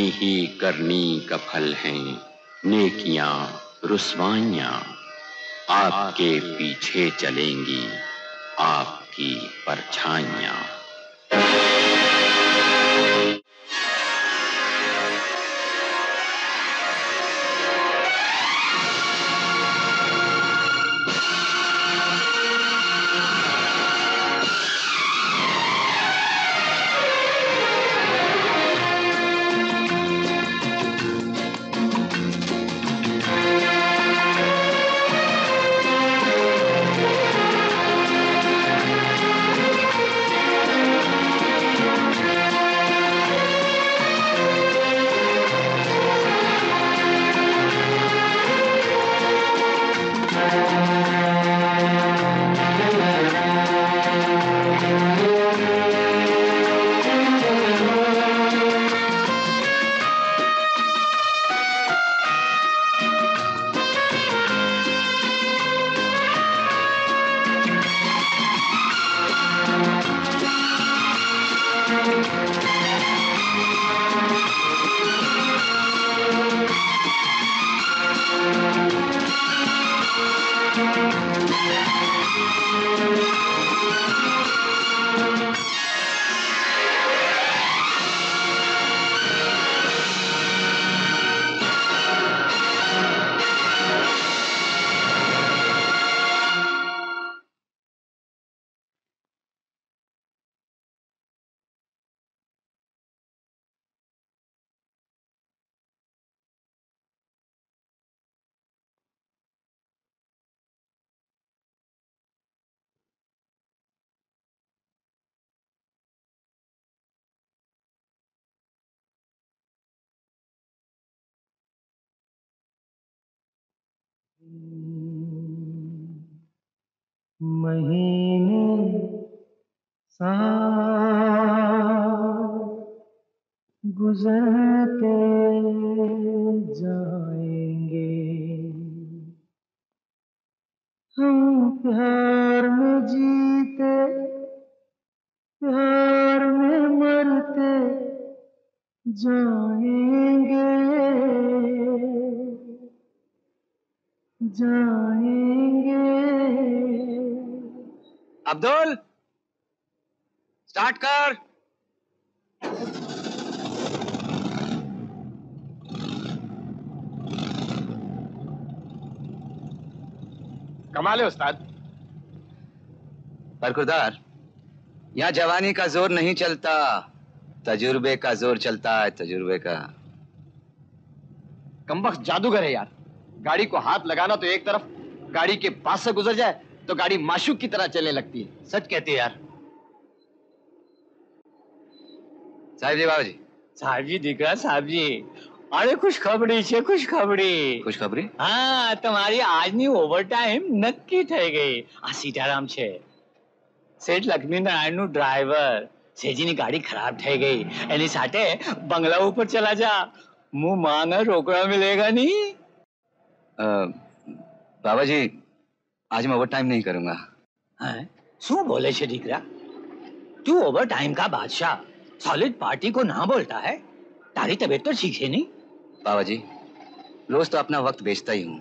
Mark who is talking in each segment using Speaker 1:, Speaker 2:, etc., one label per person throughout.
Speaker 1: अपनी ही करनी का फल है नेकियाँ रुसवाइयाँ। आपके पीछे चलेंगी आपकी परछाइयाँ।
Speaker 2: frozen. वाले उस्ताद।
Speaker 3: परकुदार यहाँ जवानी का ज़ोर नहीं चलता तजुर्बे का ज़ोर चलता है तजुर्बे का।
Speaker 2: कम्बक जादूगर है यार। गाड़ी को हाथ लगाना तो एक तरफ़ गाड़ी के पास से गुजर जाए तो गाड़ी माशुक की तरह चलने लगती है।
Speaker 3: सच कहती है यार। साहब जी बाबू जी
Speaker 4: साहब जी दिख रहा साहब जी अरे खुशखबरी છે ખુશખબરી
Speaker 3: ખુશખબરી
Speaker 4: હા તમારી આજની ઓવરટાઈમ નક્કી થઈ ગઈ આ સીતારામ છે શેઠ લક્ષ્મીનારાયણનું ડ્રાઈવર શેઠજીની ગાડી ખરાબ થઈ ગઈ એની સાથે બંગલા ઉપર ચલા જા હું માંગ રોકડા
Speaker 3: મિલેગા નહીં બાબાજી आज मैं ओवर टाइम नहीं करूँगा
Speaker 4: है? શું બોલે છે દીકરા તું ઓવર ટાઈમ કા બાદશાહ सॉलिड पार्टी को ना बोलता है તારી તબિયત તો ठीक है नहीं
Speaker 3: बाबा जी रोज तो अपना वक्त बेचता ही हूँ।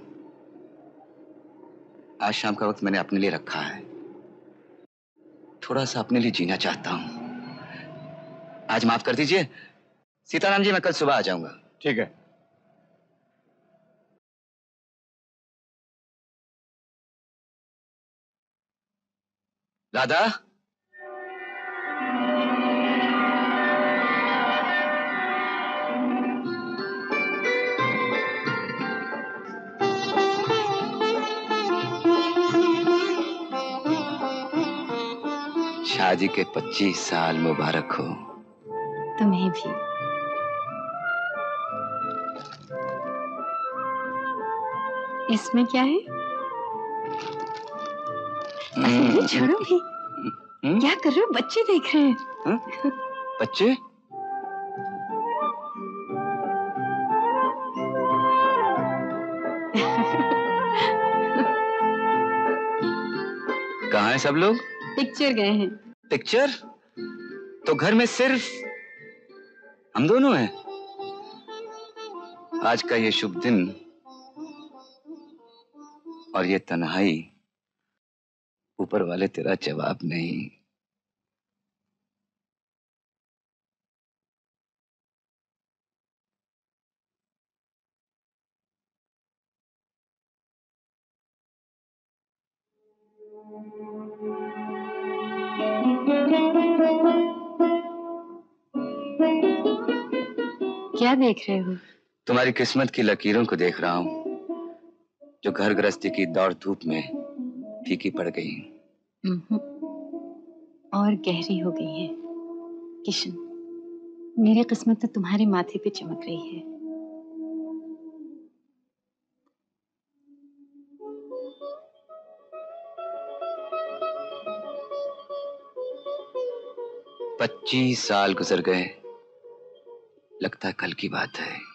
Speaker 3: आज शाम का वक्त मैंने अपने लिए रखा है। थोड़ा सा अपने लिए जीना चाहता हूँ। आज माफ़ कर दीजिए। सीताराम जी मैं कल सुबह आ जाऊँगा।
Speaker 2: ठीक है।
Speaker 3: राधा?
Speaker 5: शादी के 25 साल मुबारक हो।
Speaker 6: तुम्हें भी। इसमें क्या है? छोड़ो भी।
Speaker 5: हम्म?
Speaker 6: क्या कर रहे हो? बच्चे देख रहे हैं।
Speaker 5: बच्चे? कहाँ हैं सब लोग?
Speaker 6: पिक्चर गए हैं।
Speaker 5: पिक्चर? तो घर में सिर्फ़ हम दोनों हैं। आज का ये शुभ दिन और ये तन्हाई ऊपर वाले तेरा जवाब नहीं।
Speaker 6: देख रहे हो?
Speaker 5: तुम्हारी किस्मत की लकीरों को देख रहा हूँ जो घर गृहस्थी की दौड़ धूप में फीकी पड़ गई
Speaker 6: हम्म। और गहरी हो गई है। किशन मेरी किस्मत तो तुम्हारे माथे पे चमक रही है।
Speaker 5: पच्चीस साल गुजर गए। लगता है कल की बात है।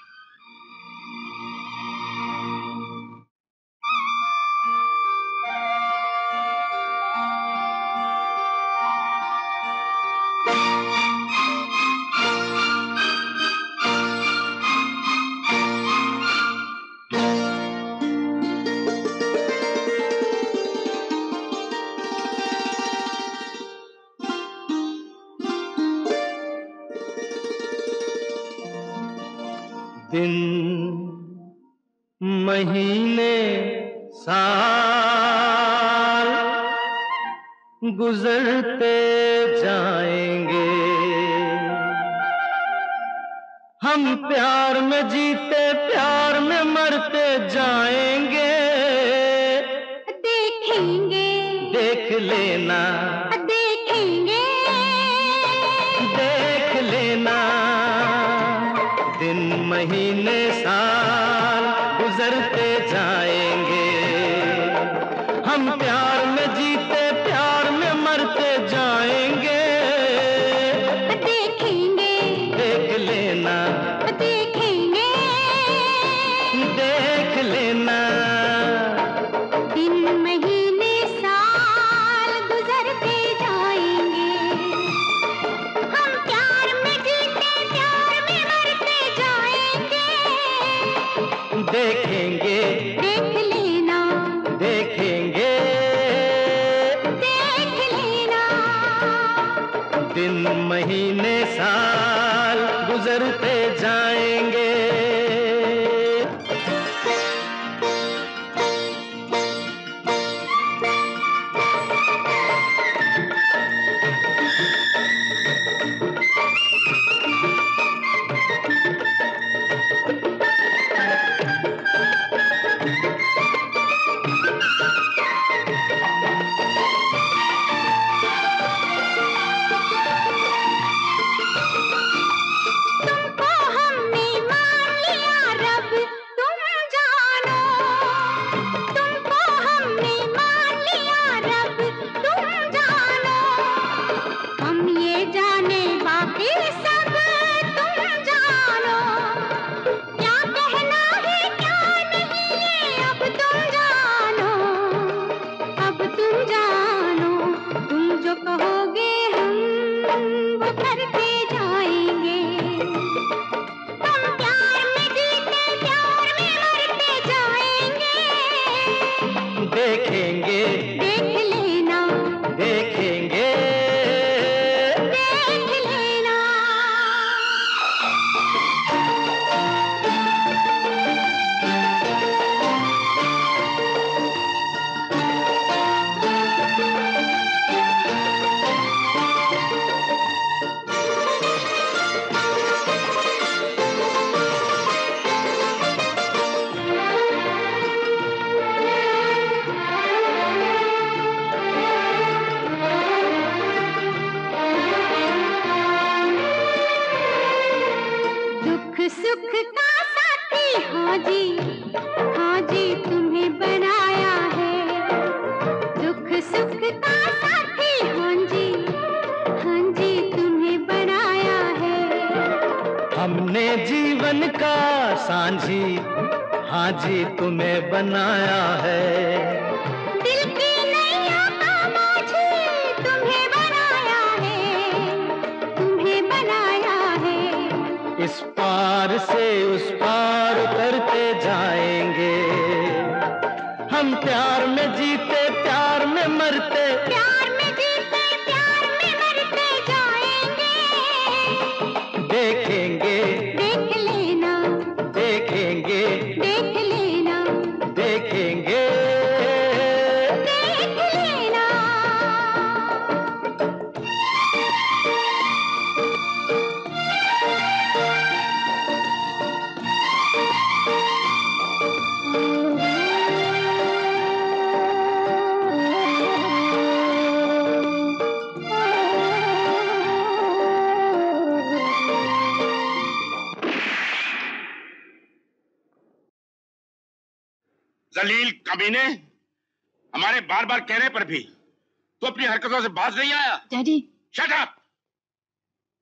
Speaker 7: तू से बाज नहीं आया।
Speaker 8: डैडी।
Speaker 7: शट अप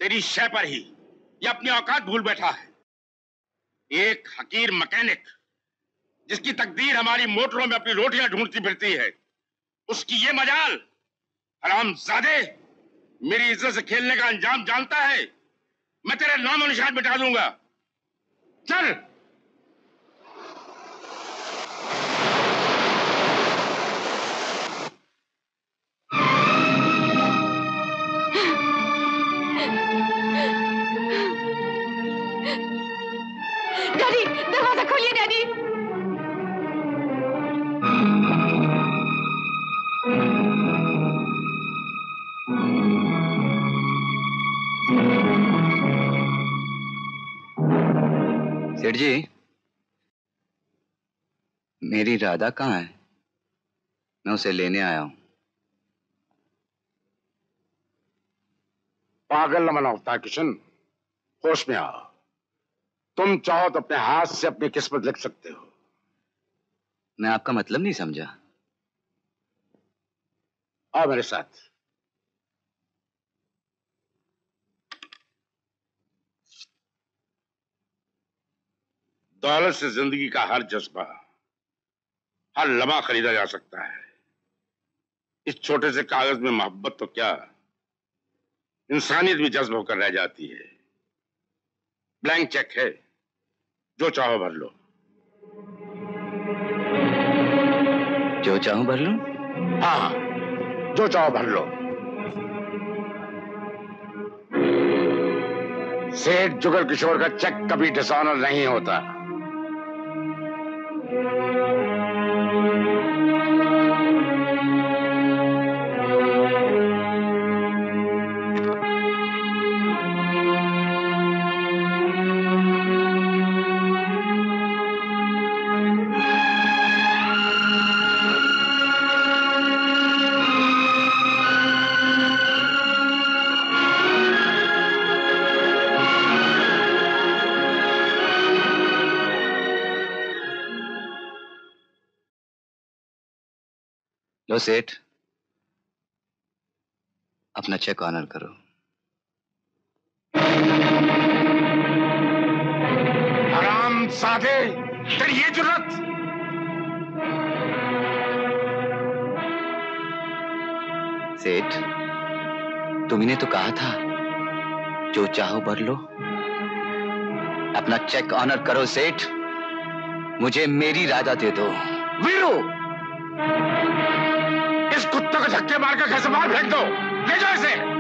Speaker 7: तेरी शय पर ही ये अपनी औकात भूल बैठा है। एक हकीर मैकेनिक जिसकी तकदीर हमारी मोटरों में अपनी रोटियाँ ढूंढती फिरती है उसकी ये मजाल हराम जादे मेरी इज़्ज़त से खेलने का अंजाम जानता है। मैं तेरे नाम निशान मिटा दूँगा। चल!
Speaker 6: खोलिए डैडी।
Speaker 3: सेठ जी मेरी राधा कहाँ है? मैं उसे लेने आया हूँ।
Speaker 7: पागल न बनाओ किशन होश में आओ तुम चाहो तो अपने हाथ से अपनी किस्मत लिख सकते हो।
Speaker 3: मैं आपका मतलब नहीं समझा।
Speaker 7: आओ मेरे साथ। दौलत से ज़िंदगी का हर जज्बा हर लम्हा खरीदा जा सकता है। इस छोटे से कागज़ में मोहब्बत तो क्या? इंसानियत भी जज्ब होकर रह जाती है। ब्लैंक चेक है। जो चाहो भर लो।
Speaker 3: जो चाहो भर लो?
Speaker 7: हाँ जो चाहो भर लो। सेठ जुगल किशोर का चेक कभी डिसऑनर नहीं होता।
Speaker 3: सेठ। अपना चेक ऑनर करो।
Speaker 7: आराम साधे तेरी ये ज़रूरत
Speaker 3: सेठ तुमने तो कहा था जो चाहो भर लो। अपना चेक ऑनर करो सेठ। मुझे मेरी राधा दे दो।
Speaker 7: वीरू! इस कुत्ते को धक्के मारकर घर से बाहर फेंक दो। ले जाओ इसे।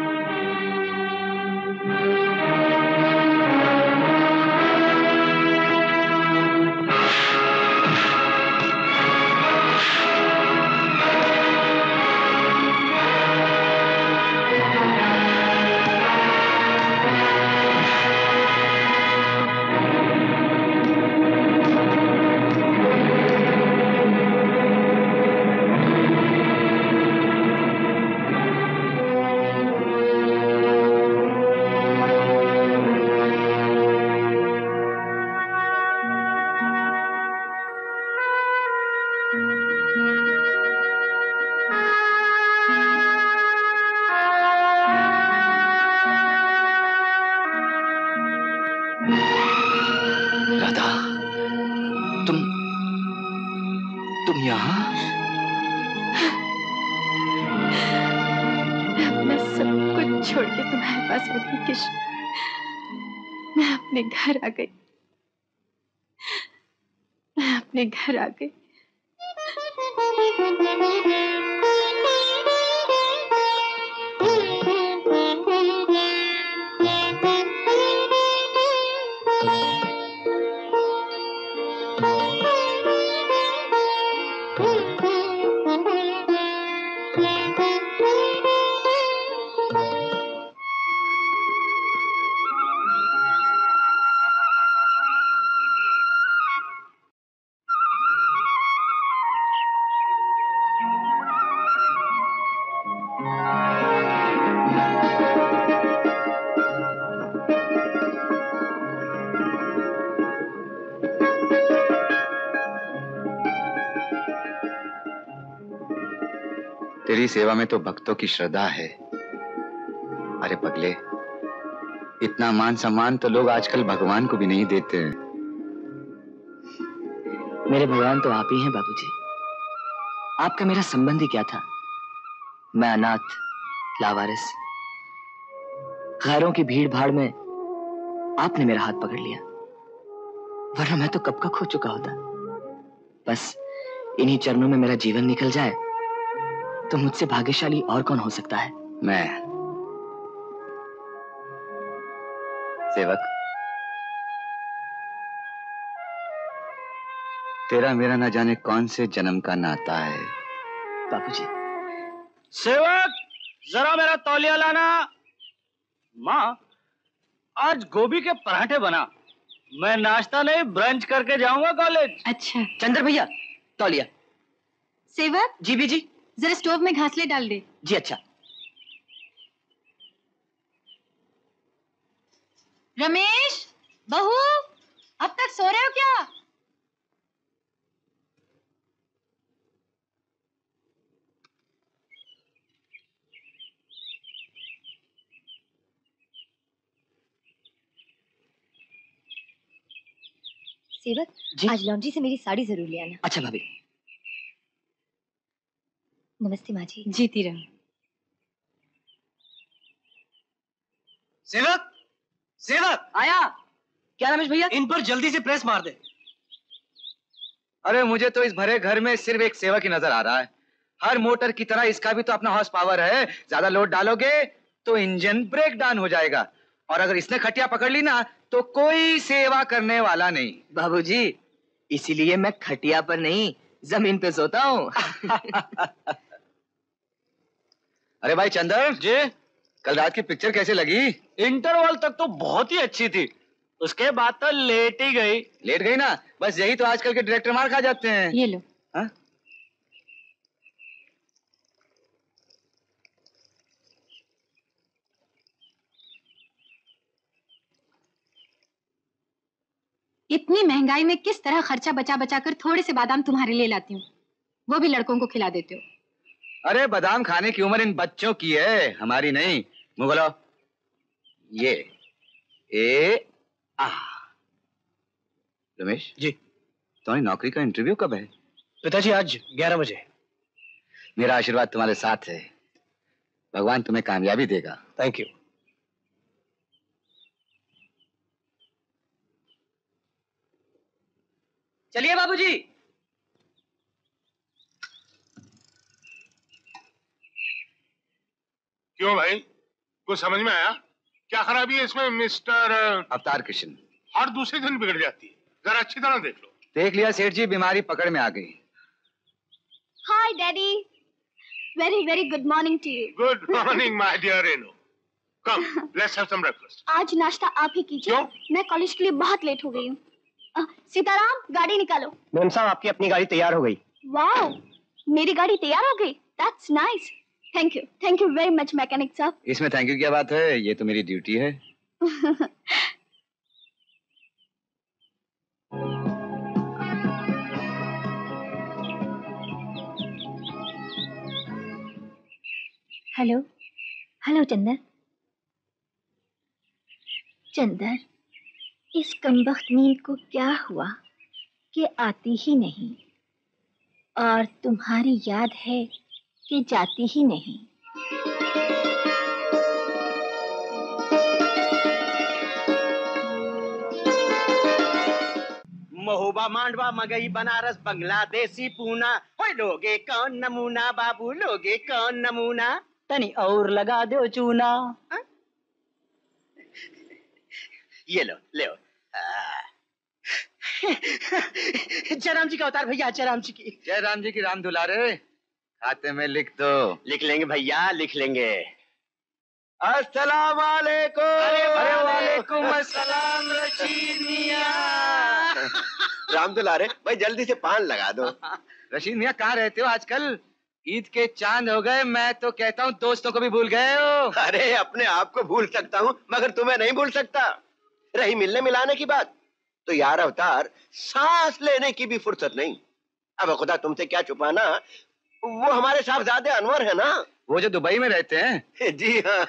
Speaker 3: सेवा में तो भक्तों की श्रद्धा है। अरे पगले, इतना मान सम्मान तो लोग आजकल भगवान को भी नहीं देते हैं।
Speaker 9: मेरे भगवान तो आप ही हैं, बाबूजी। आपका मेरा संबंध ही क्या था? मैं अनाथ, लावारिस। गैरों की भीड़ भाड़ में आपने मेरा हाथ पकड़ लिया। वरना मैं तो कब का खो चुका होता। बस, इन्हीं चरणों में मेरा जीवन निकल जाए। तो मुझसे भाग्यशाली और कौन हो सकता है?
Speaker 3: मैं। सेवक। तेरा मेरा न जाने कौन से जन्म का नाता है।
Speaker 9: बाबूजी
Speaker 10: सेवक जरा मेरा तौलिया लाना। माँ आज गोभी के पराठे बना। मैं नाश्ता नहीं ब्रंच करके जाऊँगा कॉलेज
Speaker 6: अच्छा।
Speaker 9: चंद्र भैया तौलिया।
Speaker 6: सेवक?
Speaker 9: जी भी जी।
Speaker 6: जरा स्टोव में घासले डाल दे।
Speaker 9: जी अच्छा।
Speaker 6: रमेश बहू अब तक सो रहे हो क्या?
Speaker 11: सेवक
Speaker 9: जी?
Speaker 11: आज लॉन्ड्री से मेरी साड़ी ज़रूर ले आना।
Speaker 9: अच्छा भाभी।
Speaker 11: नमस्ते माँ जी।
Speaker 6: जीती रहो।
Speaker 10: सेवक सेवक।
Speaker 9: आया। क्या रमेश भैया?
Speaker 10: इन पर जल्दी से प्रेस मार दे।
Speaker 3: अरे मुझे तो इस भरे घर में सिर्फ़ एक सेवक ही नज़र आ रहा है। हर मोटर की तरह इसका भी तो अपना हॉर्स पावर है। ज़्यादा लोड डालोगे तो इंजन ब्रेक डाउन हो जाएगा। और अगर इसने खटिया पकड़ ली ना तो कोई सेवा करने वाला नहीं।
Speaker 9: बाबूजी इसीलिए मैं खटिया पर नहीं ज़मीन पे सोता हूँ।
Speaker 3: अरे भाई चंदर
Speaker 10: जी?
Speaker 3: कल रात की पिक्चर कैसे लगी?
Speaker 10: इंटरवल तक तो बहुत ही अच्छी थी। उसके बाद तो लेट ही गई।
Speaker 3: लेट गई ना? बस यही तो आजकल के डायरेक्टर मार खा जाते हैं।
Speaker 6: ये लो।
Speaker 3: हाँ?
Speaker 6: इतनी महँगाई में किस तरह खर्चा बचा बचा कर थोड़े से बादाम तुम्हारे लिए लाती हूँ? वो भी लड़कों को खिला देते हो।
Speaker 3: अरे बादाम खाने की उम्र इन बच्चों की है हमारी नहीं। मुगलो ये ए आ। रमेश?
Speaker 10: जी।
Speaker 3: तुम्हारी नौकरी का इंटरव्यू कब है?
Speaker 10: पिताजी आज ग्यारह बजे।
Speaker 3: मेरा आशीर्वाद तुम्हारे साथ है। भगवान तुम्हें कामयाबी देगा।
Speaker 10: थैंक यू
Speaker 9: चलिए बाबूजी।
Speaker 12: क्यों भाई? कुछ समझ में आया? क्या खराबी है इसमें मिस्टर
Speaker 3: अवतार कृष्ण?
Speaker 12: हर दूसरे दिन बिगड़ जाती है। जरा अच्छी तरह देख लो।
Speaker 3: देख लिया सेठ जी बीमारी पकड़ में आ गई।
Speaker 13: Hi daddy very very good morning to you
Speaker 12: good morning my dear Reno come let's have some breakfast
Speaker 13: आज नाश्ता आप ही कीजिए। मैं कॉलेज के लिए बहुत लेट हो गई हूँ। सीताराम गाड़ी निकालो।
Speaker 10: मैम साहब आपकी अपनी गाड़ी तैयार हो गई।
Speaker 13: वाह मेरी गाड़ी तैयार हो गई? That's nice thank you thank you very much mechanic साहब
Speaker 3: इसमें थैंक यू क्या बात है? ये तो मेरी ड्यूटी है।
Speaker 11: हेलो हेलो चंदर चंदर इस कमबख्त नींद को क्या हुआ कि आती ही नहीं?
Speaker 6: और तुम्हारी याद है कि जाती ही नहीं।
Speaker 14: महोबा मांडवा मगई बनारस बांग्लादेशी पूना। होय लोगे कौन नमूना बाबू लोगे कौन नमूना?
Speaker 15: तनी और लगा दो चूना।
Speaker 14: ये लो ले जयराम जी का अवतार भैया जयराम जी की।
Speaker 3: जयराम जी की राम दुलारे खाते में लिख दो।
Speaker 14: लिख लेंगे भैया लिख लेंगे।
Speaker 3: अस्सलाम वालेकुम अस्सलाम रशीद मियाँ।
Speaker 14: राम दुलारे भाई जल्दी से पान लगा दो।
Speaker 3: रशीद मियाँ कहाँ रहते हो आजकल? ईद के चाँद हो गए मैं तो कहता हूँ दोस्तों को भी भूल गए हो।
Speaker 14: अरे अपने आप को भूल सकता हूँ मगर तुम्हें नहीं भूल सकता। रही मिलने मिलाने की बात? तो यार अवतार सांस लेने की भी फुर्सत नहीं। अब खुदा तुमसे क्या छुपाना वो हमारे साहबजादे अनवर है ना?
Speaker 3: वो जो दुबई में रहते हैं।
Speaker 14: जी हाँ।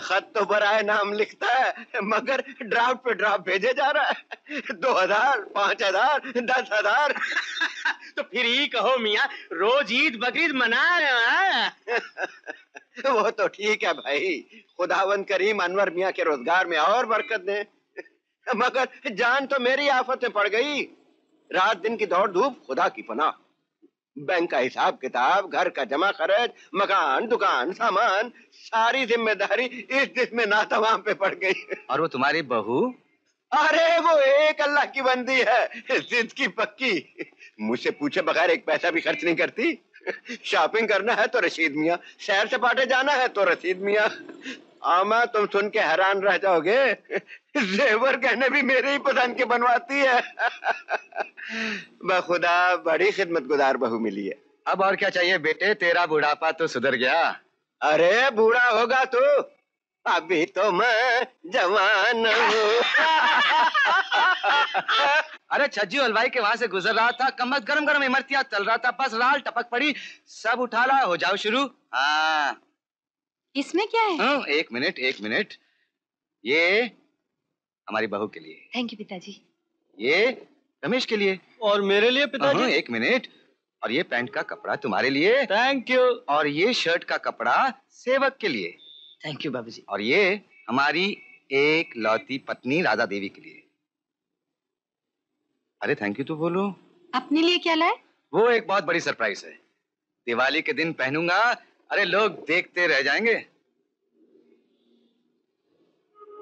Speaker 14: खत तो बराए नाम लिखता है मगर ड्राफ्ट पे ड्राफ्ट भेजे जा रहा है। दो हज़ार पाँच हज़ार दस हज़ार। तो फिर ही कहो मिया रोज ईद बकरीद मना रहे हैं वो तो ठीक है भाई। खुदावन करीम अनवर मियाँ के रोज़गार में और बरकत दे। मगर जान तो मेरी आफत में पड़ गई। रात दिन की दौड़ धूप खुदा की पनाह। बैंक का हिसाब किताब घर का जमा खर्च मकान दुकान सामान सारी ज़िम्मेदारी इस जिसमें ना तमाम पे पड़ गई।
Speaker 3: और वो तुम्हारी बहू?
Speaker 14: अरे वो एक अल्लाह की बंदी है जिद की पक्की। मुझसे पूछे बगैर एक पैसा भी खर्च नहीं करती। शॉपिंग करना है तो रशीद मियाँ। शहर से पाटे जाना है तो रशीद मियाँ। आमा तुम सुन के हैरान रह जाओगे। जेवर कहने भी मेरे ही पसंद के बनवाती है। बखुदा बड़ी खिदमत गुजार बहू मिली है।
Speaker 3: अब और क्या चाहिए बेटे? तेरा बुढ़ापा तो सुधर गया।
Speaker 14: अरे बूढ़ा होगा तू। अभी तो मैं जवान हूँ।
Speaker 3: अरे छज्जी हलवाई के वहाँ से गुजर रहा था कमत गरम गरम इमरतियाँ चल रहा था बस राल टपक पड़ी सब उठा ला हो जाओ शुरू। हाँ।
Speaker 16: इसमें क्या है?
Speaker 3: हाँ, एक मिनट एक मिनट। ये हमारी बहू के लिए।
Speaker 6: थैंक यू पिताजी।
Speaker 3: ये रमेश के लिए।
Speaker 15: और मेरे लिए
Speaker 3: हाँ,
Speaker 15: पिताजी?
Speaker 3: एक मिनट। और ये पैंट का कपड़ा तुम्हारे लिए।
Speaker 15: थैंक यू
Speaker 3: और ये शर्ट का कपड़ा सेवक के लिए।
Speaker 15: थैंक यू बाबूजी।
Speaker 3: और ये हमारी एक लौती पत्नी राधा देवी के लिए। अरे थैंक यू तो बोलो।
Speaker 16: अपने लिए क्या लाए?
Speaker 3: वो एक बहुत बड़ी सरप्राइज़ है। दिवाली के दिन पहनूँगा अरे लोग देखते रह जाएँगे।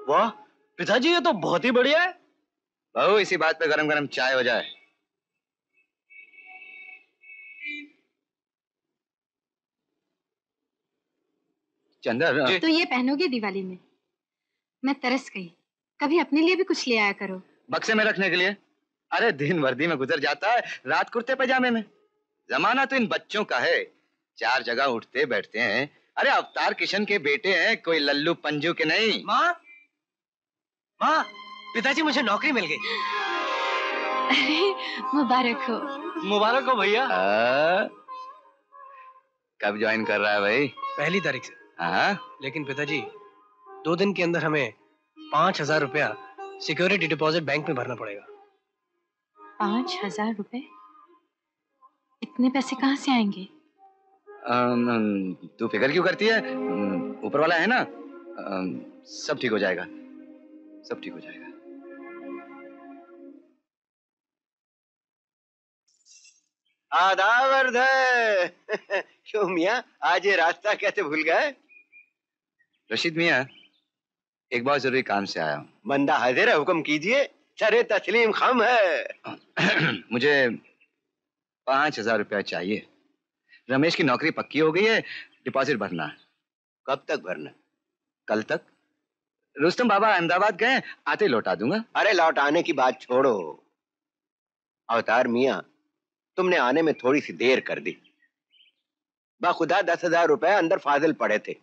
Speaker 15: वाह पिताजी ये तो बहुत ही बढ़िया है।
Speaker 3: बहू इसी बात पे गरम गरम चाय हो जाए। चंदर
Speaker 16: तो ये पहनोगे दिवाली में? मैं तरस गई। कभी अपने लिए भी कुछ ले आया करो।
Speaker 3: बक्से में रखने के लिए। अरे दिन वर्दी में गुजर जाता है रात कुर्ते पजामे में। जमाना तो इन बच्चों का है। चार जगह उठते बैठते हैं। अरे अवतार किशन के बेटे हैं कोई लल्लू पंजू के नहीं।
Speaker 15: माँ? माँ पिताजी मुझे नौकरी मिल गई।
Speaker 16: अरे मुबारक हो।
Speaker 15: मुबारक हो भैया।
Speaker 3: कब ज्वाइन कर रहा है भाई?
Speaker 17: पहली तारीख से।
Speaker 3: हाँ
Speaker 17: लेकिन पिताजी दो दिन के अंदर हमें पाँच हज़ार रुपया सिक्योरिटी डिपॉजिट बैंक में भरना पड़ेगा।
Speaker 16: पाँच हज़ार रुपए? इतने पैसे कहाँ से आएँगे?
Speaker 3: तू फ़िक्र क्यों करती है? ऊपर वाला है ना? अम, सब ठीक हो जाएगा। सब ठीक हो जाएगा।
Speaker 14: आदावर्ध क्यों मियाँ? आज ये रास्ता कैसे भूल गए?
Speaker 3: रशीद मिया एक बहुत ज़रूरी काम से आया हूँ।
Speaker 14: बंदा हाजिर है हुक्म कीजिए। सरे तस्लीम खम है।
Speaker 3: मुझे पाँच हज़ार रुपया चाहिए। रमेश की नौकरी पक्की हो गई है डिपॉजिट भरना। है
Speaker 14: कब तक भरना?
Speaker 3: कल तक। रुस्तम बाबा अहमदाबाद गए आते ही लौटा दूँगा।
Speaker 14: अरे लौट आने की बात छोड़ो। अवतार मियाँ तुमने आने में थोड़ी सी देर कर दी। बाखुदा दस हज़ार रुपए अंदर फाजिल पड़े थे।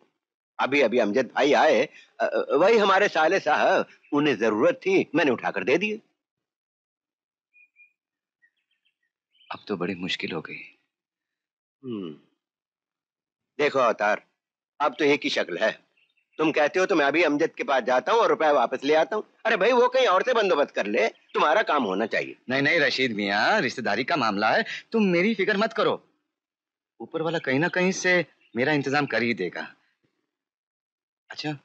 Speaker 14: अभी अभी अमजद भाई आए वही हमारे साले साहब उन्हें ज़रूरत थी मैंने उठाकर दे दिए।
Speaker 3: अब तो बड़ी मुश्किल हो गई।
Speaker 14: हम्म। देखो अवतार अब तो एक ही शक्ल है। तुम कहते हो तो मैं अभी अमजद के पास जाता हूँ और रुपए वापस ले आता हूँ। अरे भाई वो कहीं और से बंदोबस्त कर ले तुम्हारा काम होना चाहिए।
Speaker 3: नहीं नहीं रशीद मियाँ रिश्तेदारी का मामला है तुम मेरी फ़िक्र मत करो। ऊपर वाला कहीं ना कहीं से मेरा इंतज़ाम कर ही देगा। अच्छा।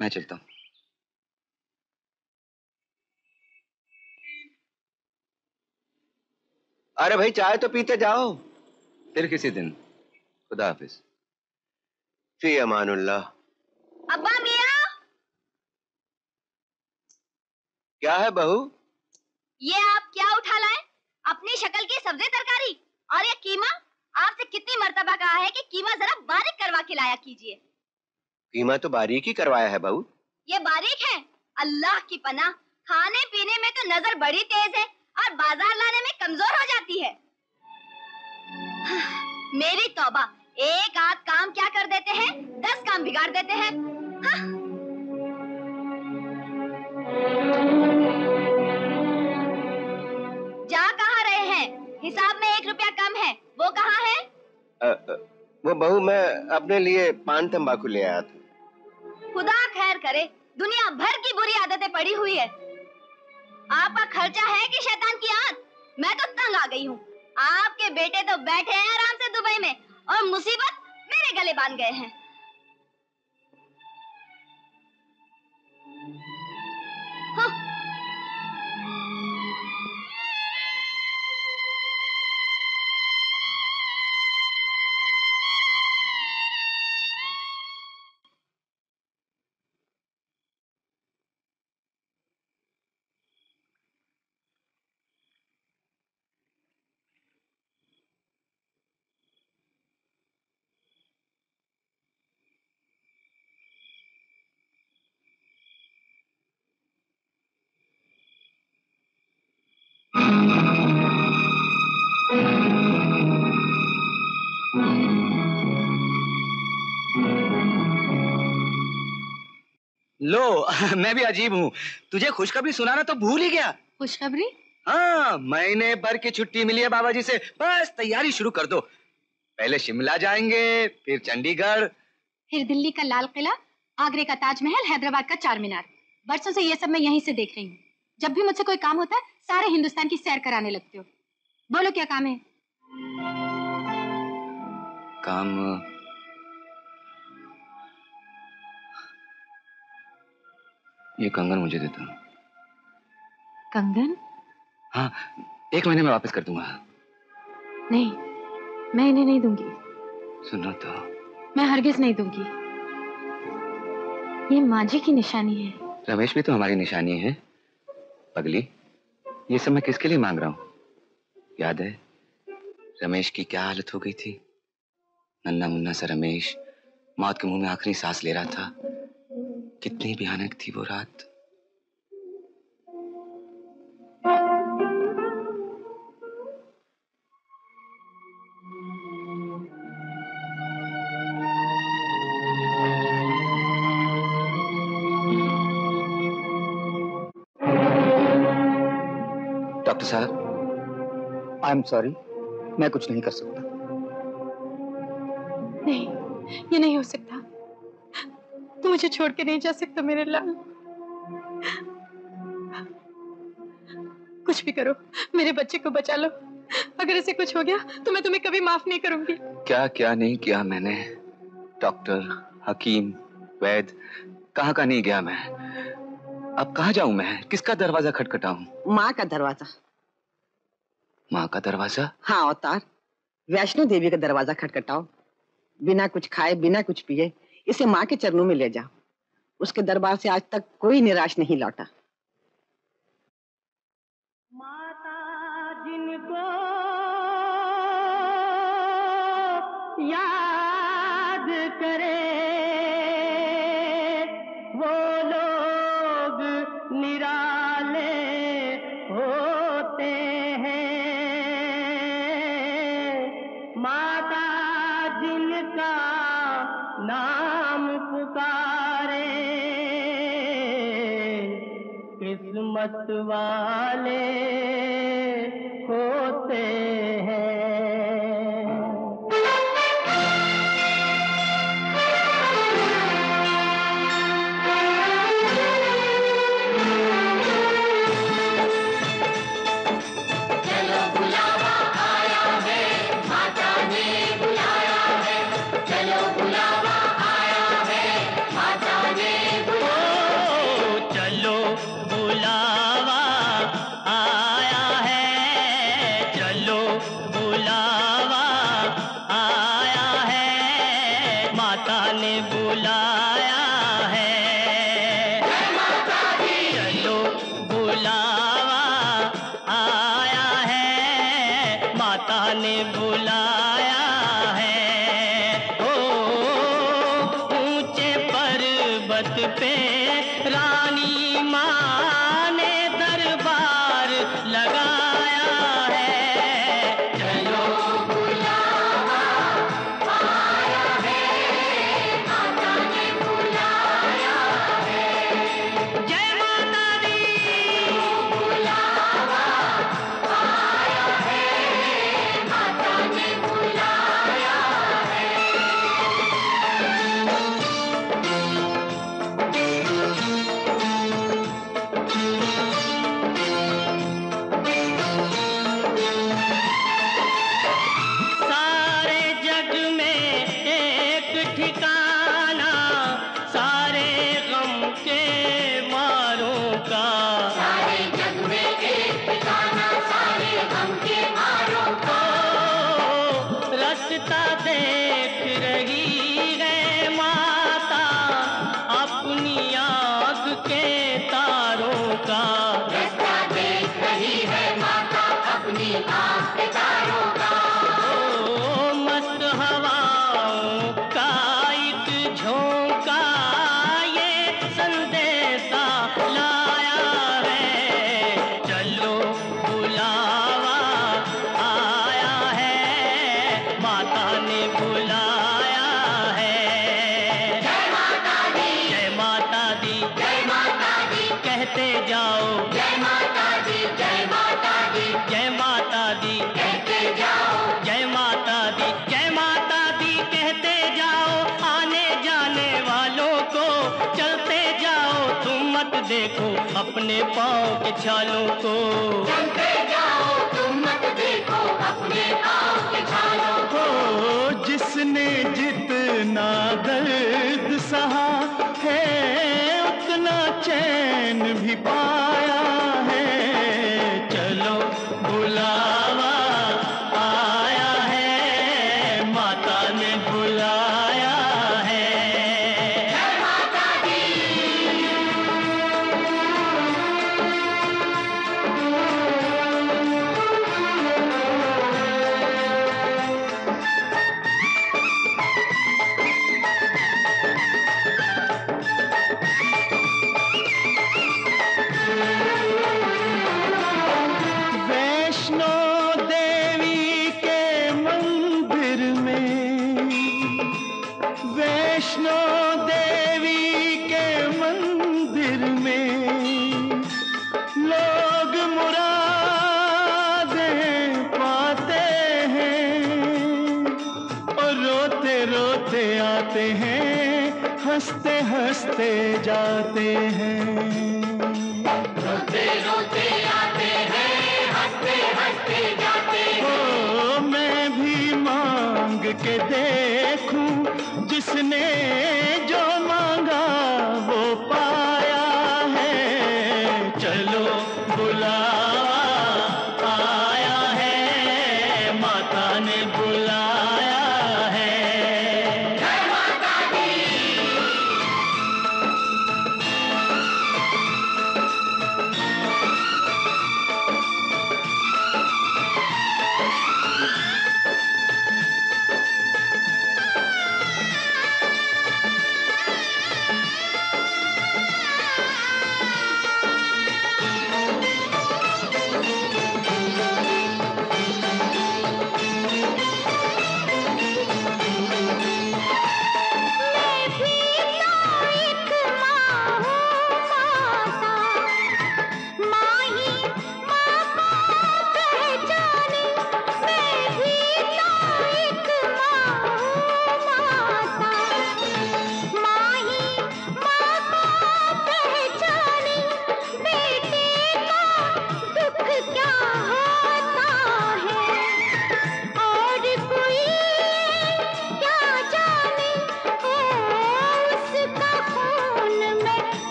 Speaker 3: मैं चलता हूँ।
Speaker 14: अरे भाई चाय तो पीते जाओ।
Speaker 3: फिर किसी दिन। खुदा हाफिज।
Speaker 14: फ़ी अमानुल्लाह।
Speaker 18: अब्बा मिया।
Speaker 14: क्या है बहू?
Speaker 18: ये आप क्या उठा लाए? अपनी शक्ल की सब्ज़ी तरकारी और ये कीमा? आपसे कितनी मर्तबा कहा है कि कीमा जरा बारीक करवा के लाया कीजिए।
Speaker 14: कीमा तो बारीक ही करवाया है बहू।
Speaker 18: ये बारीक है? अल्लाह की पना खाने पीने में तो नज़र बड़ी तेज है और बाज़ार लाने में कमज़ोर हो जाती है। मेरी तौबा एक आध काम क्या कर देते हैं? दस काम बिगाड़ देते हैं। हाँ। वो कहाँ है?
Speaker 14: अ, वो बहू मैं अपने लिए पान तंबाकू ले आया था।
Speaker 18: खुदा खैर करे दुनिया भर की बुरी आदतें पड़ी हुई है। आपका खर्चा है कि शैतान की आँख मैं तो तंग आ गई हूँ। आपके बेटे तो बैठे हैं आराम से दुबई में और मुसीबत मेरे गले बाँध गए हाँ।
Speaker 3: लो मैं भी अजीब हूँ। तुझे खुशखबरी सुनाना तो भूल ही गया।
Speaker 6: खुशखबरी?
Speaker 3: हाँ महीने भर की छुट्टी मिली है बाबा जी से। बस तैयारी शुरू कर दो। पहले शिमला जाएँगे फिर चंडीगढ़।
Speaker 6: फिर दिल्ली का लाल किला आगरे का ताजमहल हैदराबाद का चार मीनार बरसों से ये सब मैं यहीं से देख रही हूँ। जब भी मुझसे कोई काम होता है सारे हिंदुस्तान की सैर कराने लगते हो। बोलो क्या काम है?
Speaker 3: काम ये कंगन मुझे देता
Speaker 6: कंगन?
Speaker 3: हाँ एक महीने में वापस कर दूँगा।
Speaker 6: नहीं मैं इन्हें नहीं दूँगी।
Speaker 3: सुनो तो।
Speaker 6: मैं हरगिज नहीं दूँगी। ये माजी की निशानी है।
Speaker 3: रमेश भी तो हमारी निशानी है। पगली ये सब मैं किसके लिए मांग रहा हूँ? याद है रमेश की क्या हालत हो गई थी? नन्ना मुन्ना सा रमेश मौत के मुँह में आखिरी सांस ले रहा था। कितनी भयानक थी वो रात। डॉक्टर साहब? आई एम सॉरी मैं कुछ नहीं कर सकता।
Speaker 6: नहीं ये नहीं हो सकता। मुझे छोड़ के नहीं जा सकता मेरे लाल। कुछ भी करो मेरे बच्चे को बचा लो। अगर ऐसे कुछ हो गया तो मैं तुम्हें कभी माफ़ नहीं करूँगी।
Speaker 3: क्या क्या नहीं किया मैंने? डॉक्टर हकीम वैद कहाँ का नहीं गया मैं? अब कहा जाऊँ मैं? किसका दरवाज़ा खटखटाऊं?
Speaker 19: माँ का दरवाज़ा।
Speaker 3: माँ का दरवाज़ा?
Speaker 19: हाँ अवतार। वैष्णो देवी का दरवाज़ा खटखटाओ। बिना कुछ खाए बिना कुछ पिए इसे माँ के चरणों में ले जा। उसके दरबार से आज तक कोई निराश नहीं लौटा।
Speaker 20: माता जिनको याद किस्मत वाले होते
Speaker 21: अपने पाँव के छालों को। जाओ तुम मत देखो अपने के जिसने जितना दर्द सहा है उतना चैन भी
Speaker 10: पा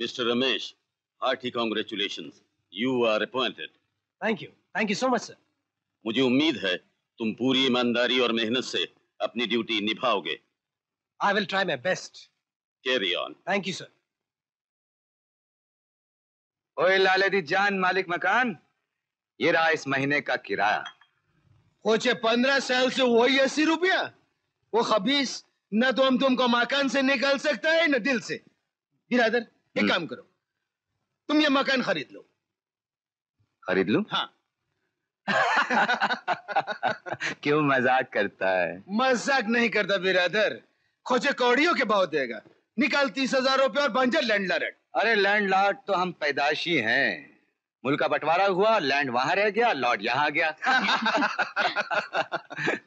Speaker 7: Mr. Ramesh, hearty congratulations. You are appointed.
Speaker 17: Thank you thank you so much sir
Speaker 7: मुझे उम्मीद है तुम पूरी ईमानदारी और मेहनत से अपनी duty निभाओगे।
Speaker 17: I will try my best
Speaker 7: carry on
Speaker 17: thank you sir
Speaker 3: ओए लाले दी जान मालिक मकान ये रहा इस महीने का किराया।
Speaker 22: कोचे पंद्रह साल से वही अस्सी रुपया? वो खबीस न तो हम तुमको मकान से निकाल सकता है न दिल से। बिरादर एक काम करो। तुम ये मकान खरीद लो।
Speaker 3: खरीद लूँ?
Speaker 22: हाँ।
Speaker 3: क्यों मज़ाक करता है?
Speaker 22: मज़ाक नहीं करता बिरादर। खोचे कौड़ियों के भाव देगा। निकाल तीस हज़ार रुपये और बन बंजर लैंड लॉर्ड
Speaker 3: अरे लैंडलॉर्ड तो हम पैदाशी हैं। मुल्क का बंटवारा हुआ लैंड वहाँ रह गया लॉर्ड यहाँ आ गया।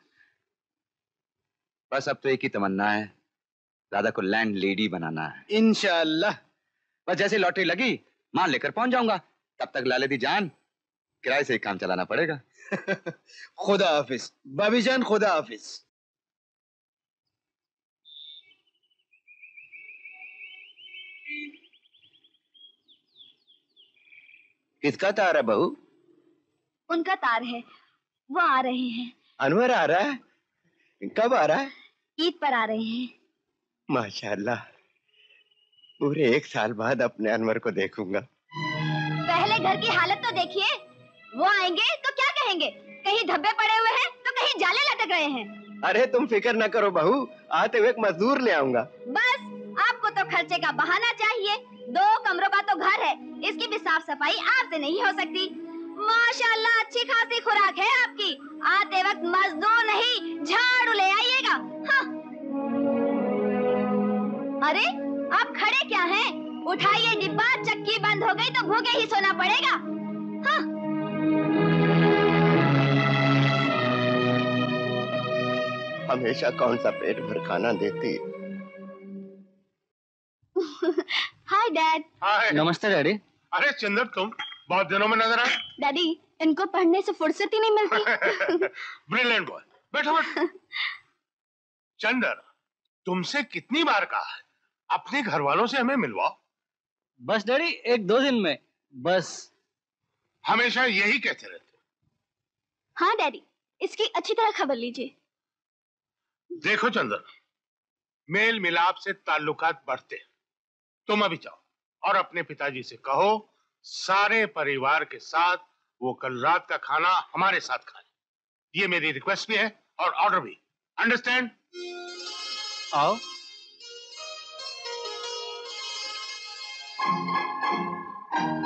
Speaker 3: बस अब तो एक ही तमन्ना है। दादा को लैंड लेडी बनाना है।
Speaker 22: इंशाल्लाह।
Speaker 3: बस जैसे लॉटरी लगी माल लेकर पहुँच जाऊँगा। तब तक लाले दी जान किराए से ही काम चलाना पड़ेगा।
Speaker 22: खुदा हाफिज भाभी जान खुदा हाफिज।
Speaker 3: किसका तार है बहू?
Speaker 18: उनका तार है वो आ रहे हैं।
Speaker 22: अनवर आ रहा है? कब आ रहा है?
Speaker 18: ईद पर आ रहे हैं।
Speaker 22: माशाल्लाह। पूरे एक साल बाद अपने अनवर को देखूँगा।
Speaker 18: पहले घर की हालत तो देखिए। वो आएँगे तो क्या कहेंगे? कहीं धब्बे पड़े हुए हैं तो कहीं जाले लटक रहे हैं।
Speaker 22: अरे तुम फ़िक्र न करो बहू। आते हुए एक मजदूर ले आऊँगा।
Speaker 18: बस आपको तो खर्चे का बहाना चाहिए। दो कमरों का तो घर है। इसकी भी साफ़ सफ़ाई आपसे नहीं हो सकती। माशाल्लाह अच्छी खासी खुराक है आपकी। आते वक्त मजदूर नहीं झाड़ू ले आइएगा। हाँ। अरे आप खड़े क्या हैं? उठाइए डिब्बा चक्की बंद हो गई तो भूखे ही सोना पड़ेगा। हाँ।
Speaker 22: हमेशा कौन सा पेट भर खाना देती?
Speaker 18: हाय डैड
Speaker 12: हाय
Speaker 4: नमस्ते डैडी
Speaker 12: अरे चंदर तुम बहुत दिनों में नज़र आए।
Speaker 18: डैडी इनको पढ़ने से फुर्सत ही नहीं मिलती।
Speaker 12: ब्रिलियंट बॉय बैठो बैठो। चंदर तुमसे कितनी बार कहा है? अपने घर वालों से हमें मिलवाओ।
Speaker 4: बस डैडी एक दो दिन में। बस।
Speaker 12: हमेशा यही कहते रहते
Speaker 18: हाँ। डैडी इसकी अच्छी तरह खबर लीजिए।
Speaker 12: देखो चंदर मेल मिलाप से ताल्लुकात बढ़ते हैं। तुम अभी जाओ और अपने पिताजी से कहो सारे परिवार के साथ वो कल रात का खाना हमारे साथ खाए। ये मेरी रिक्वेस्ट भी है और ऑर्डर भी। अंडरस्टैंड
Speaker 17: आओ।
Speaker 4: Thank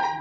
Speaker 4: you.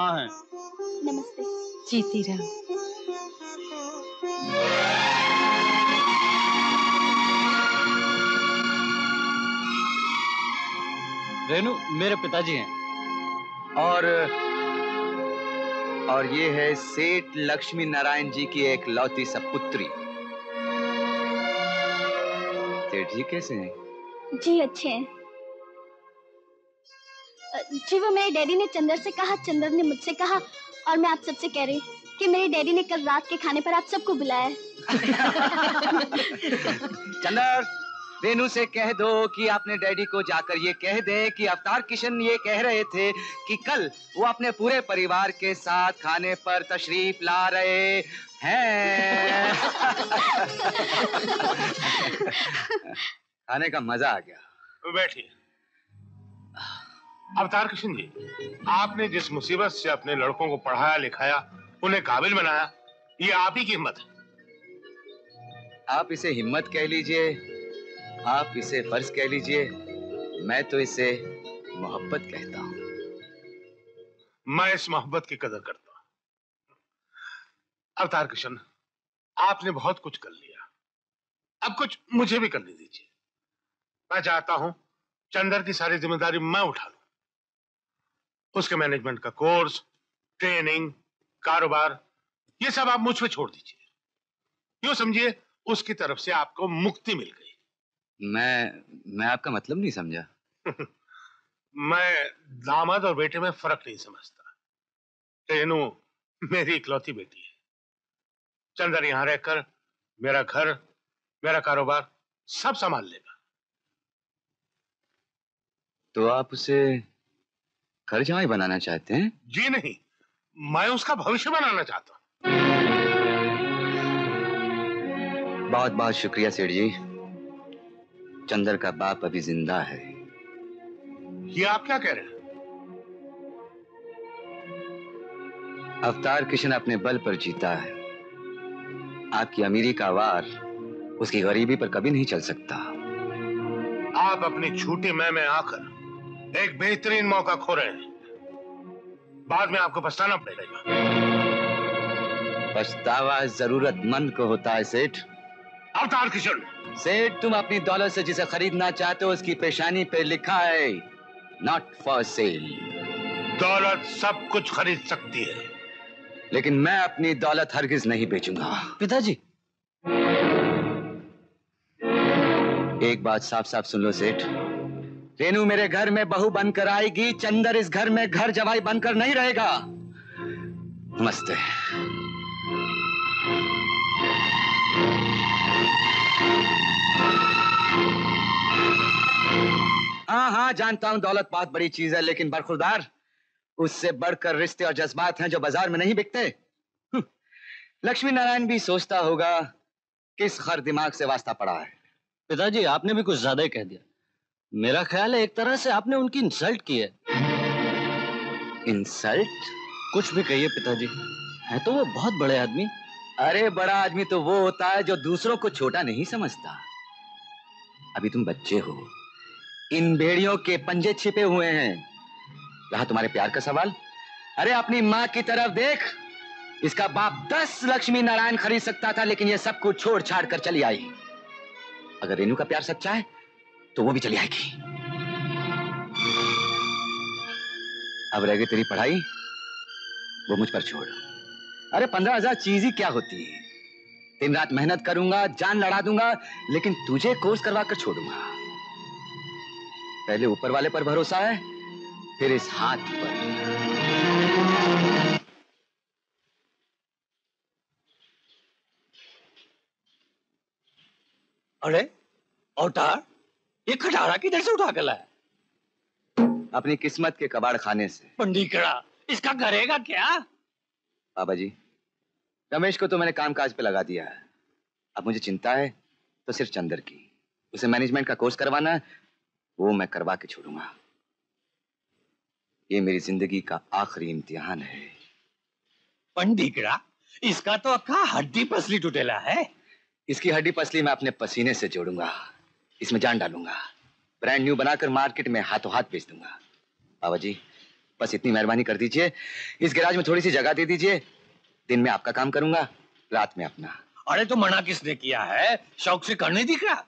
Speaker 4: माँ है।
Speaker 18: नमस्ते।
Speaker 16: जीती रहो।
Speaker 4: रेनू मेरे पिताजी हैं।
Speaker 3: और और ये है सेठ लक्ष्मी नारायण जी की एक लौती सपुत्री। सेठ जी कैसे हैं?
Speaker 18: जी अच्छे हैं। जी वो मेरे डैडी ने चंदर से कहा चंदर ने मुझसे कहा और मैं आप सबसे कह रही हूँ कि मेरे डैडी ने कल रात के खाने पर आप सबको बुलाया
Speaker 3: चंदर रेनू से कह दो कि आपने डैडी को जाकर ये कह दे कि अवतार किशन ये कह रहे थे कि कल वो अपने पूरे परिवार के साथ खाने पर तशरीफ़ ला रहे हैं। खाने का मज़ा आ गया।
Speaker 12: बैठिए। अवतार कृष्ण जी आपने जिस मुसीबत से अपने लड़कों को पढ़ाया लिखाया उन्हें काबिल बनाया ये आप ही की हिम्मत है।
Speaker 3: आप इसे हिम्मत कह लीजिए आप इसे फ़र्ज़ कह लीजिए मैं तो इसे मोहब्बत कहता हूँ।
Speaker 12: मैं इस मोहब्बत की कदर करता हूँ। अवतार कृष्ण आपने बहुत कुछ कर लिया। अब कुछ मुझे भी करने दीजिए। मैं चाहता हूँ चंदर की सारी ज़िम्मेदारी मैं उठा लूँ। उसके मैनेजमेंट का कोर्स ट्रेनिंग कारोबार ये सब आप मुझ पे छोड़ दीजिए। यूँ समझिए? उसकी तरफ़ से आपको मुक्ति मिल गई।
Speaker 3: मैं मैं आपका मतलब नहीं समझा।
Speaker 12: मैं दामाद और बेटे में फ़र्क नहीं समझता। रेनू मेरी इकलौती बेटी है। चंदर यहाँ रहकर मेरा घर मेरा कारोबार सब संभाल लेगा।
Speaker 3: तो आप उसे घर जमाई बनाना चाहते हैं?
Speaker 12: जी नहीं मैं उसका भविष्य बनाना चाहता हूँ।
Speaker 3: बहुत बहुत शुक्रिया सेठ जी चंदर का बाप अभी ज़िंदा है।
Speaker 12: ये आप क्या कह रहे हैं?
Speaker 3: अवतार किशन अपने बल पर जीता है। आपकी अमीरी का वार उसकी गरीबी पर कभी नहीं चल सकता।
Speaker 12: आप अपनी छूटी मैं में आकर एक बेहतरीन मौका खो रहे हैं। बाद में आपको पछताना पड़ेगा।
Speaker 3: पछतावा जरूरतमंद को होता है सेठ।
Speaker 12: अवतार किशन।
Speaker 3: सेठ तुम अपनी दौलत से जिसे खरीदना चाहते हो उसकी पेशानी पे लिखा है। नॉट फॉर सेल
Speaker 12: दौलत सब कुछ खरीद सकती है।
Speaker 3: लेकिन मैं अपनी दौलत हरगिज नहीं बेचूँगा।
Speaker 4: पिताजी।
Speaker 3: एक बात साफ़ साफ़ सुन लो सेठ। रेनू मेरे घर में बहू बनकर आएगी चंदर इस घर में घर जवाई बनकर नहीं रहेगा। नमस्ते हाँ। हाँ जानता हूँ दौलत बहुत बड़ी चीज़ है लेकिन बरखुरदार उससे बढ़कर रिश्ते और जज्बात हैं जो बाज़ार में नहीं बिकते। हम्म, लक्ष्मी नारायण भी सोचता होगा किस खर दिमाग से वास्ता पड़ा है।
Speaker 4: पिताजी आपने भी कुछ ज़्यादा ही कह दिया। मेरा ख्याल है एक तरह से आपने उनकी इंसल्ट की है।
Speaker 3: इंसल्ट?
Speaker 4: कुछ भी कहिए पिताजी। है तो वो बहुत बड़े आदमी।
Speaker 3: अरे बड़ा आदमी तो वो होता है जो दूसरों को छोटा नहीं समझता। अभी तुम बच्चे हो। इन भेड़ियों के पंजे छिपे हुए हैं। रहा तुम्हारे प्यार का सवाल? अरे अपनी माँ की तरफ़ देख। इसका बाप दस लक्ष्मी नारायण खरीद सकता था लेकिन ये सब कुछ छोड़ छाड़ कर चली आई। अगर रेनू का प्यार सच्चा है तो वो भी चली आएगी। अब रह गई तेरी पढ़ाई, वो मुझ पर छोड़। अरे, पंद्रह हज़ार चीज़ ही क्या होती है? दिन रात मेहनत करूँगा, जान लड़ा दूँगा, लेकिन तुझे कोर्स करवा कर छोड़ूँगा। पहले ऊपर वाले पर भरोसा है, फिर इस हाथ पर।
Speaker 4: अरे और ये खटारा किधर से उठा कर लाया?
Speaker 3: अपनी किस्मत के कबाड़ खाने से।
Speaker 4: पंडीकड़ा इसका करेगा क्या?
Speaker 3: बाबा जी रमेश को तो मैंने काम काज पे लगा दिया है। अब मुझे चिंता है तो सिर्फ़ चंदर की। उसे मैनेजमेंट का कोर्स करवाना है वो मैं करवा के छोड़ूँगा। ये मेरी ज़िंदगी का आखिरी इम्तिहान है।
Speaker 4: पंडीकड़ा इसका तो अक्का हड्डी पसली टूटेला है।
Speaker 3: इसकी हड्डी पसली मैं अपने पसीने से जोड़ूँगा। इसमें जान डालूँगा। ब्रांड न्यू बनाकर मार्केट में हाथों हाथ बेच दूँगा। बाबा जी बस इतनी मेहरबानी कर दीजिए। इस गैराज में थोड़ी सी जगह दे दीजिए। दिन में आपका काम करूँगा, रात में अपना।
Speaker 4: अरे तो मना किसने किया है? शौक से करने दिख रहा?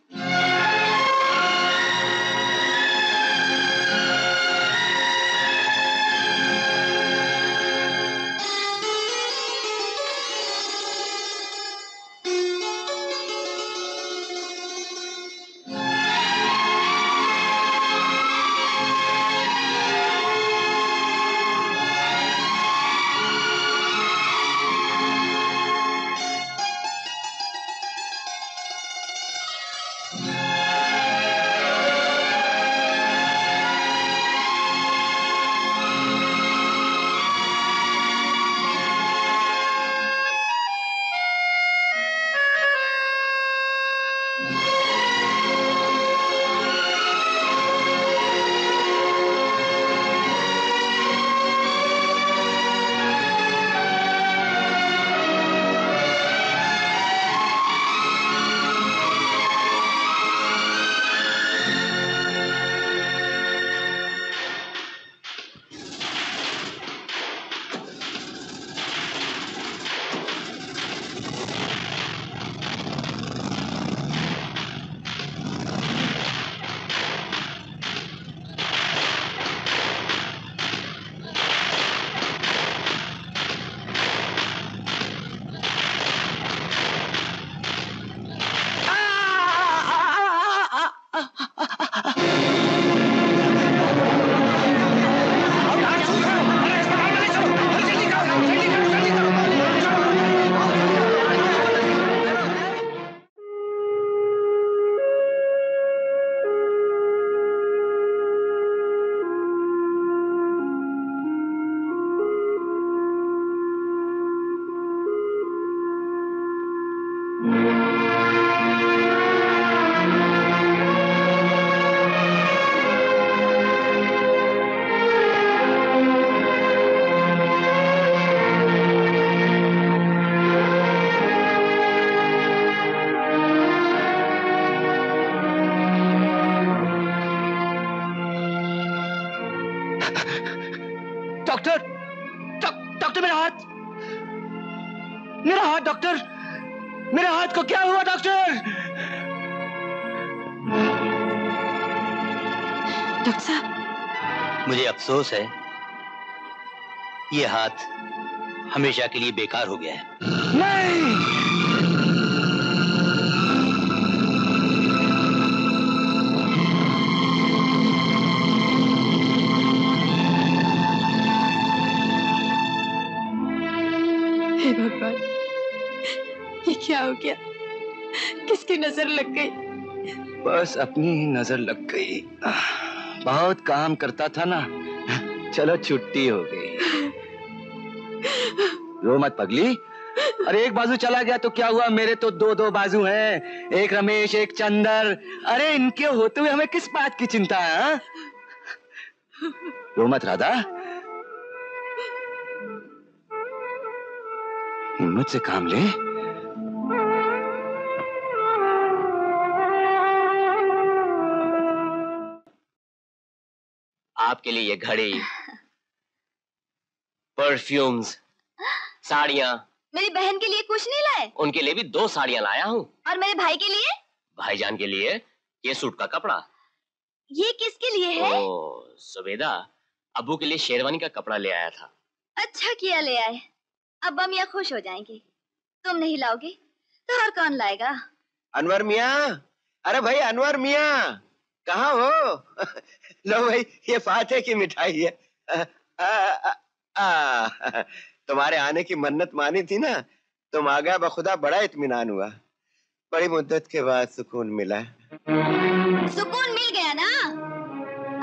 Speaker 23: अफसोस है। ये हाथ हमेशा के लिए बेकार हो गया है।
Speaker 24: नहीं
Speaker 6: भगवान ये क्या हो गया? किसकी नज़र लग गई?
Speaker 3: बस अपनी ही नज़र लग गई। बहुत काम करता था ना। चलो छुट्टी हो गई। रो मत पगली। अरे, एक बाजू चला गया तो क्या हुआ? मेरे तो दो दो बाजू हैं। एक रमेश, एक चंदर। अरे, इनके होते हुए हमें किस बात की चिंता है हाँ? रो मत, राधा। हिम्मत से काम ले।
Speaker 24: आपके लिए ये घड़ी परफ्यूम्स साड़ियाँ।
Speaker 18: मेरी बहन के लिए कुछ नहीं लाए?
Speaker 24: उनके लिए भी दो साड़ियाँ लाया हूँ।
Speaker 18: और मेरे भाई के लिए?
Speaker 24: भाईजान के लिए ये सूट का कपड़ा।
Speaker 18: ये किसके लिए है?
Speaker 24: ओ सुबेदा अबू के लिए शेरवानी का कपड़ा ले आया था।
Speaker 18: अच्छा किया ले आए। अब मियाँ खुश हो जाएँगे। तुम नहीं लाओगे तो और कौन लाएगा?
Speaker 14: अनवर मियाँ? अरे भाई अनवर मियाँ! कहाँ हो? लो भाई ये फाते की मिठाई है। आ, आ, आ, आ, तुम्हारे आने की मन्नत मानी थी ना तुम आ गया बखुदा बड़ा इत्मीनान हुआ। बड़ी मुद्दत के बाद सुकून मिला।
Speaker 18: सुकून मिल गया ना?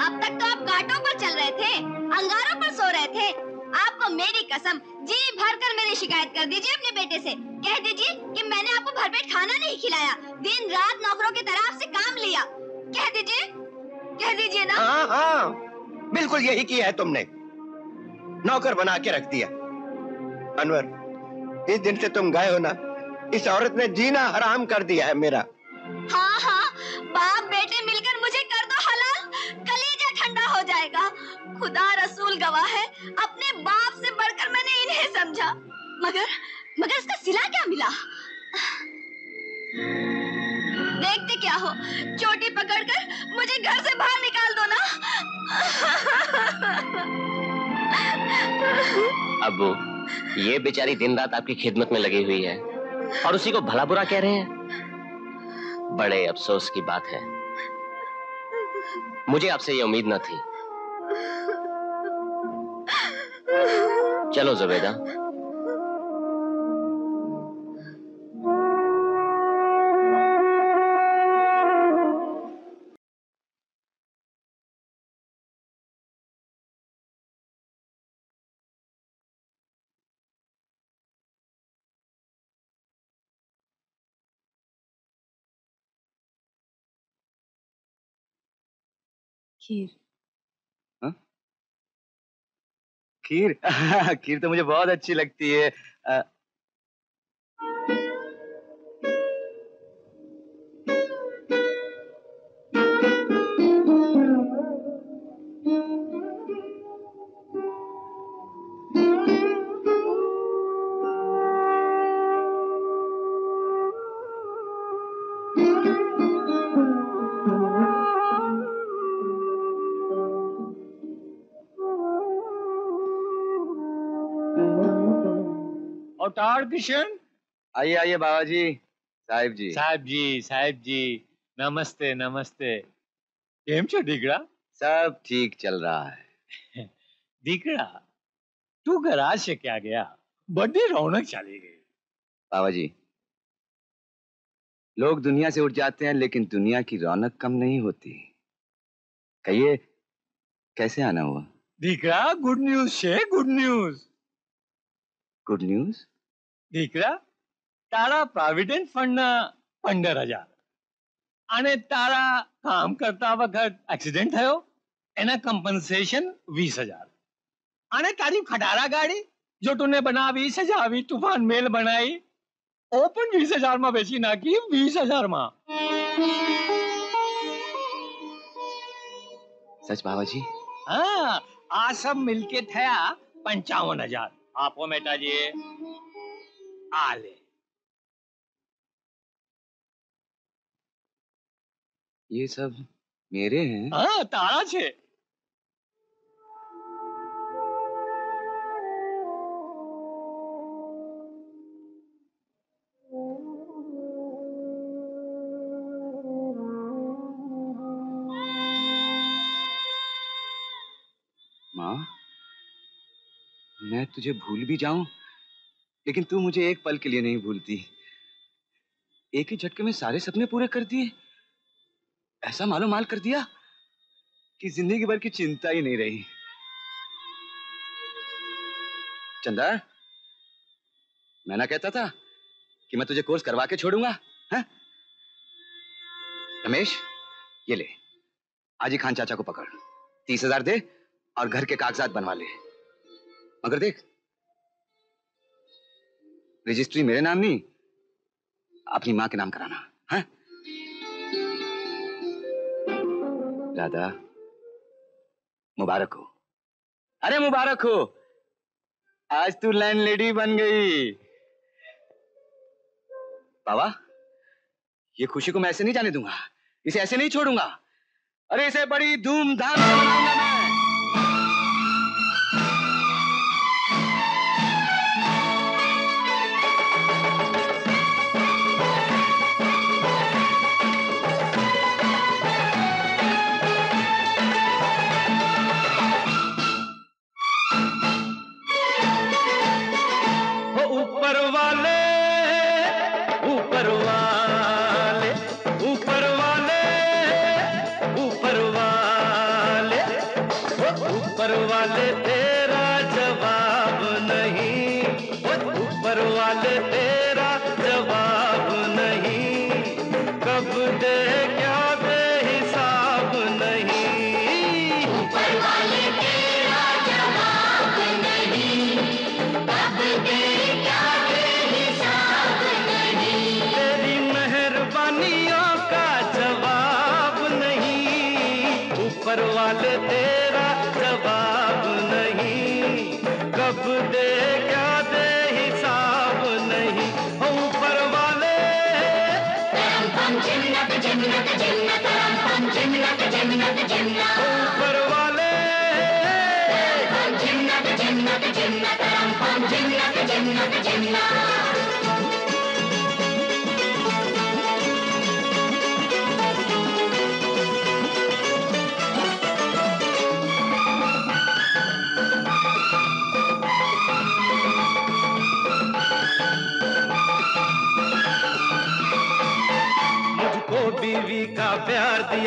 Speaker 18: अब तक तो आप कांटों पर चल रहे थे अंगारों पर सो रहे थे। आपको मेरी कसम जी भर कर मेरी शिकायत कर दीजिए अपने बेटे से। कह दीजिए कि मैंने आपको भरपेट खाना नहीं खिलाया दिन रात नौकरों की तरह आपसे काम लिया। कह दीजिए कह दीजिए ना।
Speaker 14: हाँ हाँ बिल्कुल यही किया है तुमने। नौकर बना के रख दिया। अनवर, इस दिन से तुम गए हो ना? इस औरत ने जीना हराम कर दिया है मेरा।
Speaker 18: हाँ हाँ बाप बेटे मिलकर मुझे कर दो हलाल। कलेजा ठंडा हो जाएगा। खुदा रसूल गवाह है, अपने बाप से बढ़कर मैंने इन्हें समझा। मगर मगर इसका सिला क्या मिला? देखते क्या हो, चोटी पकड़कर मुझे घर से बाहर निकाल दो ना।
Speaker 24: अबू, ये बेचारी दिन रात आपकी खिदमत में लगी हुई है। और उसी को भला बुरा कह रहे हैं? बड़े अफसोस की बात है। मुझे आपसे ये उम्मीद न थी। चलो, जुबेदा।
Speaker 6: खीर। हा?
Speaker 3: खीर? खीर तो मुझे बहुत अच्छी लगती है। अ,
Speaker 10: अवतार किशन
Speaker 3: आइए आइए बाबा जी साहिब जी
Speaker 10: साहब जी साहब जी नमस्ते नमस्ते કેમ છો દીકરા
Speaker 3: सब ठीक चल रहा है
Speaker 10: દીકરા તું ઘરા છે ક્યાં ગયા બધી रौनक चली गई
Speaker 3: बाबा जी लोग दुनिया से उठ जाते हैं लेकिन दुनिया की रौनक कम नहीं होती कहिए कैसे आना हुआ
Speaker 10: દીકરા ગુડ ન્યૂઝ છે ગુડ ન્યૂઝ
Speaker 3: गुड न्यूज
Speaker 10: દીકરા તારા પ્રોવિડન્ટ ફંડના પંદર હજાર અને તારા કામ કરતા વખત એક્સિડન્ટ થયો એના કમ્પન્સેશન વીસ હજાર અને તારી ખટારા ગાડી જો તુને બનાવી સજાવી તુફાન મેલ બનાવી ઓ પણ વીસ હજારમાં વેચી નાખી વીસ હજારમાં
Speaker 3: સચ બાબાજી
Speaker 10: હા આ સબ મિલકે થયા પંચાવન હજાર આપો મેટાજી Ale.
Speaker 3: ये सब मेरे हैं।
Speaker 10: हाँ तारा छे।
Speaker 3: मैं तुझे भूल भी जाऊँ? लेकिन तू मुझे एक पल के लिए नहीं भूलती। एक ही झटके में सारे सपने पूरे कर दिए। ऐसा मालो माल कर दिया कि ज़िंदगी भर की चिंता ही नहीं रही। चंदा मैं ना कहता था कि मैं तुझे कोर्स करवा के छोड़ूँगा, हैं? रमेश, ये ले, आजी खान चाचा को पकड़। तीस हज़ार दे और घर के कागजात बनवा ले। मगर देख रजिस्ट्री मेरे नाम नहीं, अपनी माँ के नाम कराना, है? दादा मुबारक हो। अरे मुबारक हो, आज तू लैंड लेडी बन गई। बाबा, ये खुशी को मैं ऐसे नहीं जाने दूँगा, इसे ऐसे नहीं छोड़ूँगा। अरे इसे बड़ी धूमधाम से मनाऊँगा मैं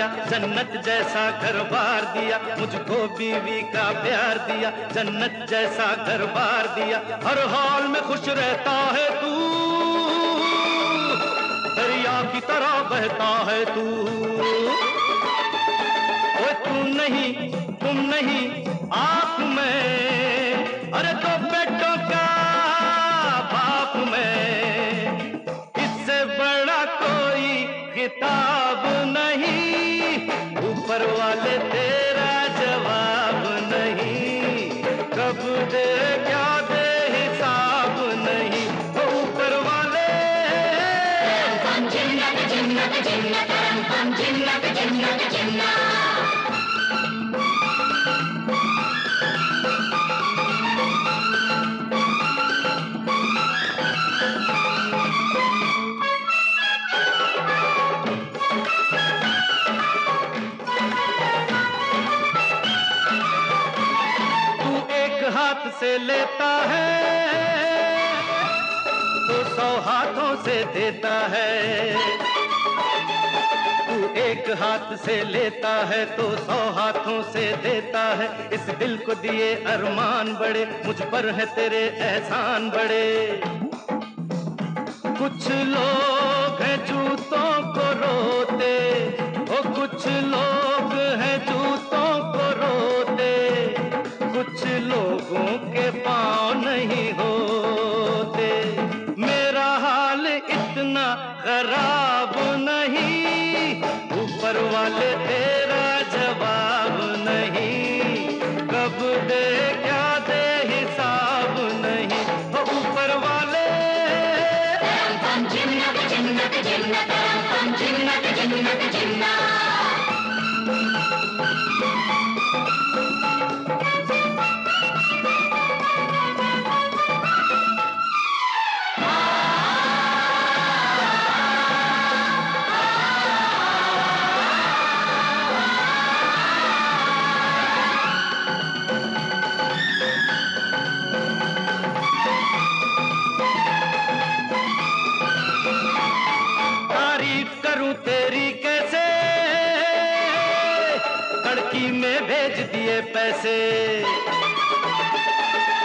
Speaker 10: दिया, जन्नत जैसा घर बार दिया, मुझको बीवी का प्यार दिया, जन्नत जैसा घर बार दिया, हर हाल में खुश रहता है तू। दरिया की तरह बहता है तू। तू नहीं, तुम नहीं, आप में। अरे तो किताब नहीं। ऊपर वाले तेरा जवाब नहीं। कब दे क्या हाथों से देता है। तू एक हाथ से लेता है तो सौ हाथों से देता है। इस दिल को दिए अरमान बड़े, मुझ पर है तेरे एहसान बड़े। कुछ लोग हैं जूतों को रोते, ओ कुछ लोग हैं जूतों को रोते। कुछ लोगों के पाँव नहीं हाल इतना खराब नहीं ऊपर वाले तेरा जवाब पैसे।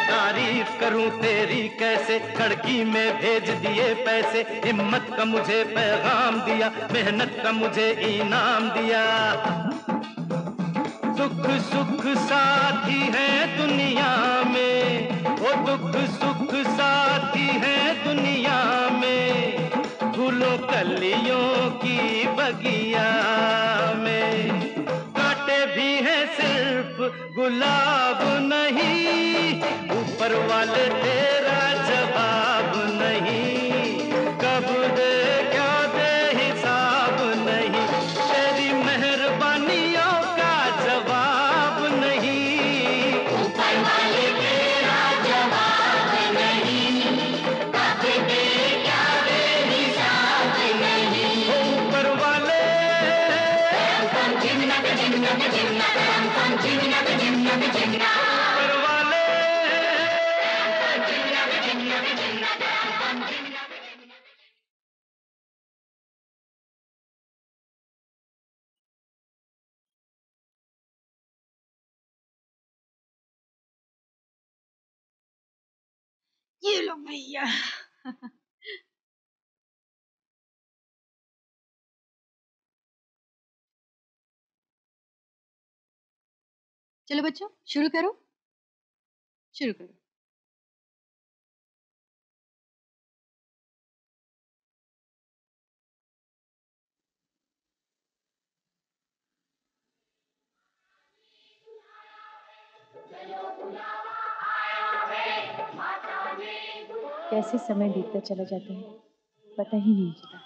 Speaker 10: तारीफ़ करूँ तेरी कैसे? खड़की में भेज दिए पैसे। हिम्मत का मुझे पैगाम दिया, मेहनत का मुझे इनाम दिया। सुख सुख साथी है दुनिया में। वो दुख, सुख साथी है दुनिया में। फूलों, कलियों की बगिया में। सिर्फ़ गुलाब नहीं ऊपर वाले तेरा जवाब नहीं।
Speaker 16: लो भैया चलो बच्चों शुरू करो। शुरू करो।
Speaker 6: कैसे समय बीतता चला जाता है पता ही नहीं चला।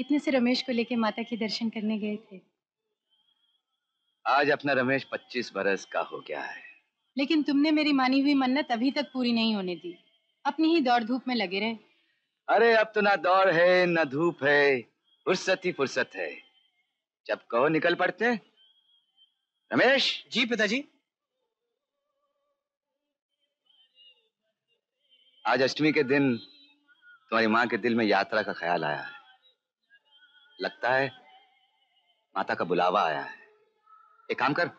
Speaker 16: इतने से रमेश को लेके माता के दर्शन करने गए थे।
Speaker 3: आज अपना रमेश 25 बरस का हो गया है।
Speaker 16: लेकिन तुमने मेरी मानी हुई मन्नत अभी तक पूरी नहीं होने दी। अपनी ही दौड़ धूप में लगे रहे।
Speaker 3: अरे अब तो ना दौड़ है ना धूप है। फुर्सत ही फुर्सत है। जब कहो निकल पड़ते रमेश?
Speaker 17: जी पिताजी।
Speaker 3: आज अष्टमी के दिन तुम्हारी माँ के दिल में यात्रा का ख्याल आया है। लगता है माता का बुलावा आया है। एक काम कर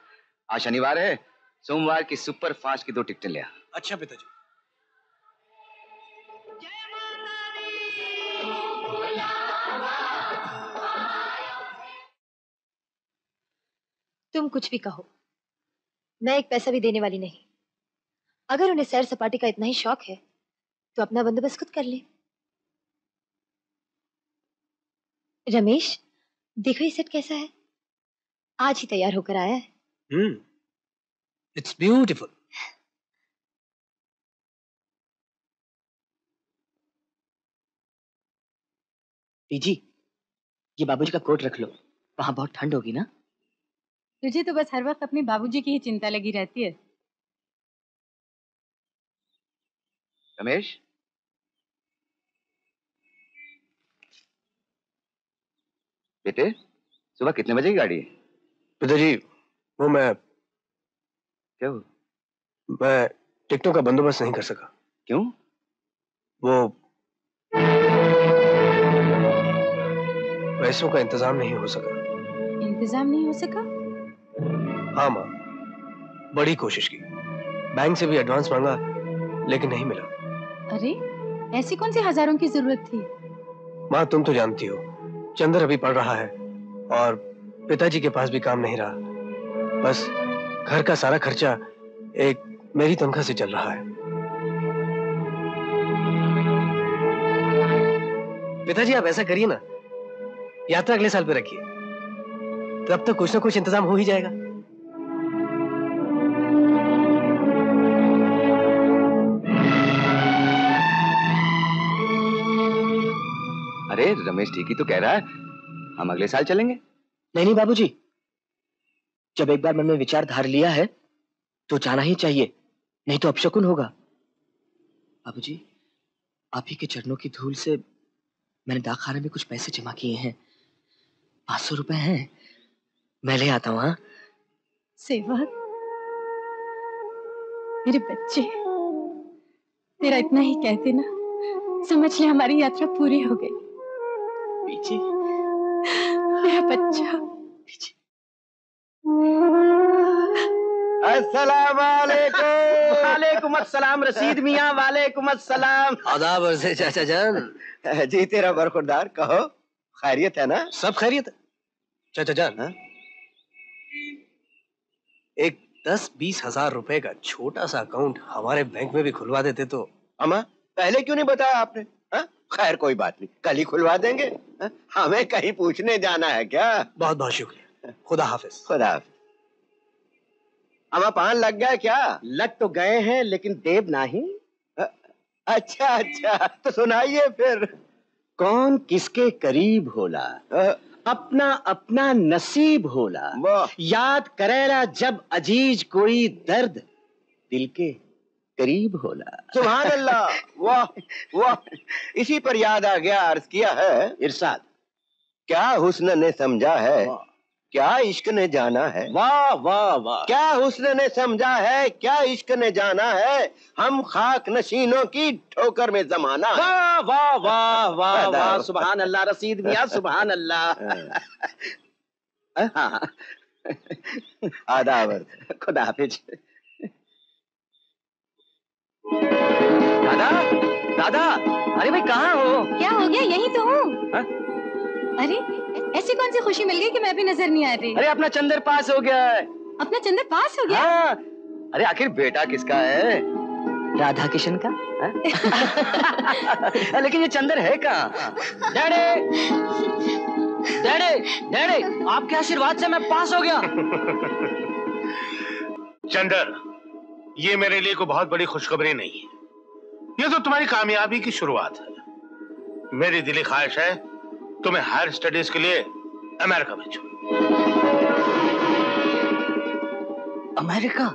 Speaker 3: आज शनिवार है सोमवार की सुपर फास्ट की दो टिकटें ले आ।
Speaker 17: अच्छा पिताजी।
Speaker 11: तुम कुछ भी कहो मैं एक पैसा भी देने वाली नहीं। अगर उन्हें सैर सपाटी का इतना ही शौक है तो अपना बंदोबस्त खुद कर ले। रमेश देखो ये सेट कैसा है। आज ही तैयार होकर आया है।
Speaker 17: हम्म। इट्स ब्यूटीफुल
Speaker 9: पीजी ये बाबूजी का कोट रख लो। वहाँ बहुत ठंड होगी ना?
Speaker 16: तुझे तो बस हर वक्त अपने बाबूजी की ही चिंता लगी रहती है।
Speaker 3: रमेश? बेटे सुबह कितने बजे की गाड़ी है?
Speaker 17: पिताजी वो मैं
Speaker 3: क्या? हुआ?
Speaker 17: मैं टिकटों का बंदोबस्त नहीं कर सका।
Speaker 3: क्यों?
Speaker 17: वो पैसों का इंतज़ाम नहीं हो सका।
Speaker 16: इंतज़ाम नहीं हो सका?
Speaker 17: हाँ माँ। बड़ी कोशिश की। बैंक से भी एडवांस मांगा लेकिन नहीं मिला।
Speaker 16: अरे, ऐसी कौन सी हज़ारों की ज़रूरत थी?
Speaker 17: माँ, तुम तो जानती हो। चंद्र अभी पढ़ रहा है और पिताजी के पास भी काम नहीं रहा। बस घर का सारा खर्चा एक मेरी तनख्वाह से चल रहा है। पिताजी, आप ऐसा करिए ना। यात्रा अगले साल पे रखिए। तब तक तो कुछ ना कुछ इंतज़ाम हो ही जाएगा।
Speaker 3: रमेश ठीक ही तो कह रहा है। हम अगले साल चलेंगे।
Speaker 9: नहीं नहीं बाबूजी। जब एक बार मन में विचार धार लिया है तो जाना ही चाहिए नहीं तो अपशकुन होगा। बाबूजी आप ही के चरणों की धूल से मैंने डाकखाने में कुछ पैसे जमा किए हैं। पाँच सौ रुपए हैं। मैं ले आता हूँ हाँ?
Speaker 16: सेवक मेरे बच्चे तेरा इतना ही कहते ना समझ ले हमारी यात्रा पूरी हो गई।
Speaker 9: पीछे।
Speaker 16: मेरा बच्चा
Speaker 14: अस्सलाम वालेकुम वालेकुम अस्सलाम रशीद मियाँ वालेकुम अस्सलाम।
Speaker 17: आदाब अर्जे चाचा जान।
Speaker 14: जी तेरा बरखुरदार कहो खैरियत है ना?
Speaker 17: सब खैरियत। है चाचा जान
Speaker 14: हाँ?
Speaker 17: एक दस बीस हज़ार रुपए का छोटा सा अकाउंट हमारे बैंक में भी खुलवा देते तो।
Speaker 14: अमा पहले क्यों नहीं बताया आपने? खैर कोई बात नहीं। कल ही खुलवा देंगे। हाँ? हमें कहीं पूछने जाना है क्या?
Speaker 17: बहुत बहुत शुक्रिया। खुदा हाफिज।
Speaker 14: खुदा हाफिज। अमा पान लग गया क्या? लग तो गए हैं लेकिन देव नहीं। अच्छा अच्छा तो सुनाइए फिर। कौन किसके करीब होला? अपना अपना नसीब होला। याद करेला जब अज़ीज़ कोई दर्द दिल के। करीब होला। सुभान अल्लाह वाह वाह। इसी पर याद आ गया अर्ज़ किया है इरशाद। क्या हुस्न ने समझा है? क्या इश्क ने जाना है? वाह वाह वाह। क्या हुस्न ने समझा है? क्या इश्क ने जाना है? हम खाक नशीनों की ठोकर में जमाना। वाह वाह वाह वाह वाह सुबहान अल्लाह रसीद मियाँ सुबहान अल्लाह हाँ। आदाब। खुदा हाफिज
Speaker 9: दादा दादा अरे भाई कहाँ हो?
Speaker 16: क्या हो गया? यही तो हूँ। अरे ऐसी कौन सी खुशी मिल गई कि मैं भी नज़र नहीं आ रही?
Speaker 9: अरे अपना चंदर पास हो गया है।
Speaker 16: अपना चंदर पास हो गया?
Speaker 9: हाँ। अरे आखिर बेटा किसका है? राधा किशन का? हाँ? लेकिन ये चंदर है कहाँ? डैडी! डैडे डैडी आपके आशीर्वाद से मैं पास हो गया।
Speaker 12: चंदर ये मेरे लिए कोई बहुत बड़ी खुशखबरी नहीं है। ये तो तुम्हारी कामयाबी की शुरुआत है। मेरी दिली ख्वाहिश है तुम्हें हायर स्टडीज़ के लिए अमेरिका भेजूं
Speaker 9: अमेरिका?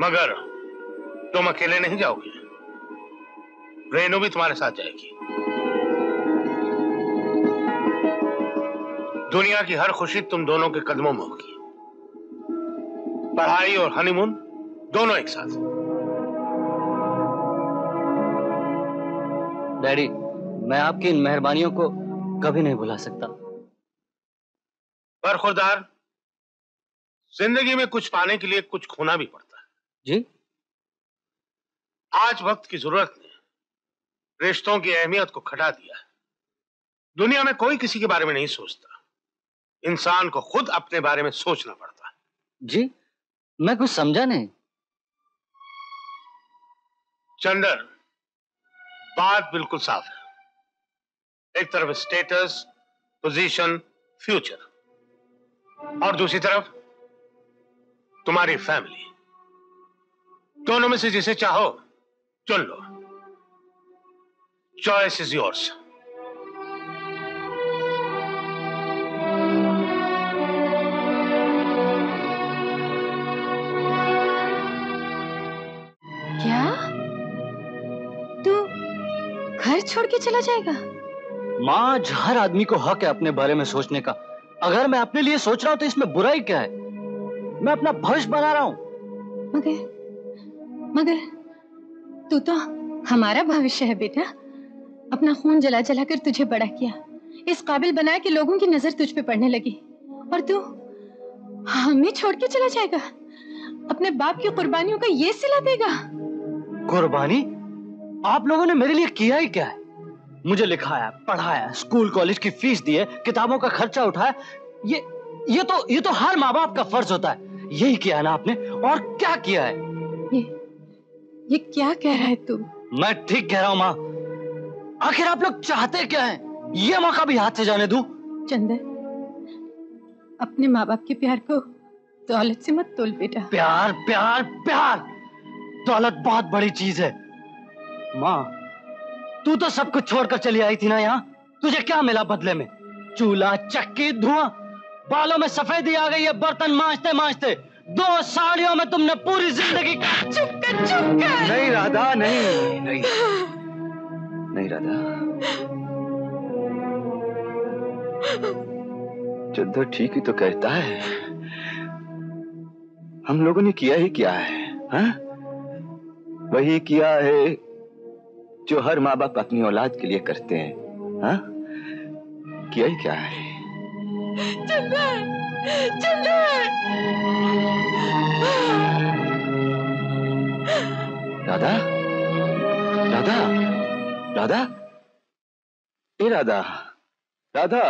Speaker 12: मगर तुम अकेले नहीं जाओगे। रेनू भी तुम्हारे साथ जाएगी। दुनिया की हर खुशी तुम दोनों के कदमों में होगी। पढ़ाई और हनीमून दोनों एक साथ।
Speaker 4: डैडी मैं आपकी इन मेहरबानियों को कभी नहीं भुला सकता।
Speaker 12: पर खुरदार ज़िंदगी में कुछ पाने के लिए कुछ खोना भी पड़ता है।
Speaker 4: जी?
Speaker 12: आज वक्त की ज़रूरत ने रिश्तों की अहमियत को खटा दिया है। दुनिया में कोई किसी के बारे में नहीं सोचता। इंसान को खुद अपने बारे में सोचना पड़ता है।
Speaker 4: जी? मैं कुछ समझा नहीं।
Speaker 12: चंदर, बात बिल्कुल साफ़ है। एक तरफ़ स्टेटस पोजीशन फ्यूचर और दूसरी तरफ़, तुम्हारी फैमिली दोनों में से जिसे चाहो, चुन लो। चॉइस इज़ योर्स
Speaker 6: छोड़ के चला जाएगा।
Speaker 4: माँ आज हर आदमी को हक है अपने बारे में सोचने का। अगर मैं अपने लिए सोच रहा हूँ तो इसमें बुराई क्या है? मैं अपना भविष्य बना रहा हूँ।
Speaker 6: मगर मगर तू तो हमारा भविष्य है बेटा। अपना खून जला जला कर तुझे बड़ा किया। इस काबिल बनाया कि लोगों की नज़र तुझ पे पड़ने लगी। और तू हमें छोड़ के चला जाएगा। अपने बाप की कुर्बानियों का ये सिला देगा।
Speaker 4: कुर्बानी? आप लोगों ने मेरे लिए किया ही क्या है? मुझे लिखाया पढ़ाया स्कूल कॉलेज की फ़ीस दिए किताबों का खर्चा उठाया। ये ये तो ये तो हर माँ बाप का फ़र्ज़ होता है। यही किया है ना आपने? और क्या किया है?
Speaker 6: ये ये क्या कह रहा है तू?
Speaker 4: मैं ठीक कह रहा हूँ माँ। आखिर आप लोग चाहते क्या हैं? ये मौका भी हाथ से जाने दू?
Speaker 6: चंदर अपने माँ बाप के प्यार को दौलत से मत तोल बेटा।
Speaker 4: प्यार प्यार प्यार। दौलत बहुत बड़ी चीज़ है। माँ तू तो सब कुछ छोड़कर चली आई थी ना यहाँ? तुझे क्या मिला बदले में? चूल्हा चक्की धुआँ? बालों में सफेदी आ गई है बर्तन मांजते मांजते। दो साड़ियों में तुमने पूरी ज़िंदगी
Speaker 6: चुप कर चुप कर
Speaker 3: नहीं राधा नहीं नहीं नहीं राधा। चंद्र ठीक ही तो कहता है हम लोगों ने किया ही क्या है हा? वही किया है जो हर माँ बाप अपनी औलाद के लिए करते हैं हा? किया ही क्या है?
Speaker 6: चंदर चंदर
Speaker 3: राधा? राधा? राधा? ए राधा राधा।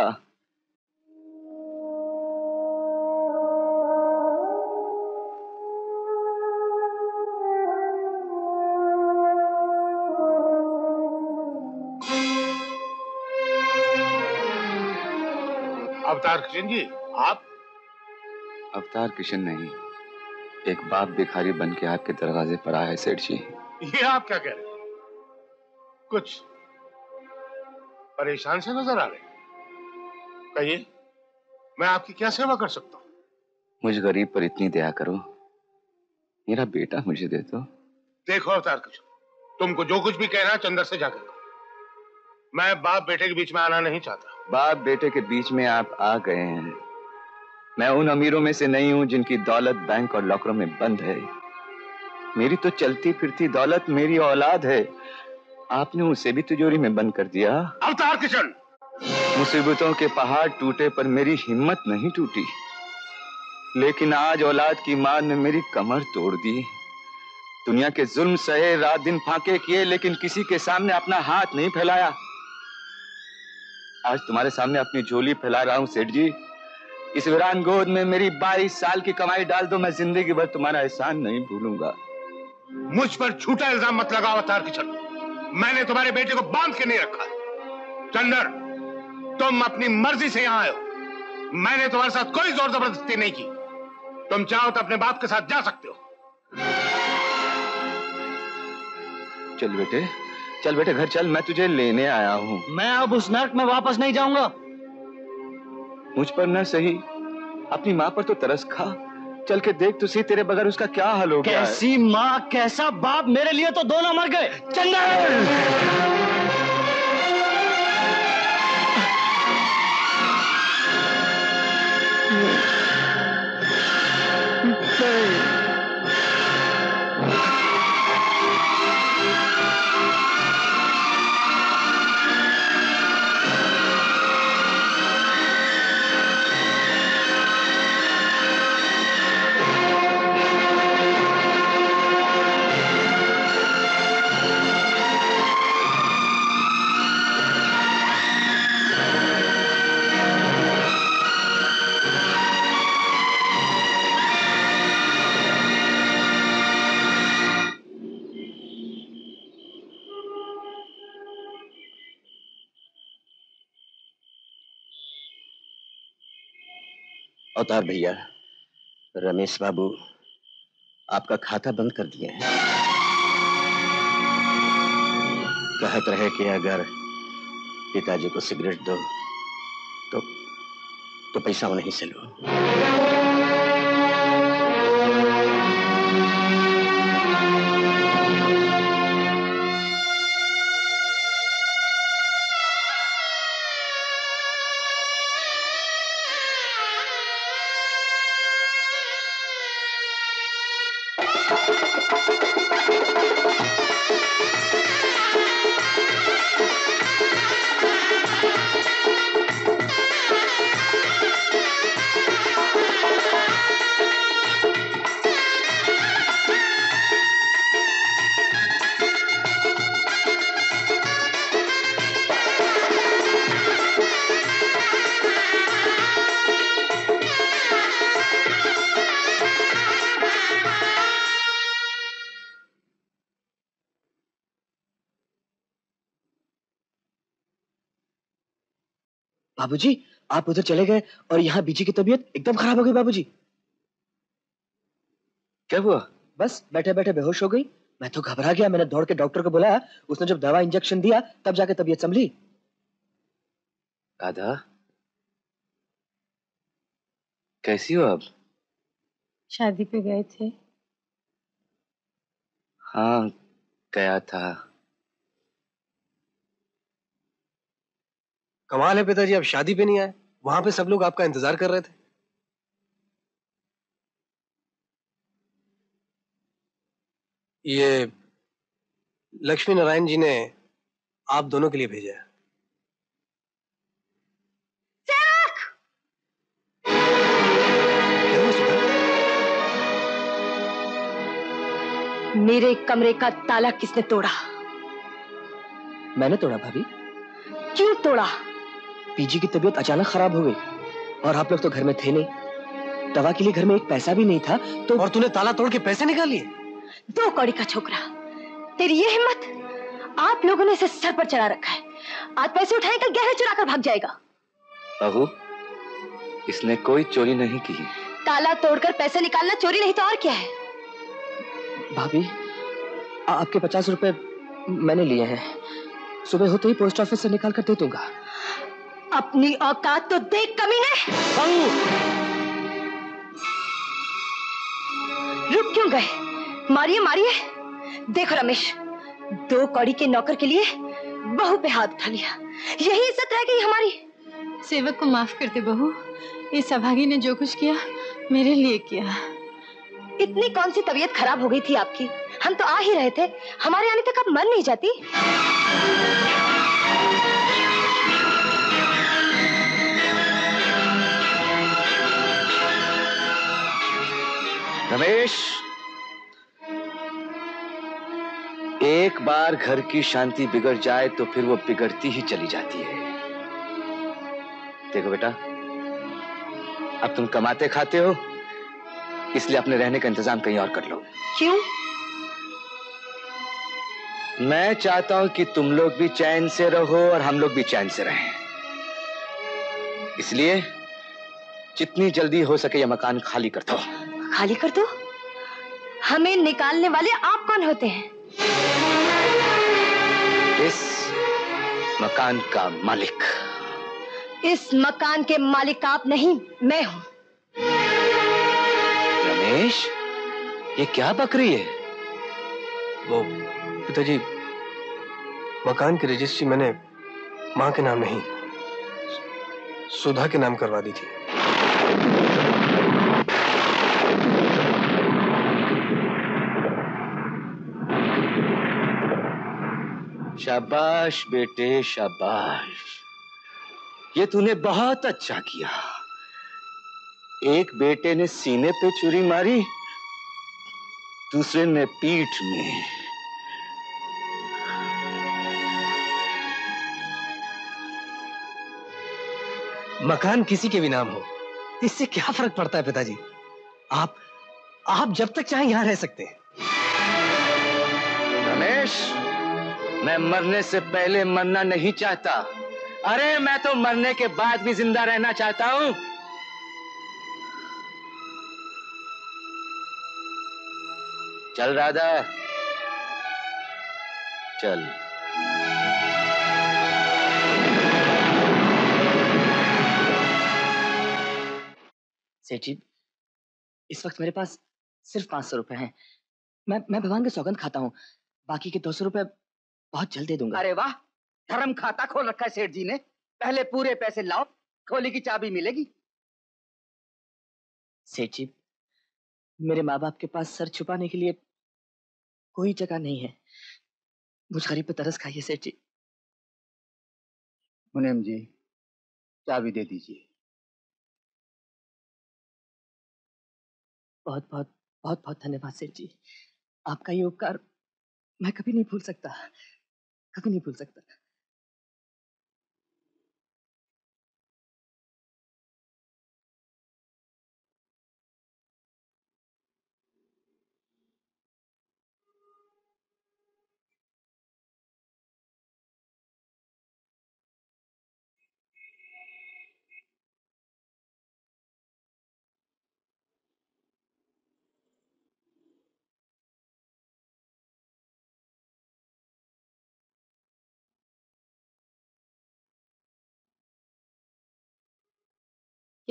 Speaker 12: अवतार किशन जी आप?
Speaker 3: अवतार किशन नहीं एक बाप भिखारी बन के आपके दरवाजे पर आया है सेठ जी।
Speaker 12: ये आप क्या कह रहे कुछ परेशान से नज़र आ रहे कहिए मैं आपकी क्या सेवा कर सकता हूँ?
Speaker 3: मुझ गरीब पर इतनी दया करो। मेरा बेटा मुझे दे दो।
Speaker 12: देखो अवतार किशन तुमको जो कुछ भी कहना चंदर से जाकर मैं बाप बेटे के बीच में आना नहीं चाहता।
Speaker 3: बाप बेटे के बीच में आप आ गए हैं। मैं उन अमीरों में से नहीं हूँ जिनकी दौलत बैंक और लॉकरों में बंद है। मेरी तो चलती फिरती दौलत मेरी औलाद है। आपने उसे भी तिजोरी में बंद कर दिया।
Speaker 12: अवतार किशन!
Speaker 3: मुसीबतों के पहाड़ टूटे पर मेरी हिम्मत नहीं टूटी। लेकिन आज औलाद की माँ ने मेरी कमर तोड़ दी। दुनिया के जुल्म सहे रात दिन फांके किए लेकिन किसी के सामने अपना हाथ नहीं फैलाया। आज तुम्हारे सामने अपनी झोली फैला रहा हूँ सेठ जी। इस वीरान गोद में मेरी 22 साल की कमाई डाल दो मैं ज़िंदगी भर तुम्हारा एहसान नहीं भूलूँगा।
Speaker 12: मुझ पर झूठा इल्ज़ाम मत लगाओ अवतार किशन। मैंने तुम्हारे बेटे को बाँध के नहीं रखा। चंदर तुम अपनी मर्ज़ी से यहाँ आए हो। मैंने तुम्हारे साथ कोई ज़ोर ज़बरदस्ती नहीं की। तुम चाहो तो अपने बाप के साथ जा सकते हो।
Speaker 3: चल बेटे चल बेटे घर चल मैं तुझे लेने आया हूँ।
Speaker 4: मैं अब उस नर्क में वापस नहीं जाऊँगा।
Speaker 3: मुझ पर न सही अपनी माँ पर तो तरस खा।
Speaker 17: चल के देख तो सही तेरे बगैर उसका क्या हाल हो गया
Speaker 4: कैसी माँ कैसा बाप मेरे लिए तो दोनों मर गए। चंदन!
Speaker 14: अवतार भैया, रमेश बाबू, आपका खाता बंद कर दिया है। कहत रहे कि अगर पिताजी को सिगरेट दो तो तो पैसा उन्हीं से लो।
Speaker 9: बाबूजी आप उधर चले गए और यहाँ बीजी की तबीयत एकदम खराब हो गई बाबूजी।
Speaker 14: क्या हुआ?
Speaker 9: बस बैठे बैठे बेहोश हो गई। मैं तो घबरा गया। मैंने दौड़ के डॉक्टर को बुलाया उसने जब दवा इंजेक्शन दिया तब जाके तबीयत संभली।
Speaker 3: राधा कैसी हो अब
Speaker 6: शादी पे गए थे।
Speaker 3: हाँ गया था।
Speaker 17: कमाल है पिताजी आप शादी पे नहीं आए। वहाँ पे सब लोग आपका इंतज़ार कर रहे थे। ये लक्ष्मी नारायण जी ने आप दोनों के लिए भेजा है।
Speaker 11: मेरे कमरे का ताला किसने तोड़ा?
Speaker 9: मैंने तोड़ा भाभी।
Speaker 11: क्यों तोड़ा?
Speaker 9: पीजी की तबीयत अचानक खराब हो गई और आप लोग तो घर में थे नहीं। दवा के लिए घर में एक पैसा भी नहीं था तो
Speaker 17: और तूने ताला तोड़ के पैसे निकाल लिए?
Speaker 11: दो कौड़ी का छोकरा तेरी ये हिम्मत? आप लोगों ने इसे सर पर चढ़ा रखा है। आज पैसे उठाएगा गहरे चुरा कर भाग जाएगा।
Speaker 3: बहू इसने कोई चोरी नहीं की।
Speaker 11: ताला तोड़कर पैसे निकालना चोरी नहीं तो और क्या है?
Speaker 9: भाभी आपके पचास रुपए मैंने लिए हैं। सुबह होते ही पोस्ट ऑफ़िस से निकाल कर दे दूँगा।
Speaker 11: अपनी औकात तो देख कमीने रुक क्यों गए? मारिए मारिए। देखो रमेश दो कौड़ी के नौकर के लिए बहू पे हाथ उठा लिया यही इज़्ज़त रह गई हमारी।
Speaker 6: सेवक को माफ़ करते बहू इस अभागी ने जो कुछ किया मेरे लिए किया।
Speaker 11: इतनी कौन सी तबीयत खराब हो गई थी आपकी? हम तो आ ही रहे थे। हमारे आने तक अब मर नहीं जाती।
Speaker 3: रमेश एक बार घर की शांति बिगड़ जाए तो फिर वो बिगड़ती ही चली जाती है। देखो बेटा अब तुम कमाते खाते हो इसलिए अपने रहने का इंतज़ाम कहीं और कर लो।
Speaker 11: क्यों?
Speaker 3: मैं चाहता हूँ कि तुम लोग भी चैन से रहो और हम लोग भी चैन से रहें। इसलिए जितनी जल्दी हो सके यह मकान खाली कर दो।
Speaker 11: खाली कर दो। हमें निकालने वाले आप कौन होते हैं?
Speaker 3: इस मकान का मालिक।
Speaker 11: इस मकान के मालिक आप नहीं मैं हूँ।
Speaker 3: रमेश ये क्या बकरी है?
Speaker 17: वो पिताजी मकान की रजिस्ट्री मैंने माँ के नाम नहीं सुधा के नाम करवा दी थी।
Speaker 3: शाबाश बेटे, शाबाश। ये तूने बहुत अच्छा किया। एक बेटे ने सीने पे चुरी मारी, दूसरे ने पीठ में।
Speaker 17: मकान किसी के भी नाम हो, इससे क्या फ़र्क पड़ता है पिताजी? आप आप जब तक चाहें यहाँ रह सकते हैं।
Speaker 3: रमेश मैं मरने से पहले मरना नहीं चाहता। अरे, मैं तो मरने के बाद भी ज़िंदा रहना चाहता हूँ। चल, राधा। चल।
Speaker 9: सेठ जी इस वक्त मेरे पास सिर्फ़ पाँच सौ रुपए हैं। मैं मैं भगवान के सौगंध खाता हूँ। बाकी के दो सौ रुपए बहुत जल्द दे दूँगा।
Speaker 2: अरे वाह धर्म खाता खोल रखा है सेठ जी ने। पहले पूरे पैसे लाओ खोली की चाबी मिलेगी।
Speaker 9: सेठ जी मेरे माँ बाप के पास सर छुपाने के लिए कोई जगह नहीं है। मुझ गरीब पे तरस खाइए सेठ जी।
Speaker 2: मुनीम जी चाबी दे दीजिए।
Speaker 9: बहुत बहुत बहुत बहुत धन्यवाद सेठ जी। आपका ये उपकार मैं कभी नहीं भूल सकता। कभी नहीं भूल सकता।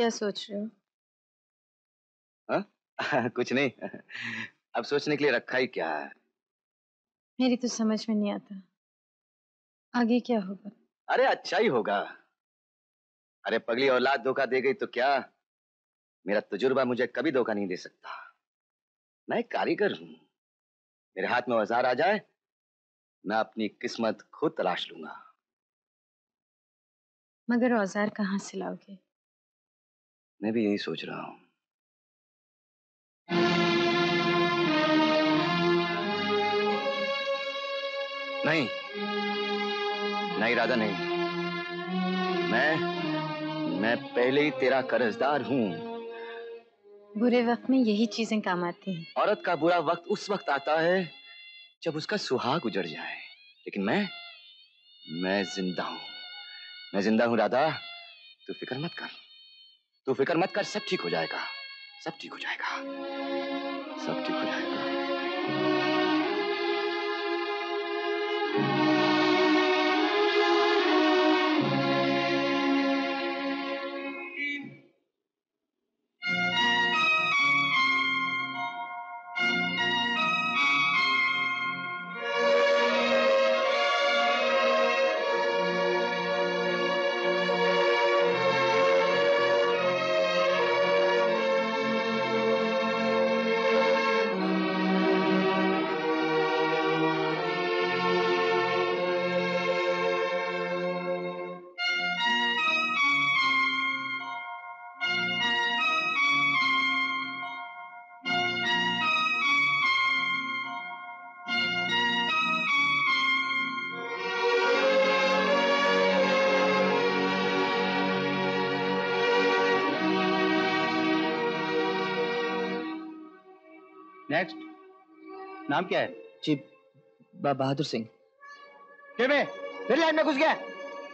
Speaker 6: क्या सोच रहे हो?
Speaker 3: हाँ? कुछ नहीं। अब सोचने के लिए रखा ही क्या है?
Speaker 6: मेरी तो समझ में नहीं आता। आगे क्या होगा?
Speaker 3: अरे अच्छा ही होगा। अरे पगली औलाद धोखा दे गई तो क्या? मेरा तजुर्बा मुझे कभी धोखा नहीं दे सकता। मैं कारीगर हूँ। मेरे हाथ में औज़ार आ जाए मैं अपनी किस्मत खुद तलाश लूँगा।
Speaker 6: मगर औज़ार कहाँ से लाओगे?
Speaker 3: मैं भी यही सोच रहा हूँ। नहीं। नहीं राधा नहीं। मैं मैं पहले ही तेरा कर्जदार हूँ।
Speaker 6: बुरे वक्त में यही चीज़ें काम आती हैं।
Speaker 3: औरत का बुरा वक्त उस वक्त आता है जब उसका सुहाग उजड़ जाए। लेकिन मैं मैं ज़िंदा हूँ। मैं ज़िंदा हूँ राधा। तू फ़िक्र मत कर। तू फ़िक्र मत कर, सब ठीक हो जाएगा। सब ठीक हो जाएगा। सब ठीक हो जाएगा।
Speaker 4: नाम क्या है?
Speaker 9: जी बहादुर सिंह।
Speaker 2: के में फिर लाइन में घुस गया?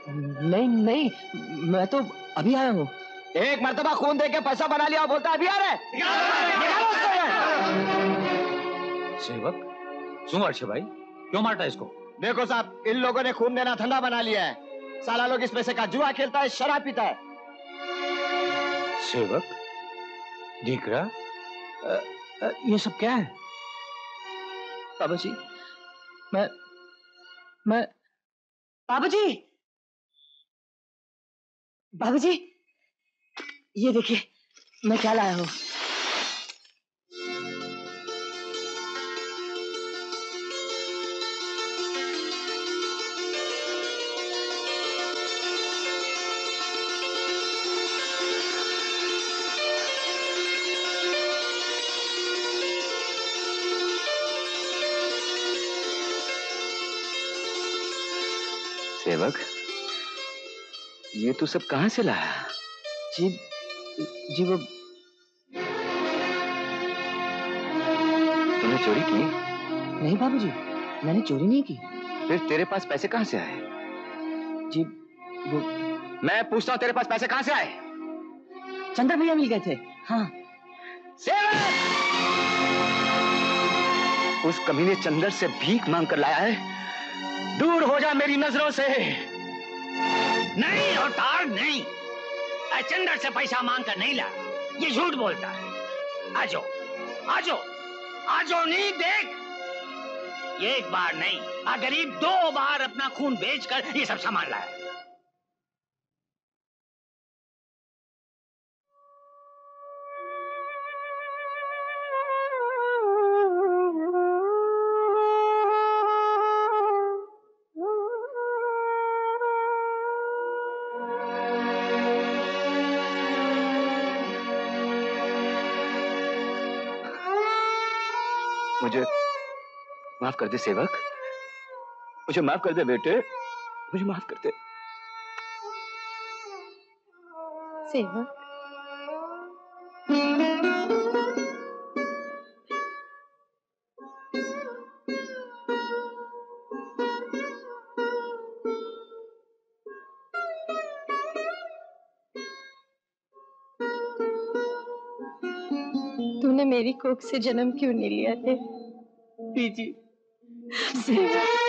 Speaker 9: नहीं नहीं मैं तो अभी आया हूँ।
Speaker 2: एक मर्तबा खून दे के पैसा बना लिया बोलता अभी आ रहा है। निकालो उसको यहाँ।
Speaker 4: सेवक क्यों अर्षे भाई? क्यों मारता है इसको?
Speaker 2: देखो साहब इन लोगों ने खून देना ठंडा बना लिया है। साला लोग इस पैसे का जुआ खेलता है शराब पीता है।
Speaker 4: सेवक दीकरा ये सब क्या है?
Speaker 9: बाबा जी मैं मैं बाबू जी! बाबू जी ये देखिए मैं क्या लाया हूँ?
Speaker 3: ये तू सब कहाँ से लाया?
Speaker 9: जी जी वो
Speaker 3: तूने चोरी की?
Speaker 9: नहीं बाबू जी मैंने चोरी नहीं की।
Speaker 3: फिर तेरे पास पैसे कहाँ से आए?
Speaker 9: जी वो
Speaker 3: मैं पूछता हूँ तेरे पास पैसे कहाँ से आए?
Speaker 9: चंद्र भैया मिल गए थे। हाँ।
Speaker 3: उस कमीने चंदर से भीख मांग कर लाया है। दूर हो जा मेरी नज़रों से।
Speaker 2: नहीं अवतार नहीं। चंदर से पैसा मांग कर नहीं ला। ये झूठ बोलता है। आजो आजो आजो नहीं, देख। एक बार नहीं, आ गरीब दो बार अपना खून बेचकर ये सब सामान लाया।
Speaker 3: माफ़ कर दे सेवक। मुझे माफ़ कर दे बेटे। मुझे माफ़ कर दे।
Speaker 21: सेवक। तूने मेरी कोख से जन्म क्यों नहीं लिया थे
Speaker 9: बीजी
Speaker 21: सेवक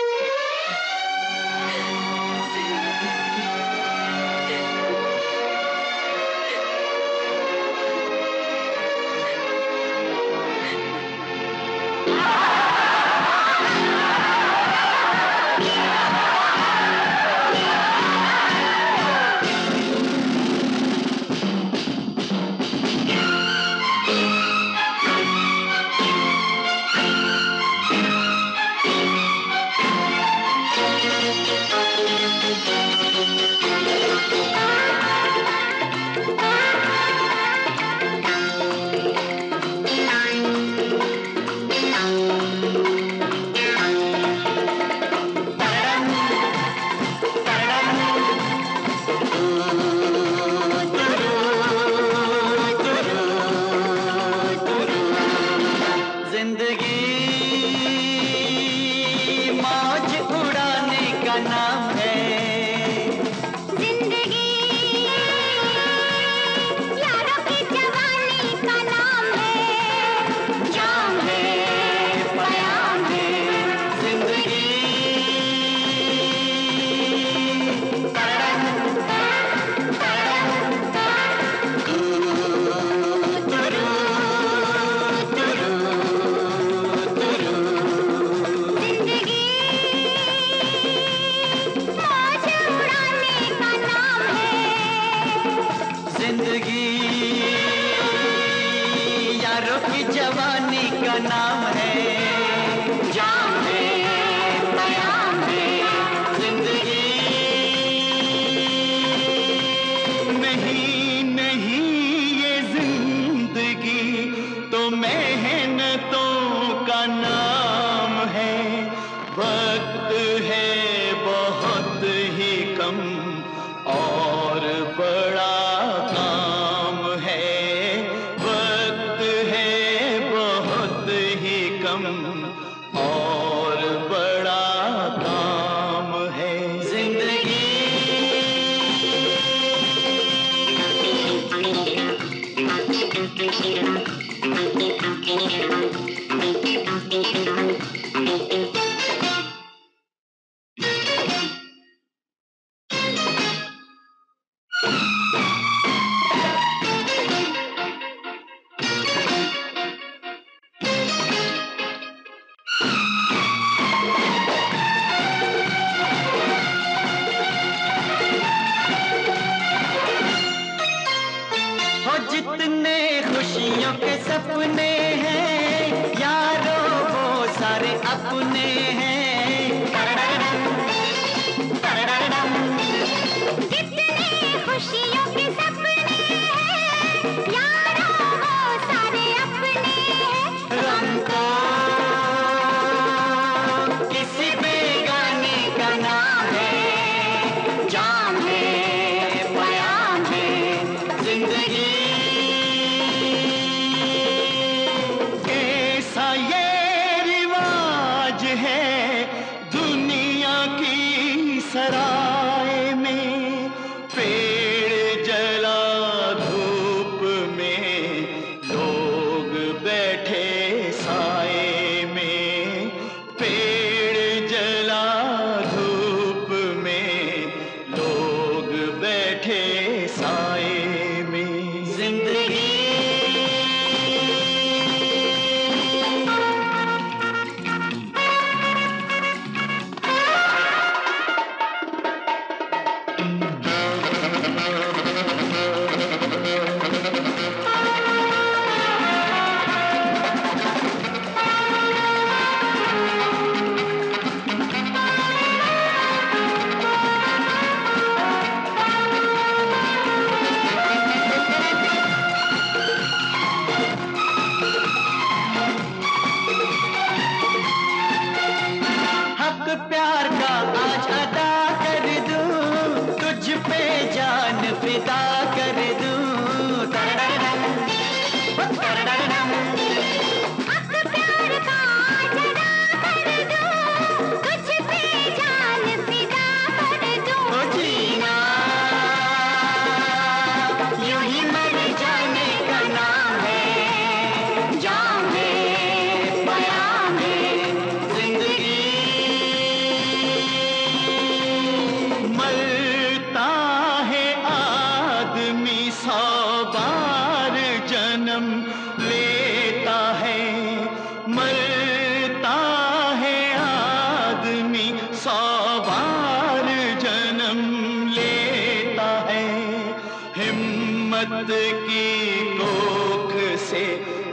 Speaker 21: हिम्मत की कोख से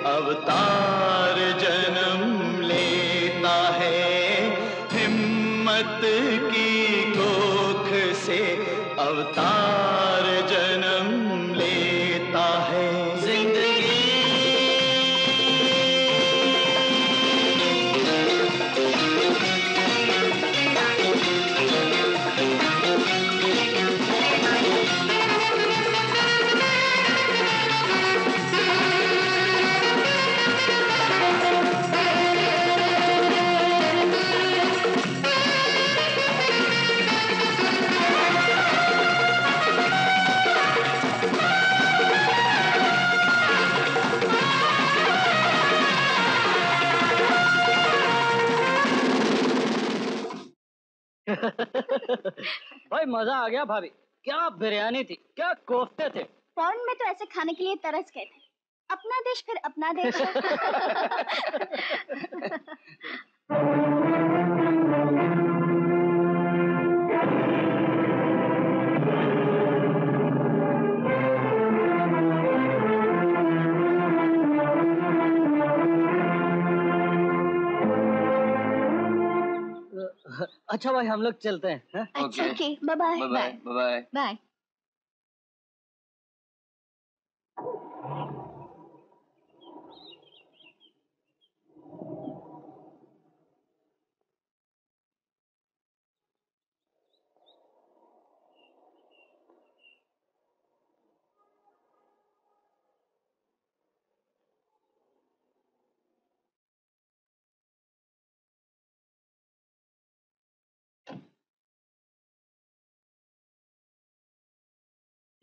Speaker 21: अवतार जन्म लेता है। हिम्मत की
Speaker 4: भाई मज़ा आ गया भाभी। क्या बिरयानी थी क्या कोफ्ते थे।
Speaker 13: फॉरेन में तो ऐसे खाने के लिए तरस गए थे। अपना देश फिर अपना देश।
Speaker 4: अच्छा भाई हम लोग चलते हैं हैं?
Speaker 13: अच्छा okay bye
Speaker 25: bye bye
Speaker 13: bye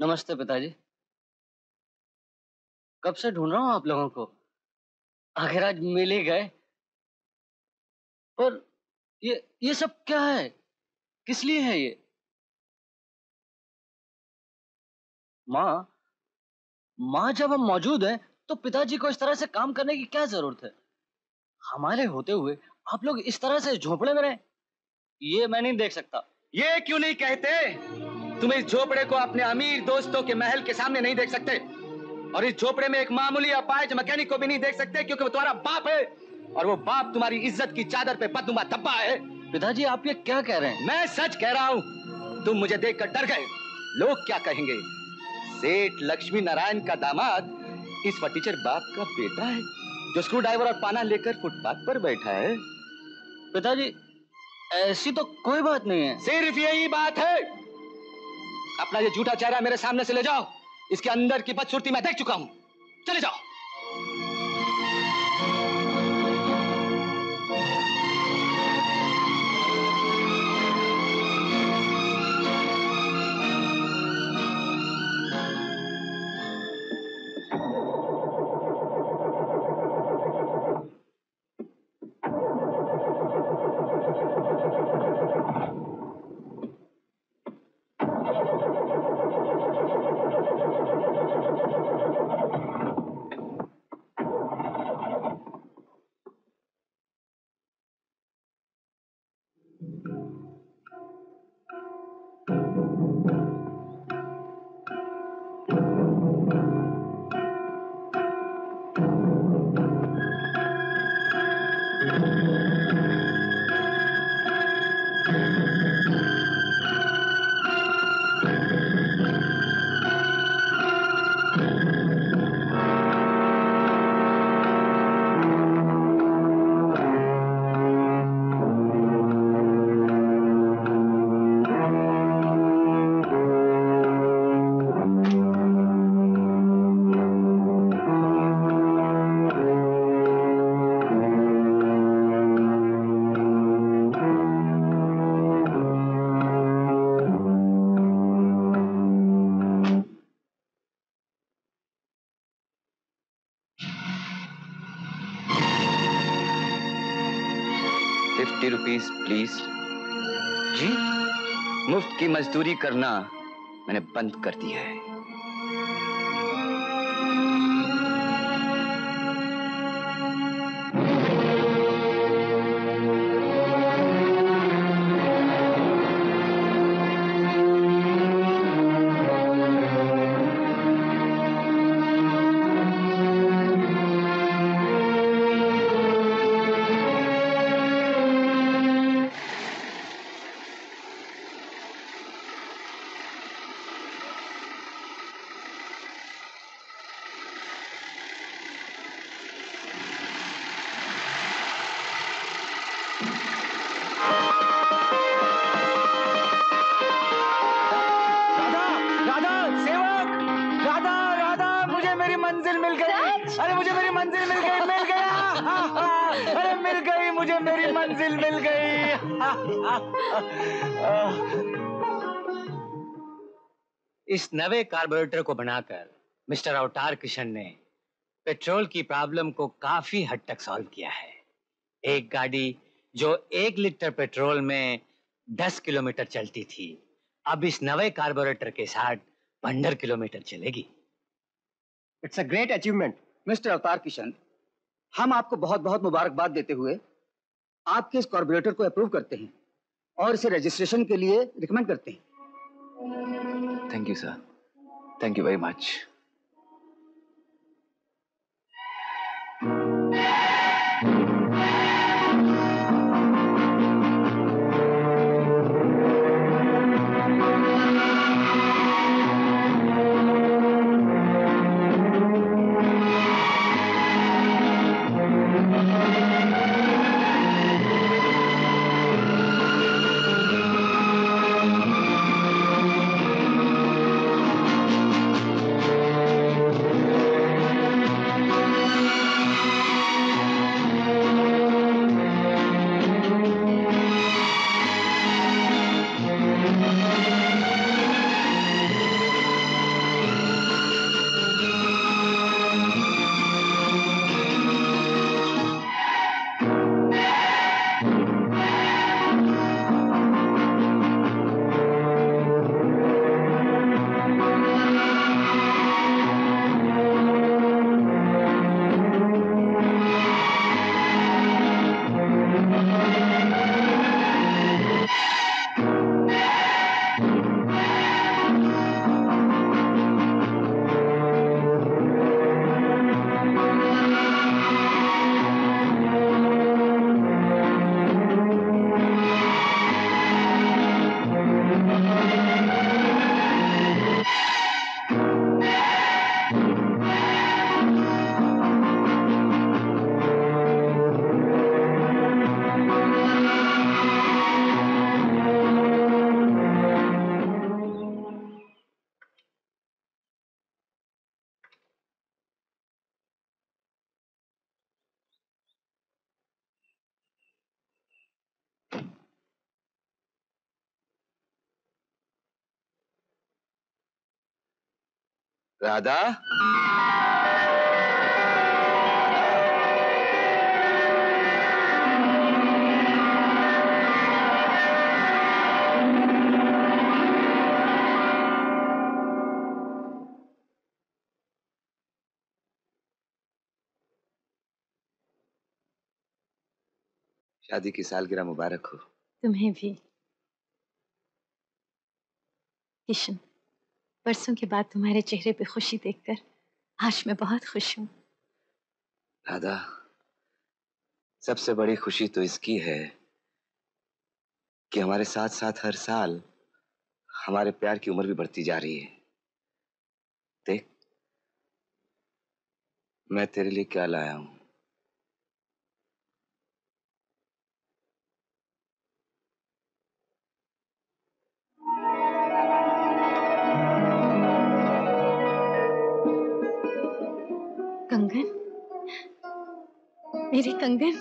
Speaker 4: नमस्ते पिताजी। कब से ढूंढ रहा हूँ आप लोगों को? आखिर आज मिल ही गए। पर ये ये सब क्या है? किस लिए है ये? माँ माँ जब हम मौजूद हैं तो पिताजी को इस तरह से काम करने की क्या ज़रूरत है? हमारे होते हुए आप लोग इस तरह से झोपड़े में रहे। ये मैं नहीं देख सकता।
Speaker 3: ये क्यों नहीं कहते? तुम इस झोपड़े को अपने अमीर दोस्तों के महल के सामने नहीं देख सकते। और इस झोपड़े में एक मामूली अपाइज मैकेनिक को भी नहीं देख सकते क्योंकि वो तुम्हारा बाप है। और वो बाप तुम्हारी इज़्ज़त की चादर पे बदनुमा धब्बा है।
Speaker 4: पिताजी आप ये क्या कह रहे हैं?
Speaker 3: मैं सच कह रहा हूँ तुम मुझे देखकर डर गए। लोग क्या कहेंगे? सेठ लक्ष्मी नारायण का दामाद इस फटीचर बाप का बेटा है जो स्क्रू ड्राइवर और पाना लेकर फुटपाथ पर बैठा है।
Speaker 4: पिताजी ऐसी तो कोई बात नहीं है।
Speaker 3: सिर्फ़ यही बात है। अपना ये झूठा चेहरा मेरे सामने से ले जाओ, इसके अंदर की बदसूरती मैं देख चुका हूँ। चले जाओ। रुपीज़ प्लीज़ जी मुफ़्त की मजदूरी करना मैंने बंद कर दिया है।
Speaker 4: इस नवे कार्बोरेटर को बनाकर मिस्टर अवतार किशन ने पेट्रोल की प्रॉब्लम को काफ़ी हद तक सॉल्व किया है। एक गाड़ी जो एक लीटर पेट्रोल में दस किलोमीटर चलती थी, अब इस नवे कार्बोरेटर के साथ पंद्रह किलोमीटर चलेगी।
Speaker 2: It's a great achievement mister Avtar Kishan. हम आपको बहुत बहुत मुबारकबाद देते हुए आपके इस कार्बोरेटर को अप्रूव करते हैं और इसे रजिस्ट्रेशन के लिए रिकमेंड करते हैं।
Speaker 3: Thank you sir thank you very much Radha? शादी की सालगिरह मुबारक हो।
Speaker 6: तुम्हें भी। किशन। बरसों के बाद तुम्हारे चेहरे पे खुशी देखकर आज मैं बहुत खुश हूँ।
Speaker 3: राधा, सबसे बड़ी खुशी तो इसकी है कि हमारे साथ साथ हर साल हमारे प्यार की उम्र भी बढ़ती जा रही है। देख, मैं तेरे लिए क्या लाया हूँ?
Speaker 6: मेरे कंगन।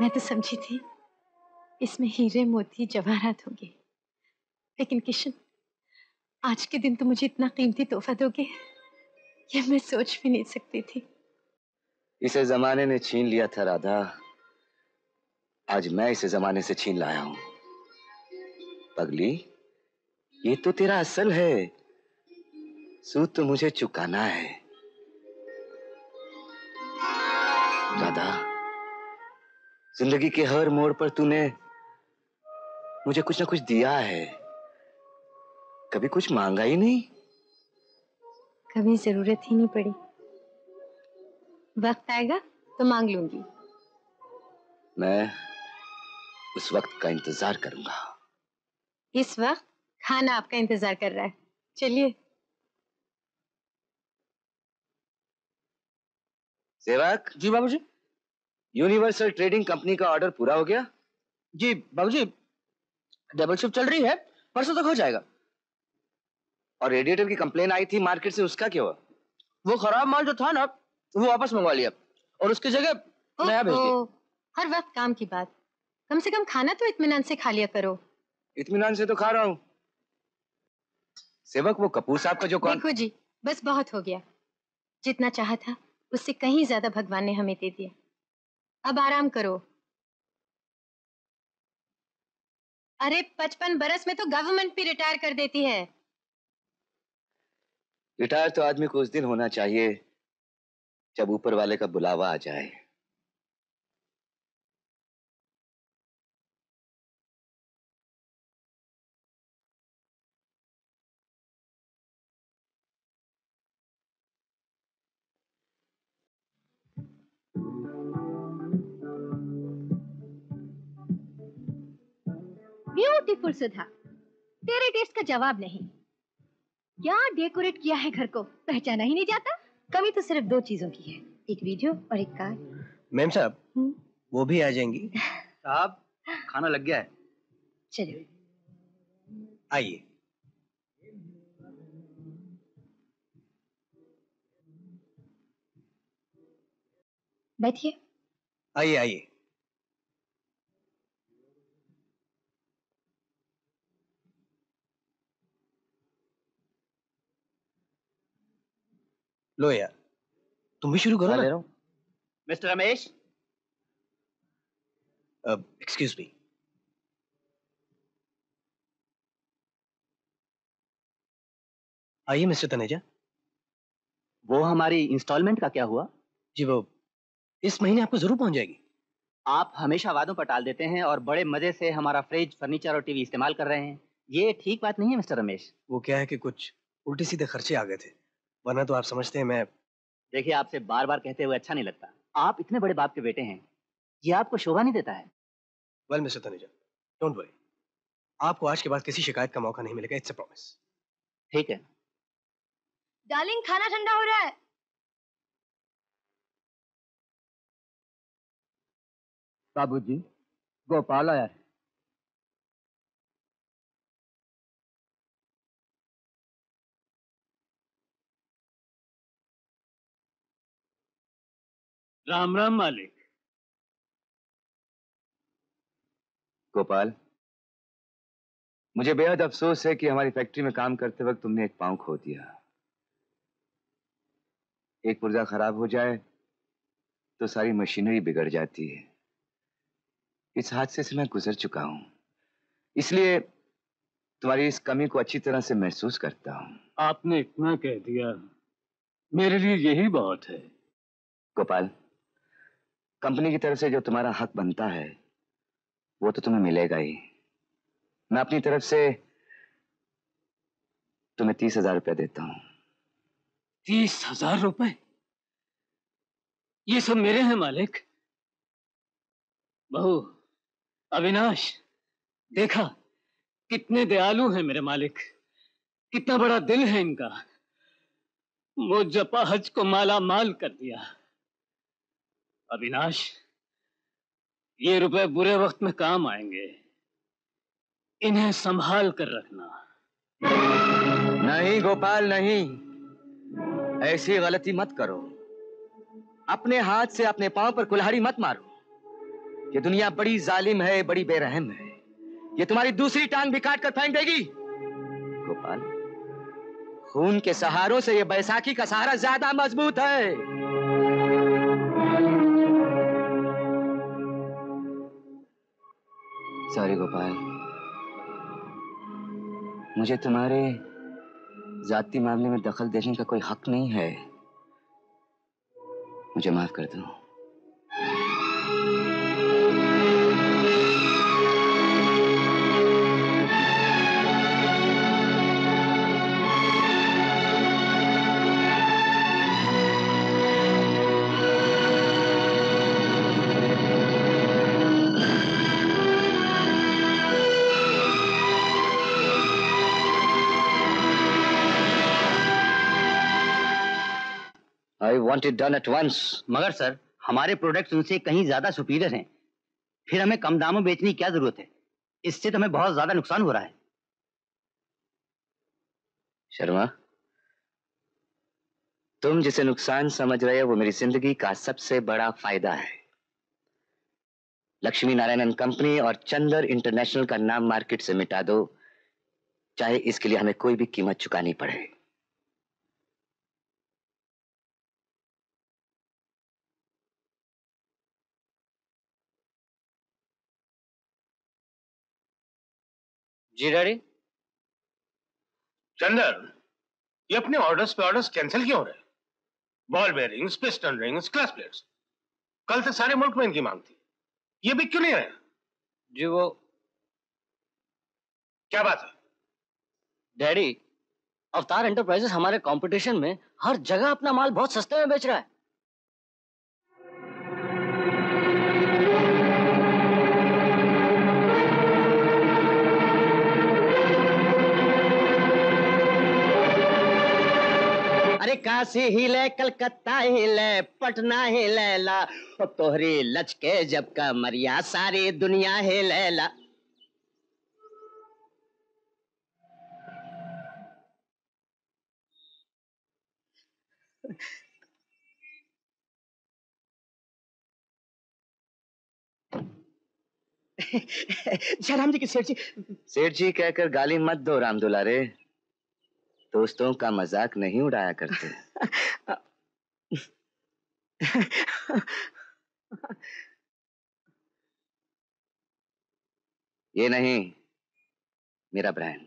Speaker 6: मैं तो समझी थी, इसमें हीरे मोती जवाहरात होंगे। लेकिन किशन, आज के दिन तो मुझे इतना कीमती तोहफा दोगे, ये मैं सोच भी नहीं सकती थी।
Speaker 3: इसे जमाने ने छीन लिया था राधा। आज मैं इसे जमाने से छीन लाया हूँ। पगली, ये तो तेरा असल है। सूद तो मुझे चुकाना है। राधा ज़िंदगी के हर मोड़ पर तूने मुझे कुछ ना कुछ दिया है। कभी कुछ मांगा ही नहीं।
Speaker 6: कभी ज़रूरत ही नहीं पड़ी। वक्त आएगा तो मांग लूँगी।
Speaker 3: मैं उस वक्त का इंतज़ार करूँगा।
Speaker 6: इस वक्त खाना आपका इंतज़ार कर रहा है। चलिए।
Speaker 3: सेवक?
Speaker 13: जी बाबूजी।
Speaker 3: यूनिवर्सल ट्रेडिंग कंपनी का ऑर्डर पूरा हो गया?
Speaker 13: जी बाबूजी डबल शिफ्ट चल रही है परसों तक हो जाएगा।
Speaker 3: और रेडिएटर की कंप्लेन आई थी मार्केट से उसका क्या हुआ?
Speaker 13: वो खराब माल जो था ना वो वापस मंगवा लिया। और उसकी जगह नया भेज दिया।
Speaker 6: हर वक्त काम की बात। कम से कम खाना तो इत्मीनान से खा लिया करो।
Speaker 3: इत्मीनान से तो खा रहा हूँ। सेवक वो कपूर साहब का जो कौन
Speaker 6: देखो जी बस बहुत हो गया। जितना चाहा था। उससे कहीं ज़्यादा भगवान ने हमें दे दिया। अब आराम करो। अरे, पचपन बरस में तो गवर्नमेंट भी रिटायर कर देती है।
Speaker 3: रिटायर तो आदमी को उस दिन होना चाहिए जब ऊपर वाले का बुलावा आ जाए।
Speaker 18: ब्यूटीफुल सुधा तेरे टेस्ट का जवाब नहीं। क्या डेकोरेट किया है घर को? पहचाना ही नहीं जाता।
Speaker 11: कमी तो सिर्फ़ दो चीज़ों की है। एक वीडियो और एक कार
Speaker 17: मैम साहब वो भी आ जाएँगी।
Speaker 13: साहब खाना लग गया है।
Speaker 11: चलो
Speaker 17: आइए।
Speaker 11: बैठिए।
Speaker 17: आइए आइए। लो यार तुम भी शुरू करो
Speaker 13: ले
Speaker 17: ना।
Speaker 13: रहा हूँ। मिस्टर रमेश?
Speaker 17: एक्सक्यूज मी आइए मिस्टर तनेजा।
Speaker 15: वो हमारी इंस्टॉलमेंट का क्या हुआ?
Speaker 17: जी वो इस महीने आपको ज़रूर पहुँच जाएगी।
Speaker 15: आप हमेशा वादों पर टाल देते हैं और बड़े मज़े से हमारा फ्रिज फर्नीचर और टीवी इस्तेमाल कर रहे हैं। ये ठीक बात नहीं है मिस्टर रमेश?
Speaker 17: वो क्या है कि कुछ उल्टे सीधे खर्चे आ गए थे वरना तो आप समझते हैं मैं
Speaker 15: देखिए आपसे बार बार कहते हुए अच्छा नहीं लगता। आप इतने बड़े बाप के बेटे हैं ये आपको शोभा नहीं देता है?
Speaker 17: Well mister Taneja don't worry आपको आज के बाद किसी शिकायत का मौका नहीं मिलेगा इट्स अ प्रॉमिस
Speaker 15: ठीक है।
Speaker 18: डार्लिंग खाना ठंडा हो रहा है।
Speaker 13: बाबूजी गोपाल आया है।
Speaker 15: राम राम मालिक।
Speaker 3: गोपाल मुझे बेहद अफसोस है कि हमारी फैक्ट्री में काम करते वक्त तुमने एक पाँव खो दिया। एक पुर्जा खराब हो जाए तो सारी मशीनरी बिगड़ जाती है। इस हादसे से मैं गुजर चुका हूँ। इसलिए तुम्हारी इस कमी को अच्छी तरह से महसूस करता हूँ।
Speaker 15: आपने इतना कह दिया। मेरे लिए यही बहुत है।
Speaker 3: गोपाल कंपनी की तरफ़ से जो तुम्हारा हक बनता है वो तो तुम्हें मिलेगा ही। मैं अपनी तरफ़ से तुम्हें तीस हज़ार रुपया देता हूँ।
Speaker 4: तीस हज़ार रुपए? ये सब मेरे हैं मालिक। बहू अविनाश, देखा, कितने दयालु हैं मेरे मालिक। कितना बड़ा दिल है इनका। मुझ हज को माला माल कर दिया। अविनाश, ये रुपए बुरे वक्त में काम आएँगे। इन्हें संभाल कर रखना।
Speaker 3: नहीं, गोपाल, नहीं। ऐसी गलती मत करो। अपने हाथ से अपने पाँव पर कुल्हाड़ी मत मारो। ये दुनिया बड़ी जालिम है, बड़ी बेरहम है। ये तुम्हारी दूसरी टांग भी काट कर फेंक देगी। गोपाल, खून के सहारों से ये बैसाखी का सहारा ज़्यादा मज़बूत है। सॉरी गोपाल। मुझे तुम्हारे जाति मामले में दखल देने का कोई हक नहीं है। मुझे माफ़ कर दो। I want it done at once
Speaker 15: मगर सर, हमारे प्रोडक्ट्स उनसे कहीं ज़्यादा सुपीरियर हैं। फिर हमें कम दामों में बेचने की क्या ज़रूरत है? इससे तो हमें बहुत ज़्यादा नुकसान हो रहा है।
Speaker 3: शर्मा, तुम जिसे नुकसान समझ रहे हो, वो मेरी ज़िंदगी का सबसे बड़ा फ़ायदा है। लक्ष्मी नारायणन कंपनी और चंदर इंटरनेशनल का नाम मार्केट से मिटा दो। चाहे इसके लिए हमें कोई भी कीमत चुकानी पड़े।
Speaker 4: जी डैडी।
Speaker 12: चंदर ये अपने ऑर्डर्स पे ऑर्डर्स कैंसिल क्यों हो रहे ball bearings piston rings clutch plates कल तक सारे मुल्क में इनकी मांग थी। ये बिक क्यों नहीं रहे
Speaker 4: जी वो
Speaker 12: क्या बात है?
Speaker 4: डैडी अवतार एंटरप्राइजेस हमारे कंपटीशन में हर जगह अपना माल बहुत सस्ते में बेच रहा है।
Speaker 14: काशी हिले कलकत्ता हिले पटना हिले ला तोहरी लचके जब का मरिया सारी दुनिया हिले ला
Speaker 3: जयराम जी की सेठ जी। सेठ जी कहकर गाली मत दो राम दुलारे दोस्तों का मज़ाक नहीं उड़ाया करते। ये नहीं मेरा ब्रांड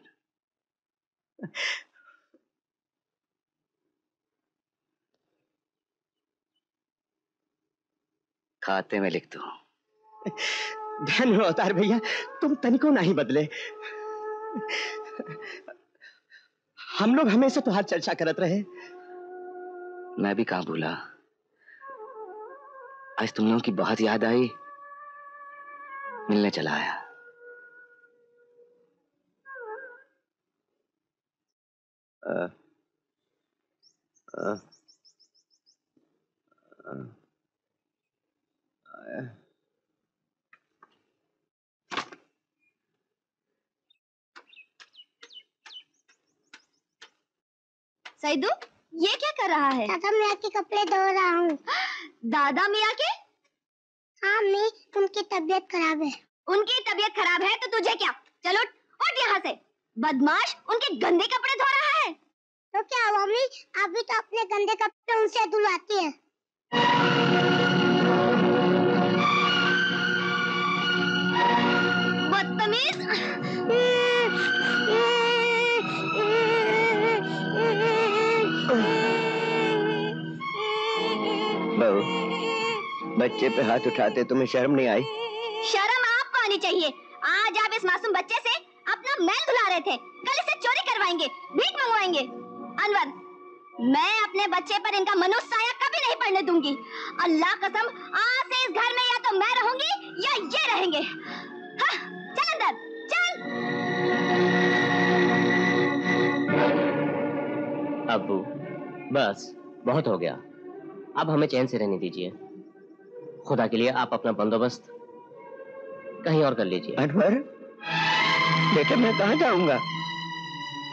Speaker 3: खाते में लिख दो।
Speaker 14: में अवतार भैया तुम तनिको नहीं बदले। हम लोग हमेशा तुहार चर्चा करत रहे।
Speaker 3: मैं भी कहा भूला। आज तुम लोगों की बहुत याद आई। मिलने चला आया।
Speaker 14: अ, अ, अ, अ,
Speaker 18: सैदू ये क्या कर रहा है? दादा मियाँ के कपड़े धो रहा हूँ। दादा मियाँ के हाँ मैं उनकी तबीयत खराब है। उनकी तबीयत खराब है तो तुझे क्या? चलो उठ यहाँ से। बदमाश उनके गंदे कपड़े धो रहा है। तो क्या मम्मी? आप भी तो अपने गंदे कपड़े उनसे धुलवाती है।
Speaker 14: बहू बच्चे पे हाथ उठाते तुम्हें शर्म नहीं आई?
Speaker 18: शर्म आपको आनी चाहिए। आज आप इस मासूम बच्चे से अपना मैल धुला रहे थे। कल इसे चोरी करवाएँगे भीख मंगवाएँगे। अनवर मैं अपने बच्चे पर इनका मनुष्य साया कभी नहीं पड़ने दूँगी। अल्लाह कसम आज से इस घर में या तो मैं रहूँगी या ये रहेंगे। हाँ, चल अंदर चल।
Speaker 9: अब्बू बस बहुत हो गया। अब हमें चैन से रहने दीजिए। खुदा के लिए आप अपना बंदोबस्त कहीं और कर लीजिए।
Speaker 14: अनवर बेटा मैं कहा जाऊँगा?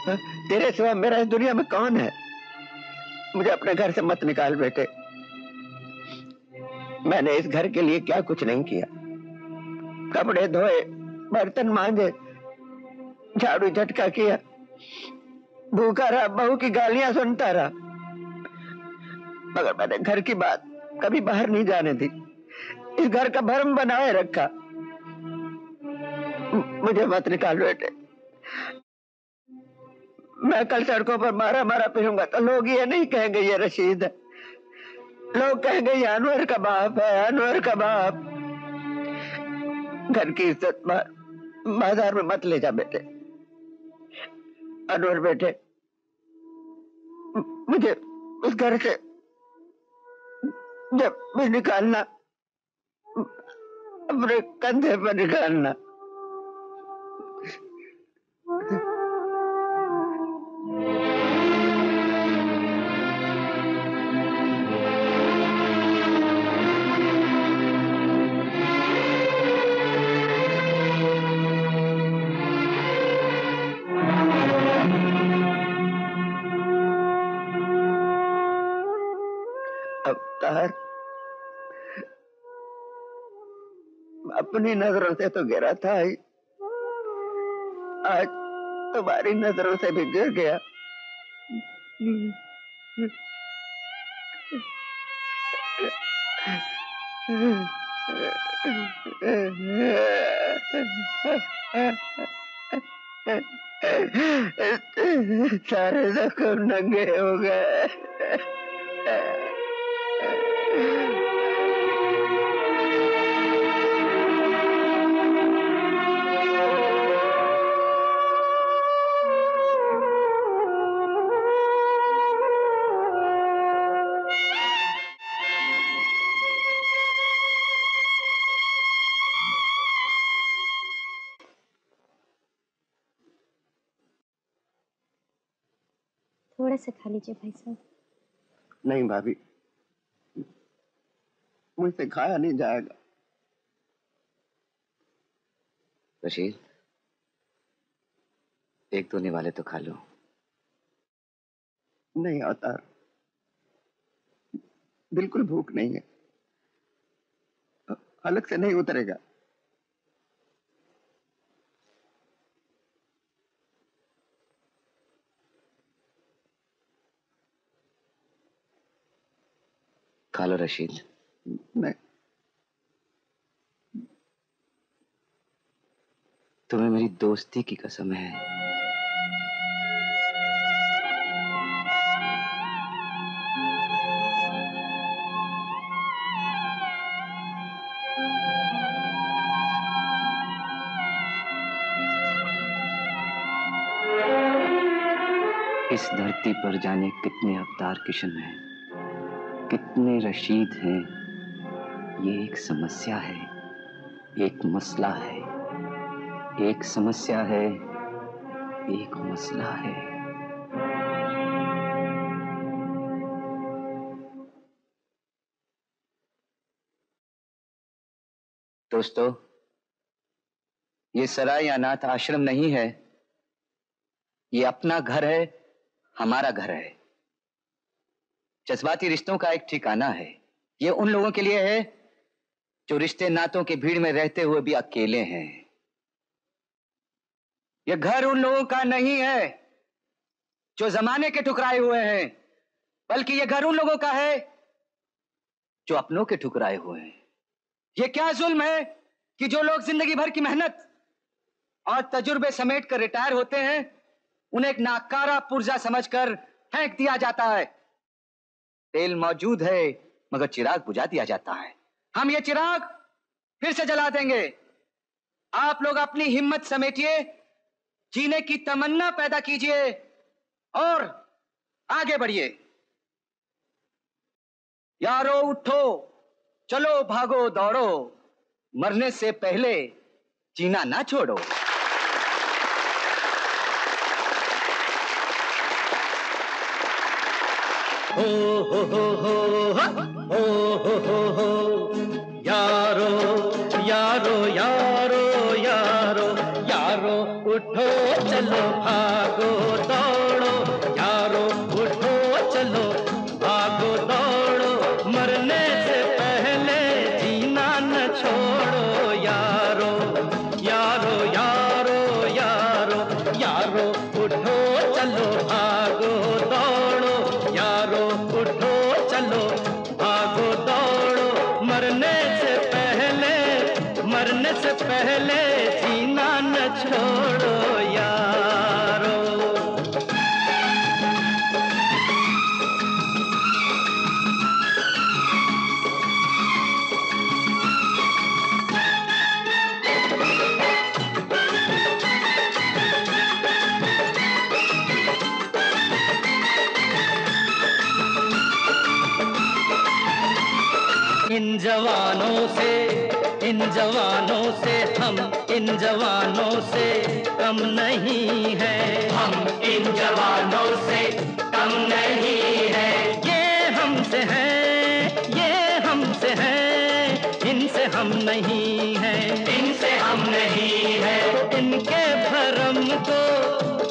Speaker 14: हाँ, तेरे सिवा मेरा इस दुनिया में कौन है? मुझे अपने घर से मत निकाल बेटे। मैंने इस घर के लिए क्या कुछ नहीं किया। कपड़े धोए बर्तन मांजे झाड़ू झटका किया। भूखा रहा बहू की गालियाँ सुनता रहा। मगर मैंने घर की बात कभी बाहर नहीं जाने दी। इस घर का भरम बनाए रखा। मुझे मत निकाल बेटे। मैं कल सड़कों पर मारा मारा फिरूँगा तो लोग ये नहीं कहेंगे, ये रशीद है। लोग कहेंगे, ये अनवर का बाप है, अनवर का बाप। घर की इज़्ज़त बाज़ार में मत ले जा बेटे। अनवर बेटे मुझे उस घर से जब भी निकालना अपने कंधे पर निकालना। अपनी नज़रों से तो गिरा था ही। आज तुम्हारी नज़रों से भी गिर गया। सारे जख्म नंगे हो गए।
Speaker 16: सा खा लीजिए भाई साहब।
Speaker 14: नहीं भाभी मुझसे खाया नहीं जाएगा।
Speaker 3: रशीद एक दो निवाले तो खा लो।
Speaker 14: नहीं अवतार बिल्कुल भूख नहीं है। अलग से नहीं उतरेगा।
Speaker 3: खा लो रशीद
Speaker 14: नहीं।
Speaker 3: तुम्हें मेरी दोस्ती की कसम है। इस धरती पर जाने कितने अवतार किशन हैं? कितने रशीद हैं। ये एक समस्या है, एक मसला है, एक समस्या है, एक मसला है। दोस्तों, ये सराय अनाथ आश्रम नहीं है। ये अपना घर है, हमारा घर है। जज्बाती रिश्तों का एक ठिकाना है। ये उन लोगों के लिए है, जो रिश्ते नातों की भीड़ में रहते हुए भी अकेले हैं। यह घर उन लोगों का नहीं है, जो जमाने के ठुकराए हुए हैं, बल्कि यह घर उन लोगों का है, जो अपनों के ठुकराए हुए हैं। यह क्या जुल्म है कि जो लोग ज़िंदगी भर की मेहनत और तजुर्बे समेट कर रिटायर होते हैं, उन्हें एक नाकारा पुर्जा समझकर फेंक दिया जाता है। तेल मौजूद है, मगर चिराग बुझा दिया जाता है। हम ये चिराग फिर से जला देंगे। आप लोग अपनी हिम्मत समेटिए,
Speaker 13: जीने की तमन्ना पैदा कीजिए और आगे बढ़िए। यारो, उठो, चलो, भागो, दौड़ो। मरने से पहले जीना ना छोड़ो।
Speaker 10: हो हो हो हो यारो यारो यारो यारो यारो उठो चलो भागो। इन जवानों से कम नहीं है। हम इन जवानों से कम नहीं है। ये हमसे है ये हमसे है इनसे हम नहीं है। इनसे हम नहीं है। इनके भरम को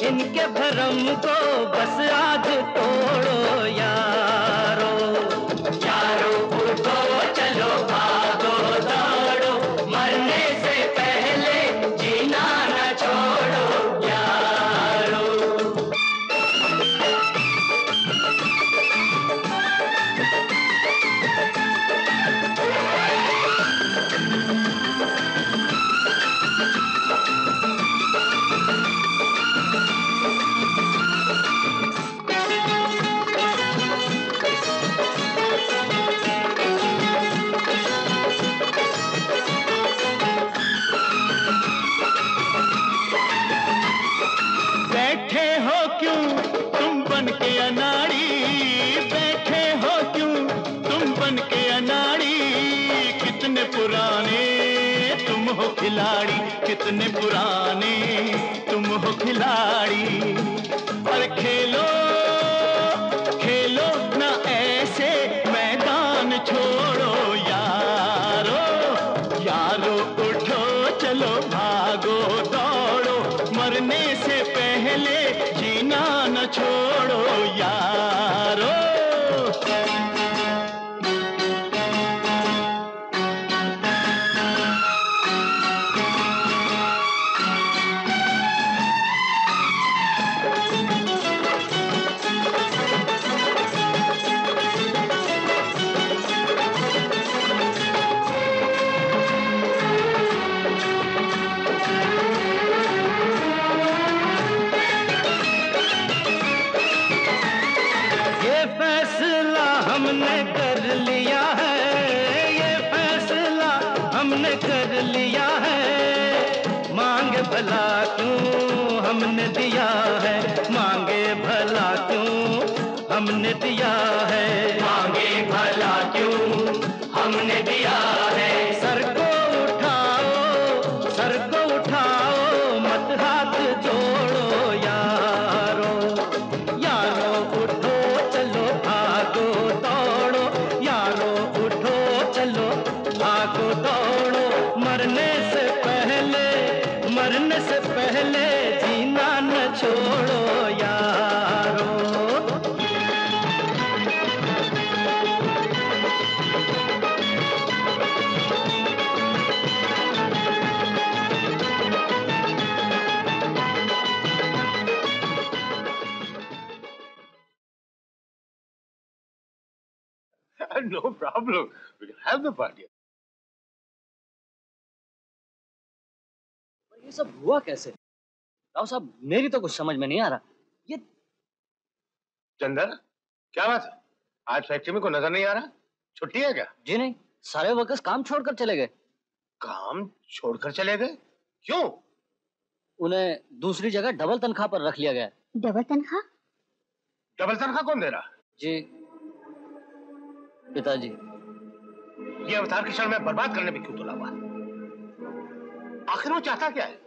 Speaker 10: इनके भरम को बस आज तोड़ो यारो। न ये
Speaker 4: सब हुआ कैसे? राव साहब मेरी तो कुछ समझ में नहीं आ रहा। ये
Speaker 14: चंदन क्या बात है? आज फैक्ट्री में कोई नज़र नहीं आ रहा? छुट्टी है क्या?
Speaker 4: जी नहीं सारे वर्कर्स काम छोड़कर चले गए।
Speaker 14: काम छोड़कर चले गए? क्यों?
Speaker 4: उन्हें दूसरी जगह डबल तनख्वाह पर रख लिया गया।
Speaker 5: डबल तनख्वाह?
Speaker 12: डबल तनख्वाह कौन दे रहा?
Speaker 4: जी पिताजी।
Speaker 12: ये अवतार की क्षण में बर्बाद करने में क्यों तुला हुआ? आखिर वो चाहता क्या है?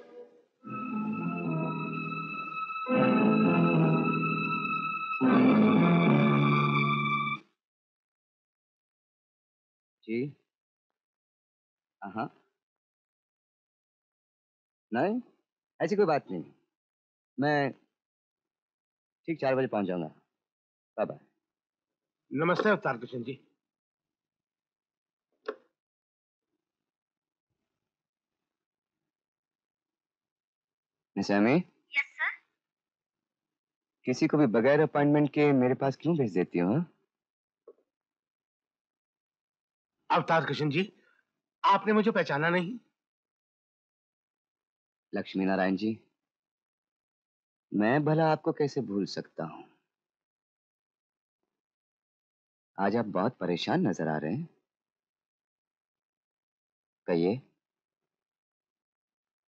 Speaker 3: जी। हाँ नहीं ऐसी कोई बात नहीं। मैं ठीक चार बजे पहुँच जाऊँगा। बाय बाय
Speaker 12: नमस्ते Avtar Kishan ji.
Speaker 3: Miss Amy
Speaker 5: yes sir
Speaker 3: किसी को भी बगैर अपॉइंटमेंट के मेरे पास क्यों भेज देती हो हाँ?
Speaker 12: अवतार किशन जी आपने मुझे पहचाना नहीं।
Speaker 3: लक्ष्मी नारायण जी मैं भला आपको कैसे भूल सकता हूँ? आज आप बहुत परेशान नज़र आ रहे हैं। कहिए।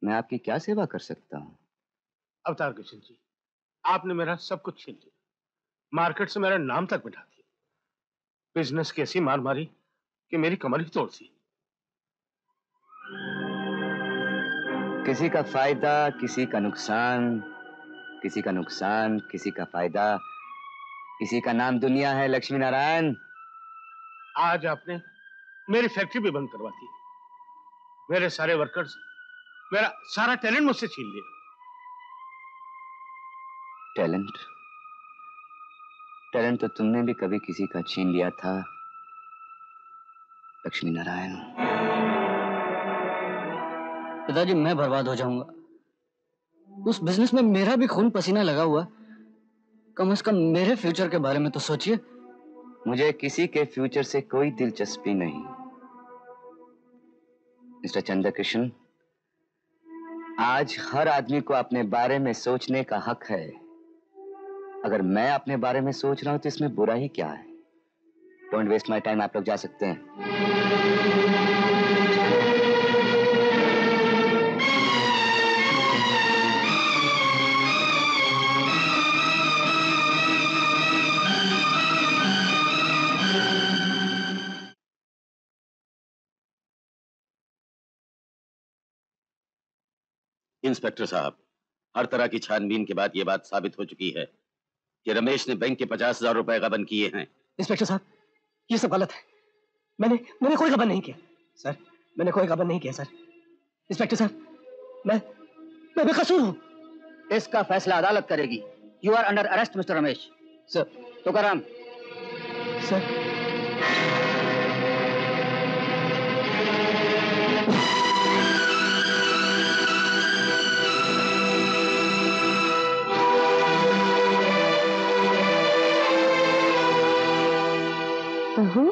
Speaker 3: मैं आपकी क्या सेवा कर सकता हूँ?
Speaker 12: अवतार किशन जी आपने मेरा सब कुछ छीन लिया। मार्केट से मेरा नाम तक मिटा दिया। बिज़नेस की ऐसी मार मारी कि मेरी कमर ही तोड़ दी।
Speaker 3: किसी का फ़ायदा किसी का नुकसान किसी का नुकसान किसी का फ़ायदा। किसी का नाम दुनिया है लक्ष्मी नारायण।
Speaker 12: आज आपने मेरी फैक्ट्री भी बंद करवा दी। मेरे सारे वर्कर्स मेरा सारा टैलेंट मुझसे छीन लिया।
Speaker 3: टैलेंट? टैलेंट तो तुमने भी कभी किसी का छीन लिया था लक्ष्मी नारायण।
Speaker 4: पिताजी मैं बर्बाद हो जाऊँगा। उस बिज़नेस में मेरा भी खून पसीना लगा हुआ। कम से कम मेरे फ्यूचर के बारे में तो सोचिए।
Speaker 3: मुझे किसी के फ्यूचर से कोई दिलचस्पी नहीं। मिस्टर चंद्रकृष्ण आज हर आदमी को अपने बारे में सोचने का हक है। अगर मैं अपने बारे में सोच रहा हूँ तो इसमें बुरा ही क्या है? डोंट वेस्ट माई टाइम आप लोग जा सकते हैं।
Speaker 26: इंस्पेक्टर साहब हर तरह की छानबीन के बाद यह बात साबित हो चुकी है कि रमेश ने बैंक के पचास हज़ार रुपए गबन किए हैं।
Speaker 12: इंस्पेक्टर साहब ये सब गलत है। मैंने मैंने कोई गबन नहीं किया। सर मैंने कोई गबन नहीं किया सर। इंस्पेक्टर साहब मैं मैं बेकसूर हूँ।
Speaker 2: इसका फैसला अदालत करेगी। You are under arrest mister Ramesh.
Speaker 12: Sir.
Speaker 2: Tukaram.
Speaker 12: Sir.
Speaker 6: बहू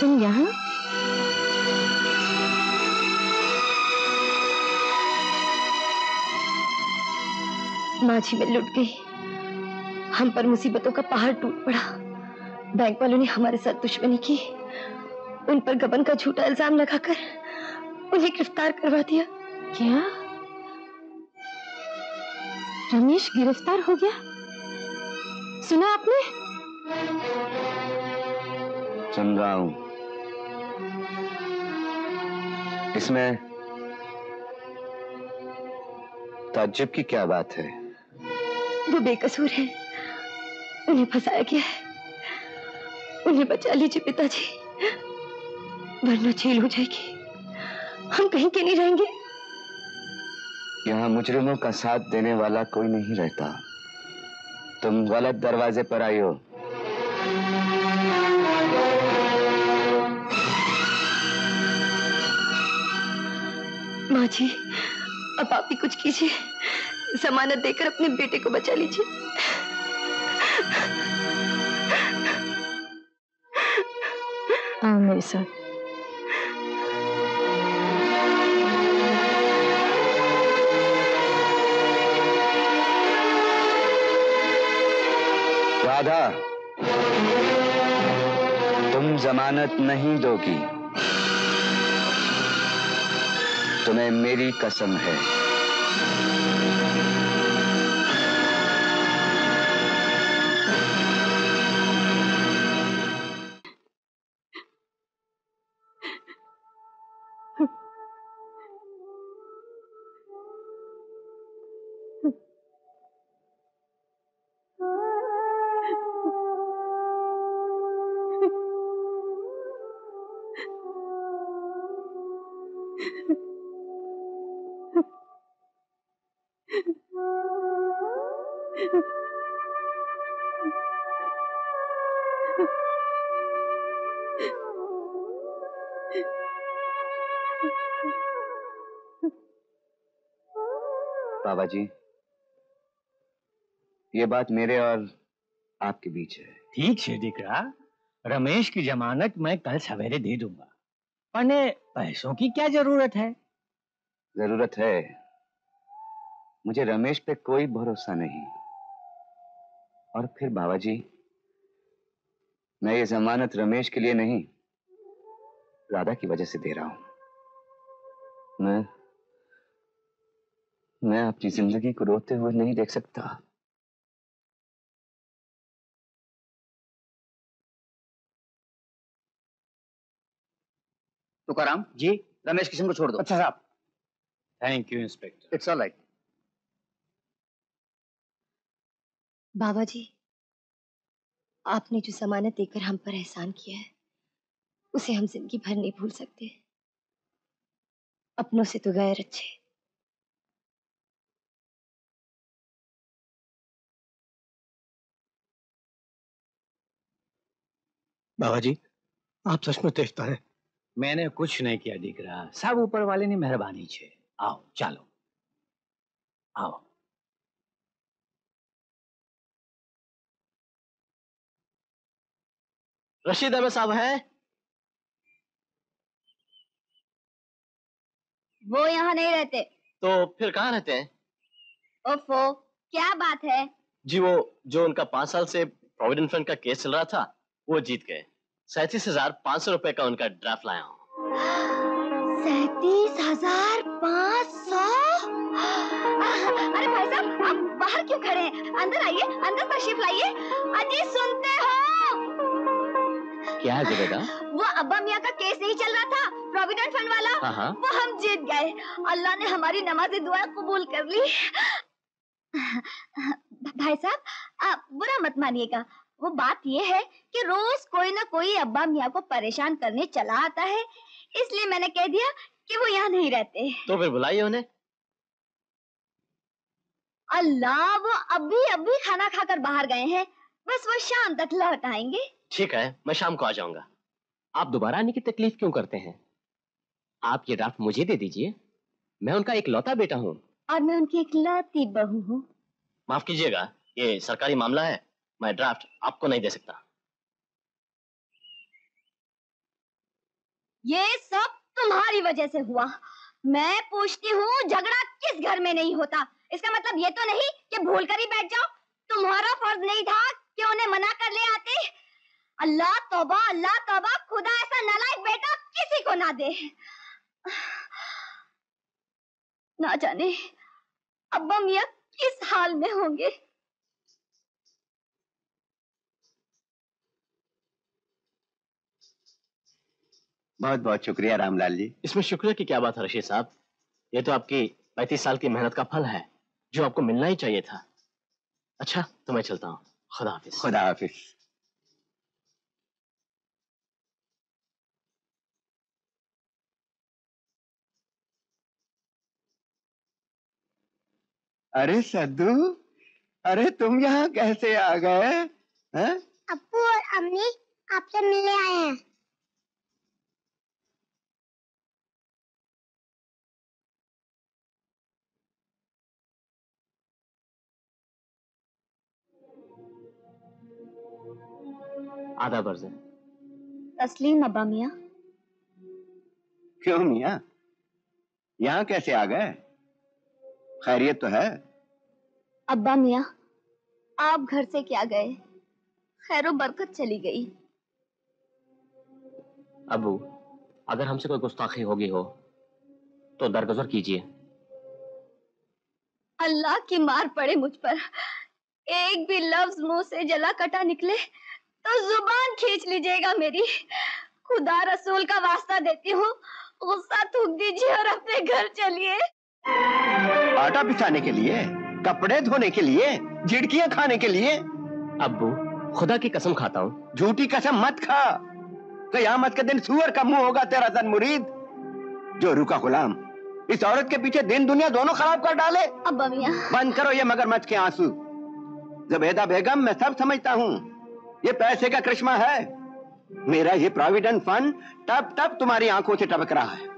Speaker 6: तुम यहाँ?
Speaker 11: माझी में लुट गई। हम पर मुसीबतों का पहाड़ टूट पड़ा। बैंक वालों ने हमारे साथ दुश्मनी की। उन पर गबन का झूठा इल्ज़ाम लगाकर उन्हें गिरफ़्तार करवा दिया।
Speaker 6: क्या? रमेश, गिरफ़्तार हो गया? सुना आपने?
Speaker 3: सुन रहा हूँ। इसमें ताज्जुब की क्या बात है?
Speaker 11: वो बेकसूर है। उन्हें फंसाया गया है। उन्हें बचा लीजिए पिताजी। वरना झील हो जाएगी। हम कहीं के नहीं रहेंगे।
Speaker 3: यहाँ मुजरिमों का साथ देने वाला कोई नहीं रहता। तुम गलत दरवाजे पर आई हो।
Speaker 11: माँ जी अब आप ही कुछ कीजिए। जमानत देकर अपने बेटे को बचा लीजिए।
Speaker 6: आओ मेरे साथ।
Speaker 3: राधा जमानत नहीं दोगी। तुम्हें मेरी कसम है। ये बात मेरे और आपके बीच है।
Speaker 15: ठीक है दिकरा। रमेश की जमानत मैं कल सवेरे दे दूँगा। अने पैसों की क्या ज़रूरत है?
Speaker 3: ज़रूरत है। मुझे रमेश पे कोई भरोसा नहीं। और फिर बाबा जी मैं ये जमानत रमेश के लिए नहीं राधा की वजह से दे रहा हूँ। मैं मैं अपनी ज़िंदगी को रोते हुए नहीं देख सकता।
Speaker 2: तुकाराम। जी। रमेश किशन को छोड़ दो।
Speaker 15: अच्छा साहब। Thank you inspector
Speaker 2: it's all right
Speaker 11: बाबा जी आपने जो जमानत देकर हम पर एहसान किया है उसे हम ज़िंदगी भर नहीं भूल सकते। अपनों से तो गैर अच्छे।
Speaker 17: बाबा जी आप सच में तेजता हैं।
Speaker 15: मैंने कुछ नहीं किया दिख रहा सब ऊपर वाले ने मेहरबानी छे। आओ ચાલો आओ।
Speaker 24: रशीद अहमद साहब है?
Speaker 18: वो यहाँ नहीं रहते।
Speaker 24: तो फिर कहाँ रहते हैं?
Speaker 18: ओफो क्या बात है?
Speaker 24: जी वो जो उनका पाँच साल से प्रोविडेंट फंड का केस चल रहा था वो जीत गए। सैंतीस हज़ार पाँच सौ रुपए का उनका ड्राफ्ट लाया हूँ।
Speaker 18: सैतीस हज़ार पाँच सौ? अरे भाई साहब आप बाहर क्यों खड़े हैं? अंदर आइए अंदर तशरीफ़ लाइए। अजी सुनते हो?
Speaker 24: क्या है जुबेदा
Speaker 18: वो अब्बा मियाँ का केस नहीं चल रहा था प्रोविडेंट फंड वाला?
Speaker 24: हाँ, हाँ।
Speaker 18: वो हम जीत गए। अल्लाह ने हमारी नमाज़ दुआ कबूल कर ली। भाई साहब आप बुरा मत मानिएगा। वो बात ये है कि रोज कोई ना कोई अब्बा मियाँ को परेशान करने चला आता है। इसलिए मैंने कह दिया कि वो यहाँ नहीं रहते।
Speaker 24: तो फिर बुलाइए उन्हें।
Speaker 18: अल्लाह वो अभी अभी खाना खाकर बाहर गए हैं। बस वो शाम तक लौट आएँगे
Speaker 24: ठीक है मैं शाम को आ जाऊँगा। आप दोबारा आने की तकलीफ़ क्यों करते हैं? आप ये ड्राफ्ट मुझे दे दीजिए। मैं उनका एक लौता बेटा हूँ।
Speaker 18: और मैं उनकी एक लौती बहू हूँ।
Speaker 24: माफ़ कीजिएगा ये सरकारी मामला है। मैं ड्राफ्ट आपको नहीं दे सकता।
Speaker 18: ये सब तुम्हारी वजह से हुआ। मैं पूछती हूँ, झगड़ा किस घर में नहीं होता? इसका मतलब ये तो नहीं कि भूल कर ही बैठ जाओ। तुम्हारा फ़र्ज़ नहीं था कि उन्हें मना कर ले आते। अल्लाह तौबा अल्लाह तौबा, खुदा ऐसा नालायक बेटा किसी को ना दे। ना जाने अब्बा मियाँ किस हाल में होंगे?
Speaker 3: बहुत बहुत शुक्रिया रामलाल जी।
Speaker 24: इसमें शुक्रिया की क्या बात है रशीद साहब? ये तो आपकी पैंतीस साल की मेहनत का फल है जो आपको मिलना ही चाहिए था। अच्छा तो मैं चलता हूँ। खुदा हाफिज।
Speaker 3: खुदा हाफिज। अरे सद्दू अरे तुम यहाँ कैसे आ गए हैं?
Speaker 5: अप्पू और अम्मी आपसे मिलने आए हैं।
Speaker 24: आधा बर्ज है
Speaker 18: तस्लीम अब्बा मियाँ।
Speaker 3: क्यों मियाँ? यहाँ कैसे आ गए? खैरियत तो है।
Speaker 18: अब्बा मियाँ आप घर से क्या गए? खैरो बरकत चली गई।
Speaker 24: अबू अगर हमसे कोई गुस्ताखी होगी हो तो दरगुजर कीजिए।
Speaker 18: अल्लाह की मार पड़े मुझ पर। एक भी लफ्ज मुँह से जला कटा निकले। तो ज़ुबान खींच लीजिएगा मेरी। खुदा रसूल का वास्ता देती हूँ। गुस्सा थूक दीजिए और अपने घर चलिए।
Speaker 14: आटा पिसाने के लिए कपड़े धोने के लिए झिड़कियाँ खाने के लिए।
Speaker 24: अब्बू खुदा की कसम खाता हूँ।
Speaker 14: झूठी कसम मत खा। कयामत के दिन सुअर का मुँह होगा तेरा जन मुरीद। जो रुका गुलाम इस औरत के पीछे दिन दुनिया दोनों खराब कर डाले।
Speaker 18: अब्बा मियाँ।
Speaker 14: बंद करो ये मगरमच्छ के आँसू। जबेदा बेगम मैं सब समझता हूँ। ये पैसे का करिश्मा है। मेरा ये प्रोविडेंट फंड तब तब तुम्हारी आँखों से टपक रहा है।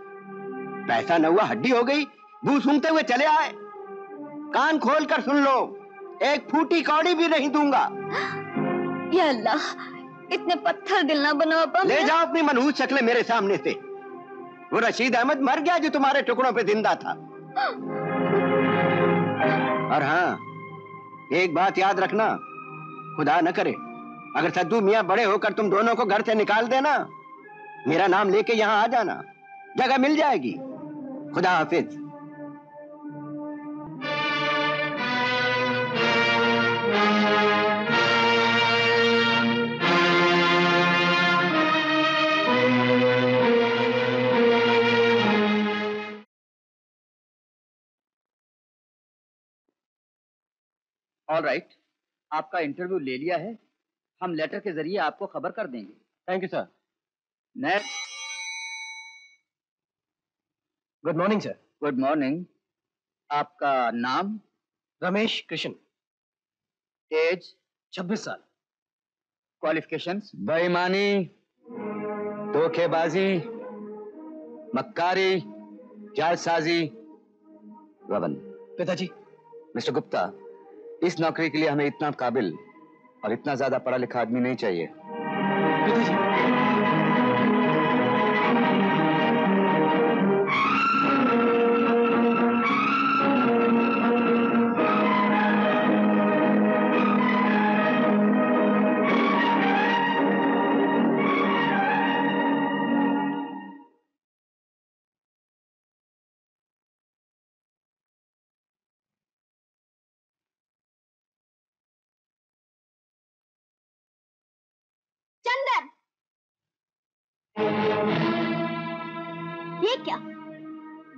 Speaker 14: पैसा न हुआ हड्डी हो गई भू सूंघते हुए चले आए। कान खोल कर सुन लो एक फूटी कौड़ी भी नहीं दूँगा।
Speaker 18: या अल्लाह इतने पत्थर दिल ना बनाओ
Speaker 14: ले जाओ अपनी मनहूस शक्लें मेरे सामने से। वो रशीद अहमद मर गया जो तुम्हारे टुकड़ों पे ज़िंदा था। और हाँ एक बात याद रखना खुदा न करे। अगर सद्दू मियाँ बड़े होकर तुम दोनों को घर से निकाल देना, मेरा नाम लेके यहाँ आ जाना। जगह मिल जाएगी। खुदा हाफिज।
Speaker 13: ऑल राइट आपका इंटरव्यू ले लिया है। हम लेटर के ज़रिए आपको खबर कर देंगे।
Speaker 17: Thank you sir
Speaker 13: next
Speaker 17: good morning sir
Speaker 13: good morning आपका नाम?
Speaker 17: रमेश कृष्ण।
Speaker 13: एज
Speaker 17: 26 साल।
Speaker 13: क्वालिफिकेशंस बेईमानी धोखेबाजी मक्कारी जालसाजी। रवन
Speaker 17: पिताजी।
Speaker 13: मिस्टर गुप्ता इस नौकरी के लिए हमें इतना काबिल और इतना ज़्यादा पढ़ा लिखा आदमी नहीं चाहिए।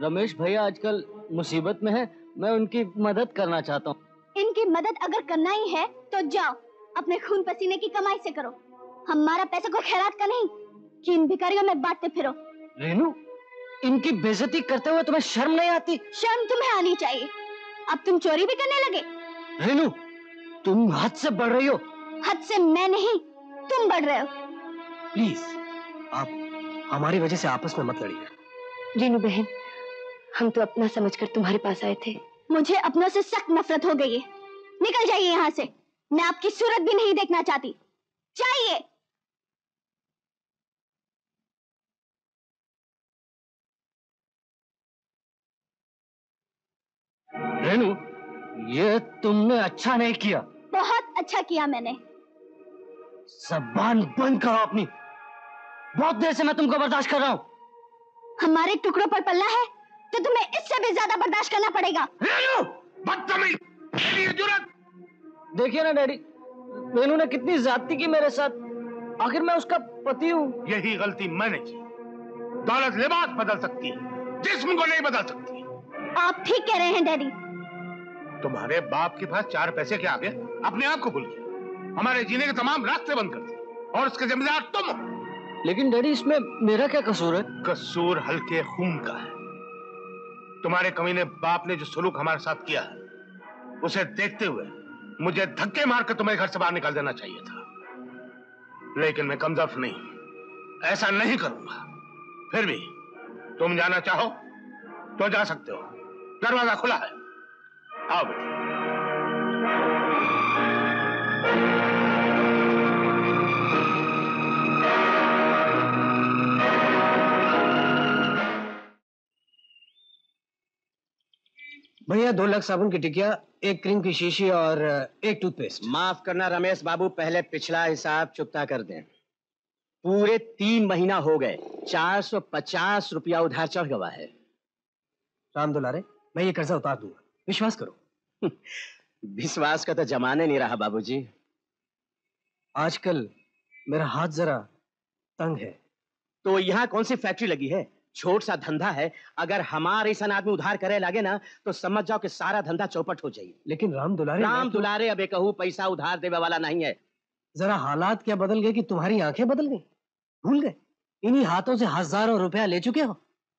Speaker 4: रमेश भैया आजकल मुसीबत में है मैं उनकी मदद करना चाहता हूँ।
Speaker 18: इनकी मदद अगर करना ही है तो जाओ अपने खून पसीने की कमाई से करो। हमारा पैसा कोई खैरात का नहीं कि इन भिखारियों में बांटते फिरो।
Speaker 4: रेनू इनकी बेइज्जती करते हुए तुम्हें शर्म नहीं आती?
Speaker 18: शर्म तुम्हें आनी चाहिए। अब तुम चोरी भी करने लगे।
Speaker 4: रेनू तुम हद से बढ़ रही हो।
Speaker 18: हद से मैं नहीं तुम बढ़ रहे हो।
Speaker 17: प्लीज़ आप हमारी वजह से आपस में मत लड़िए।
Speaker 11: रीनू बहन हम तो अपना समझकर तुम्हारे पास आए थे।
Speaker 18: मुझे अपनों से सख्त नफरत हो गई है। निकल जाइए यहाँ से। मैं आपकी सूरत भी नहीं देखना चाहती। चाहिए
Speaker 4: रेनू ये तुमने अच्छा नहीं किया।
Speaker 18: बहुत अच्छा किया मैंने।
Speaker 4: जबान बंद करो अपनी। बहुत देर से मैं तुमको बर्दाश्त कर रहा हूँ।
Speaker 18: हमारे टुकड़ों पर पल्ला है। तो तुम्हें इससे भी ज़्यादा बर्दाश्त करना पड़ेगा।
Speaker 4: देखिए ना डैडी रेनू ने कितनी ज्यादती की मेरे साथ। आखिर मैं उसका पति हूँ।
Speaker 12: यही गलती मैंने की। दौलत लिबास बदल सकती है जिस्म को नहीं बदल सकती।
Speaker 18: आप ठीक कह रहे हैं डैडी।
Speaker 12: तुम्हारे बाप के पास चार पैसे के आगे अपने आप को भूल गए। हमारे जीने के तमाम रास्ते बंद कर दिए और उसके जिम्मेदार तुम हो।
Speaker 4: लेकिन डैडी इसमें मेरा क्या कसूर है?
Speaker 12: कसूर हल्के खून का है। तुम्हारे कमीने बाप ने जो सुलूक हमारे साथ किया है, उसे देखते हुए मुझे धक्के मारकर तुम्हारे घर से बाहर निकाल देना चाहिए था। लेकिन मैं कमज़ोर नहीं, ऐसा नहीं करूँगा। फिर भी तुम जाना चाहो तो जा सकते हो। दरवाज़ा खुला है। आओ बेटा।
Speaker 17: भैया दो लाख साबुन की टिकिया एक क्रीम की शीशी और एक टूथपेस्ट।
Speaker 14: माफ़ करना रमेश बाबू पहले पिछला हिसाब चुकता कर दें। पूरे तीन महीना हो गए चार सौ पचास रुपया उधार चढ़ गवा है।
Speaker 17: राम दुलारे मैं ये कर्जा उतार दूँगा। विश्वास करो।
Speaker 27: विश्वास का तो जमाने नहीं रहा बाबूजी।
Speaker 17: आजकल मेरा हाथ जरा तंग है।
Speaker 27: तो यहाँ कौन सी फैक्ट्री लगी है? छोट सा धंधा है अगर हमारे सन आदमी उधार करे लगे ना तो समझ जाओ कि सारा धंधा चौपट हो जाए
Speaker 17: लेकिन राम दुलारे
Speaker 27: राम
Speaker 17: तो-
Speaker 27: दुलारे अब कहूँ पैसा उधार देवे वाला नहीं है।
Speaker 17: जरा हालात क्या बदल गए कि तुम्हारी आँखें बदल गई? भूल गए? इन्हीं हाथों से हज़ारों रुपया ले चुके हो?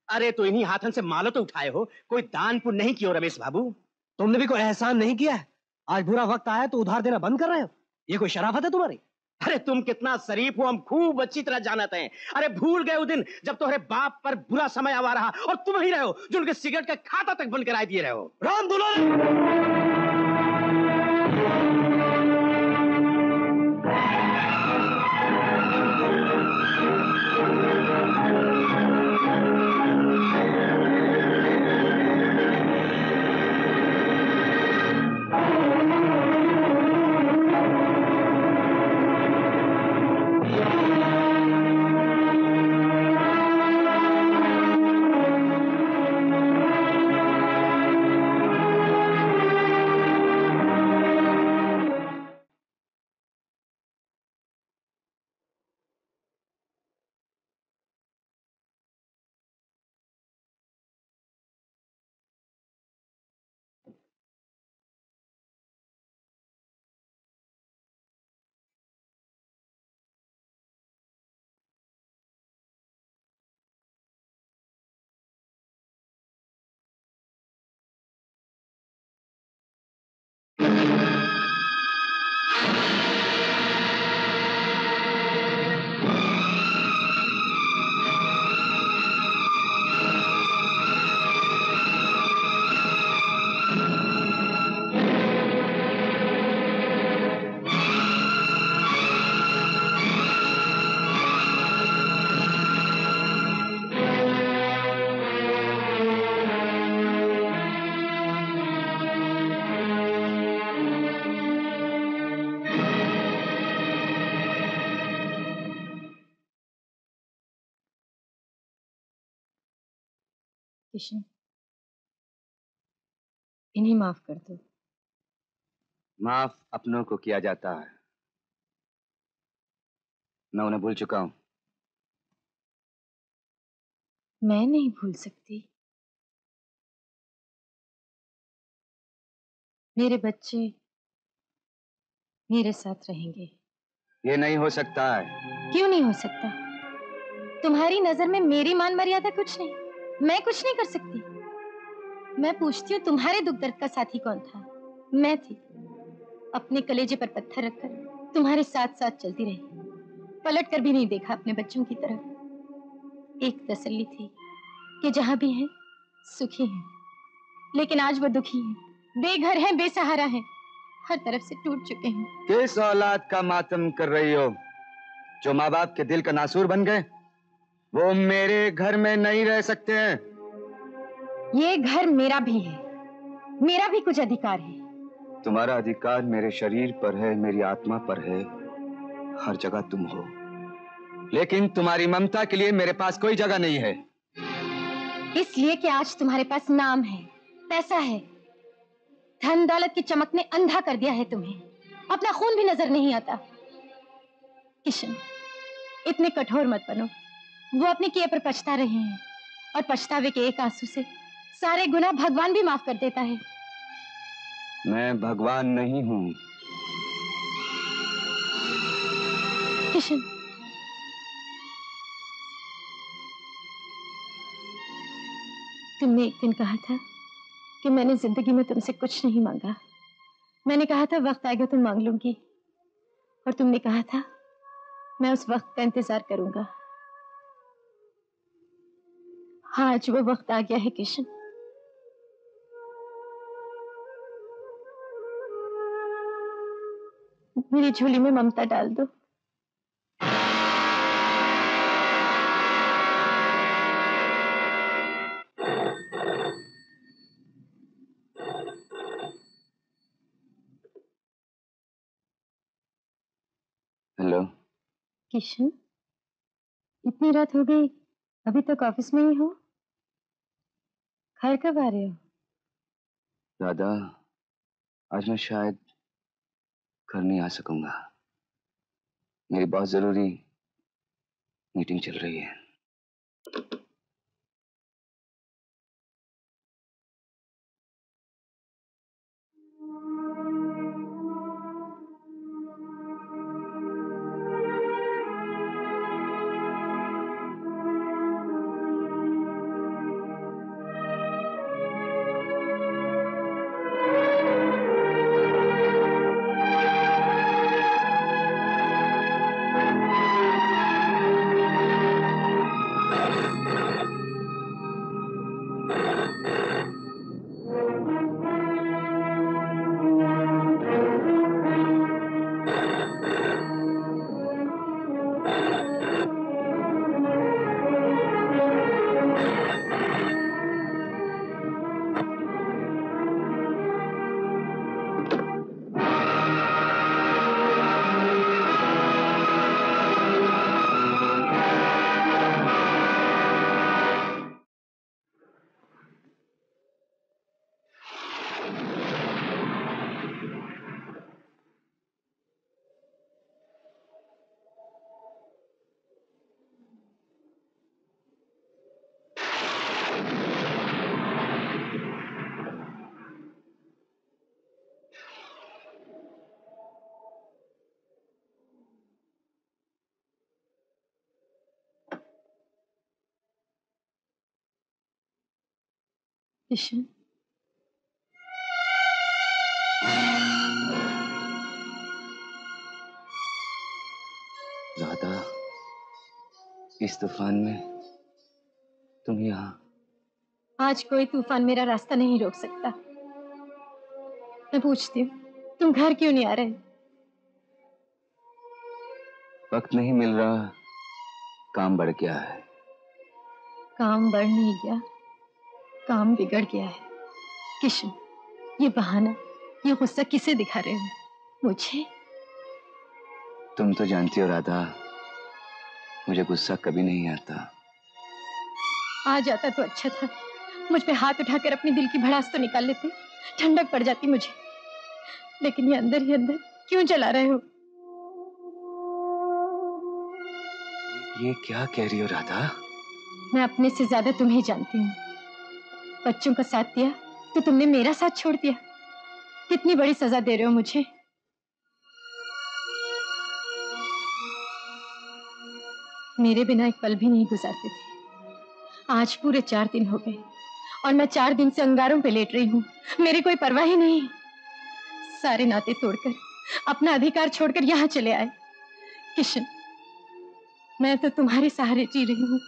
Speaker 27: अरे तो इन्हीं हाथों से मालो तो उठाए हो कोई दान पुण्य नहीं किया रमेश बाबू।
Speaker 17: तुमने भी कोई एहसान नहीं किया है? आज बुरा वक्त आया तो उधार देना बंद कर रहे हो? ये कोई शराफत है तुम्हारी?
Speaker 27: अरे तुम कितना शरीफ हो, हम खूब अच्छी तरह जानते हैं। अरे भूल गए दिन जब तुम्हारे तो बाप पर बुरा समय आवा रहा और तुम ही रहो जो उनके सिगरेट का खाता तक बंद कराए दिए रहे हो।
Speaker 17: राम दुलारे!
Speaker 6: किशन इन्हें माफ़ कर दो।
Speaker 3: माफ़ अपनों को किया जाता है। मैं उन्हें भूल चुका हूँ।
Speaker 6: मैं नहीं भूल सकती। मेरे बच्चे मेरे साथ रहेंगे।
Speaker 3: ये नहीं हो सकता है।
Speaker 6: क्यों नहीं हो सकता? तुम्हारी नज़र में मेरी मान मर्यादा कुछ नहीं। मैं कुछ नहीं कर सकती। मैं पूछती हूँ, तुम्हारे दुख दर्द का साथी कौन था? मैं थी। अपने कलेजे पर पत्थर रखकर तुम्हारे साथ साथ चलती रही। पलट कर भी नहीं देखा अपने बच्चों की तरफ़। एक तसल्ली थी कि जहाँ भी हैं, सुखी हैं। लेकिन आज वो दुखी हैं। बेघर हैं, बेसहारा हैं। हर तरफ़ से टूट चुके हैं।
Speaker 3: किस औलाद का मातम कर रही हो? जो माँ बाप के दिल का नासूर बन गए? वो मेरे घर में नहीं रह सकते हैं।
Speaker 6: ये घर मेरा भी है। मेरा भी कुछ अधिकार है।
Speaker 3: तुम्हारा अधिकार मेरे शरीर पर है मेरी आत्मा पर है। हर जगह तुम हो। लेकिन तुम्हारी ममता के लिए मेरे पास कोई जगह नहीं है।
Speaker 6: इसलिए कि आज तुम्हारे पास नाम है पैसा है। धन दौलत की चमक ने अंधा कर दिया है तुम्हें। अपना खून भी नज़र नहीं आता। किशन इतने कठोर मत बनो। वो अपने किए पर पछता रहे हैं और पछतावे के एक आँसू से सारे गुना भगवान भी माफ़ कर देता है।
Speaker 3: मैं भगवान नहीं हूँ।
Speaker 6: किशन। तुमने एक दिन कहा था कि मैंने ज़िंदगी में तुमसे कुछ नहीं मांगा। मैंने कहा था वक्त आएगा तो मांग लूँगी। और तुमने कहा था मैं उस वक्त का इंतज़ार करूँगा। आज वो वक्त आ गया है किशन मेरी झोली में ममता डाल दो।
Speaker 3: हेलो।
Speaker 6: किशन इतनी रात हो गई अभी तक ऑफ़िस में ही हो? घर कब आ रहे हो?
Speaker 3: दादा, आज मैं शायद घर नहीं आ सकूँगा। मेरी बहुत ज़रूरी मीटिंग चल रही है।
Speaker 6: किशन
Speaker 3: राधा इस तूफ़ान में तुम यहाँ।
Speaker 6: आज कोई तूफ़ान मेरा रास्ता नहीं रोक सकता। मैं पूछती हूँ तुम घर क्यों नहीं आ रहे?
Speaker 3: वक्त नहीं मिल रहा काम बढ़ गया है।
Speaker 6: काम बढ़ नहीं गया। काम बिगड़ गया है। किशन ये बहाना ये गुस्सा किसे दिखा रहे हो? मुझे?
Speaker 3: तुम तो जानती हो राधा मुझे गुस्सा कभी नहीं आता।
Speaker 6: आ जाता तो अच्छा था। मुझ पे हाथ उठाकर अपने दिल की भड़ास तो निकाल लेते। ठंडक पड़ जाती मुझे। लेकिन ये अंदर ही अंदर क्यों चला रहे हो?
Speaker 3: ये क्या कह रही हो राधा?
Speaker 6: मैं अपने से ज़्यादा तुम्हें जानती हूँ। बच्चों का साथ दिया तो तुमने मेरा साथ छोड़ दिया। कितनी बड़ी सजा दे रहे हो मुझे। मेरे बिना एक पल भी नहीं गुजारते थे। आज पूरे चार दिन हो गए, और मैं चार दिन से अंगारों पे लेट रही हूँ। मेरी कोई परवाह ही नहीं। सारे नाते तोड़कर, अपना अधिकार छोड़कर यहाँ चले आए। किशन, मैं तो तुम्हारे सहारे जी रही हूँ।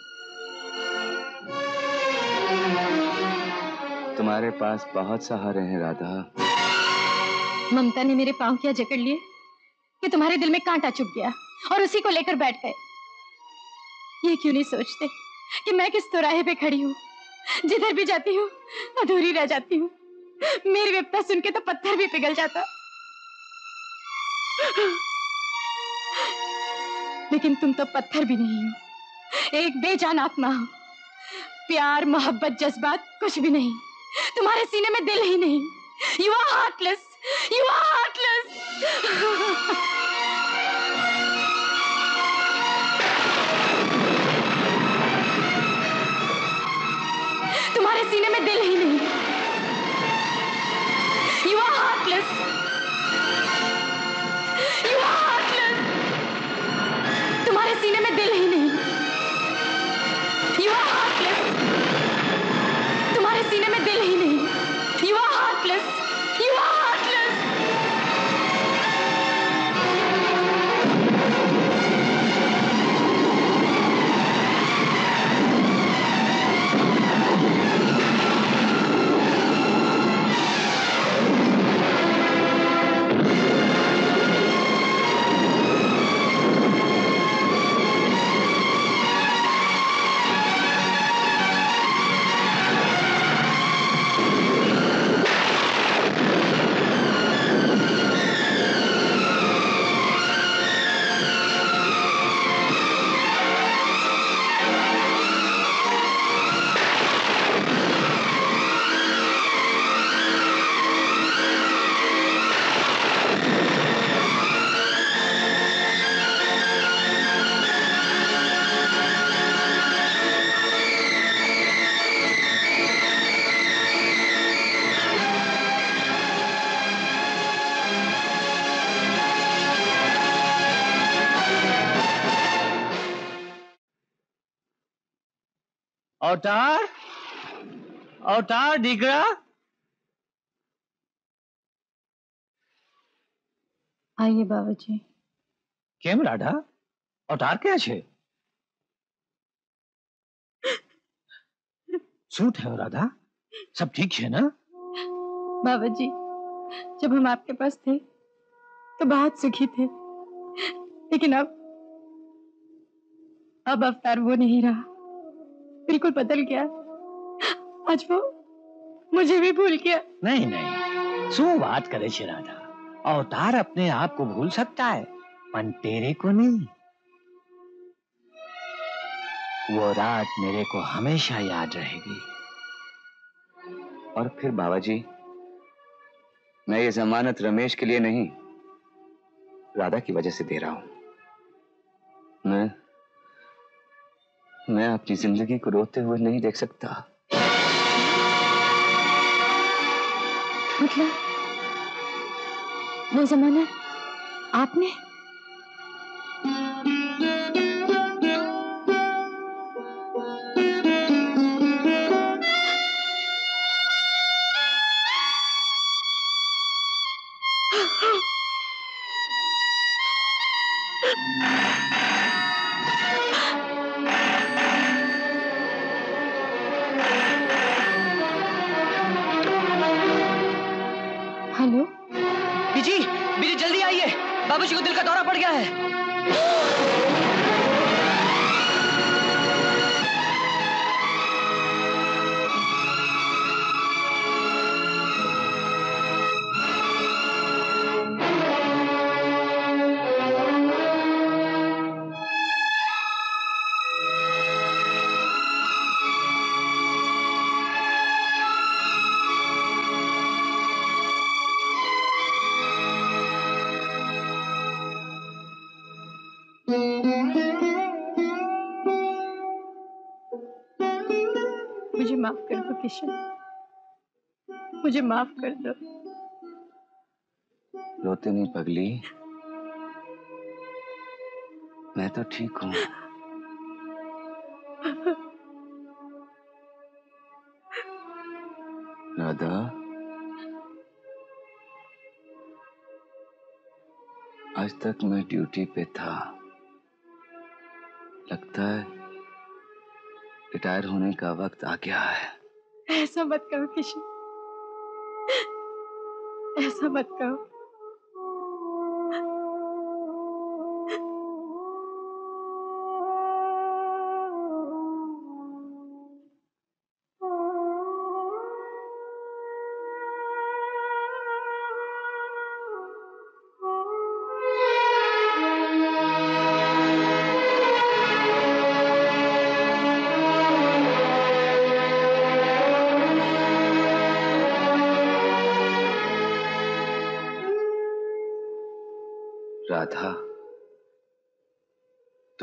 Speaker 3: तुम्हारे पास बहुत सहारे हैं, राधा।
Speaker 6: ममता ने मेरे पाँव क्या जकड़ लिए कि तुम्हारे दिल में कांटा चुप गया और उसी को लेकर बैठ गए। ये क्यों नहीं सोचते कि मैं किस चौराहे पे खड़ी हूँ? जिधर भी जाती हूँ, अधूरी रह जाती हूँ। मेरी विपता सुन के तो पत्थर भी पिघल जाता। लेकिन तुम तो पत्थर भी नहीं हो। एक बेजान आत्मा हो। प्यार, मोहब्बत, जज्बात कुछ भी नहीं। तुम्हारे सीने में दिल ही नहीं। You are heartless you are heartless तुम्हारे सीने में दिल ही
Speaker 15: अवतार अवतार દીકરા
Speaker 6: आइए बाबा जी
Speaker 15: કેમ રાધા અવતાર ક્યાં છે શું થયું રાધા सब ठीक है ना
Speaker 6: बाबा जी जब हम आपके पास थे तो बहुत सुखी थे लेकिन अब अब अवतार वो नहीं रहा बिल्कुल बदल गया। आज वो मुझे भी भूल गया।
Speaker 15: नहीं नहीं। सू बात करे शिराधा अवतार अपने आप को भूल सकता है पर तेरे को नहीं। वो रात मेरे को हमेशा याद रहेगी।
Speaker 3: और फिर बाबा जी मैं ये जमानत रमेश के लिए नहीं राधा की वजह से दे रहा हूँ। मैं मैं आपकी ज़िंदगी को रोते हुए नहीं देख सकता।
Speaker 6: मतलब? वो जमाना आपने किशन मुझे माफ़ कर दो।
Speaker 3: रोते नहीं, पगली। मैं तो ठीक हूँ। राधा। आज तक मैं ड्यूटी पे था। लगता है रिटायर होने का वक्त आ गया है।
Speaker 6: ऐसा मत करो किशन। ऐसा मत कहो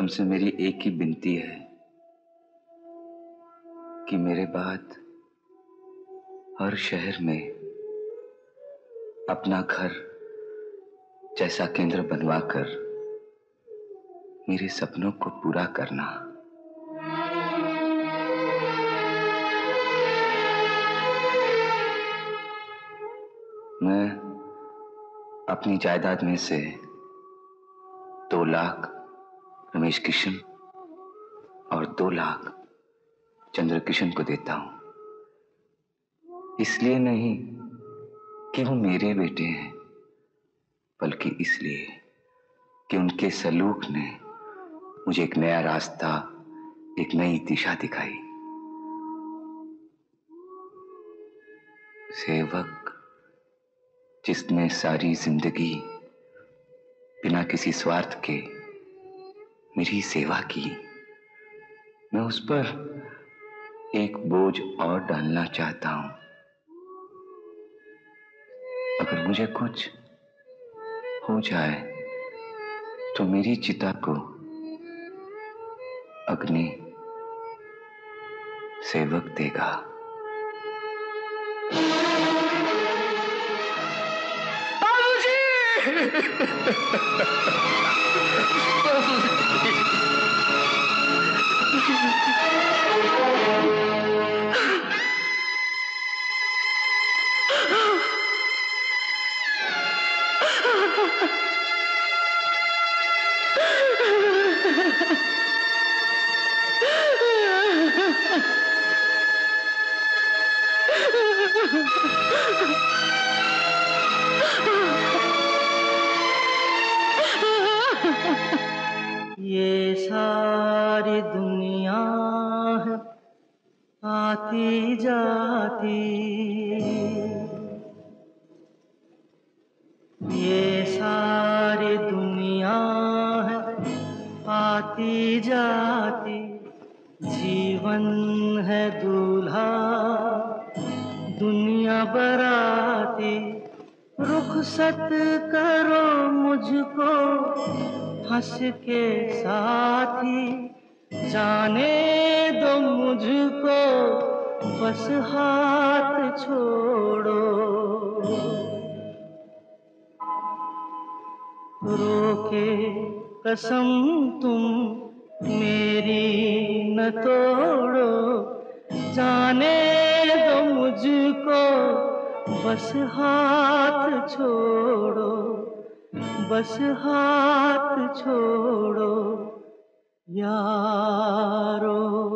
Speaker 3: तुमसे मेरी एक ही विनती है कि मेरे बाद हर शहर में अपना घर जैसा केंद्र बनवाकर मेरे सपनों को पूरा करना। मैं अपनी जायदाद में से दो लाख रमेश किशन और दो लाख चंद्र किशन को देता हूँ। इसलिए नहीं कि वो मेरे बेटे हैं, बल्कि इसलिए कि उनके सलूक ने मुझे एक नया रास्ता, एक नई दिशा दिखाई। सेवक जिसने सारी ज़िंदगी बिना किसी स्वार्थ के मेरी सेवा की। मैं उस पर एक बोझ और डालना चाहता हूँ। अगर मुझे कुछ हो जाए तो मेरी चिता को अग्नि सेवक देगा।
Speaker 9: बाबूजी
Speaker 10: ये सारी दुनिया आती जाती। ये सारी दुनिया है, आती जाती। जीवन है दूल्हा, दुनिया बराती। रुखसत करो मुझको, हंस के साथी। जाने दो मुझको बस हाथ छोड़ो। रोके कसम तुम मेरी न तोड़ो। जाने दो मुझको, बस हाथ छोड़ो। बस हाथ छोड़ो, यारो।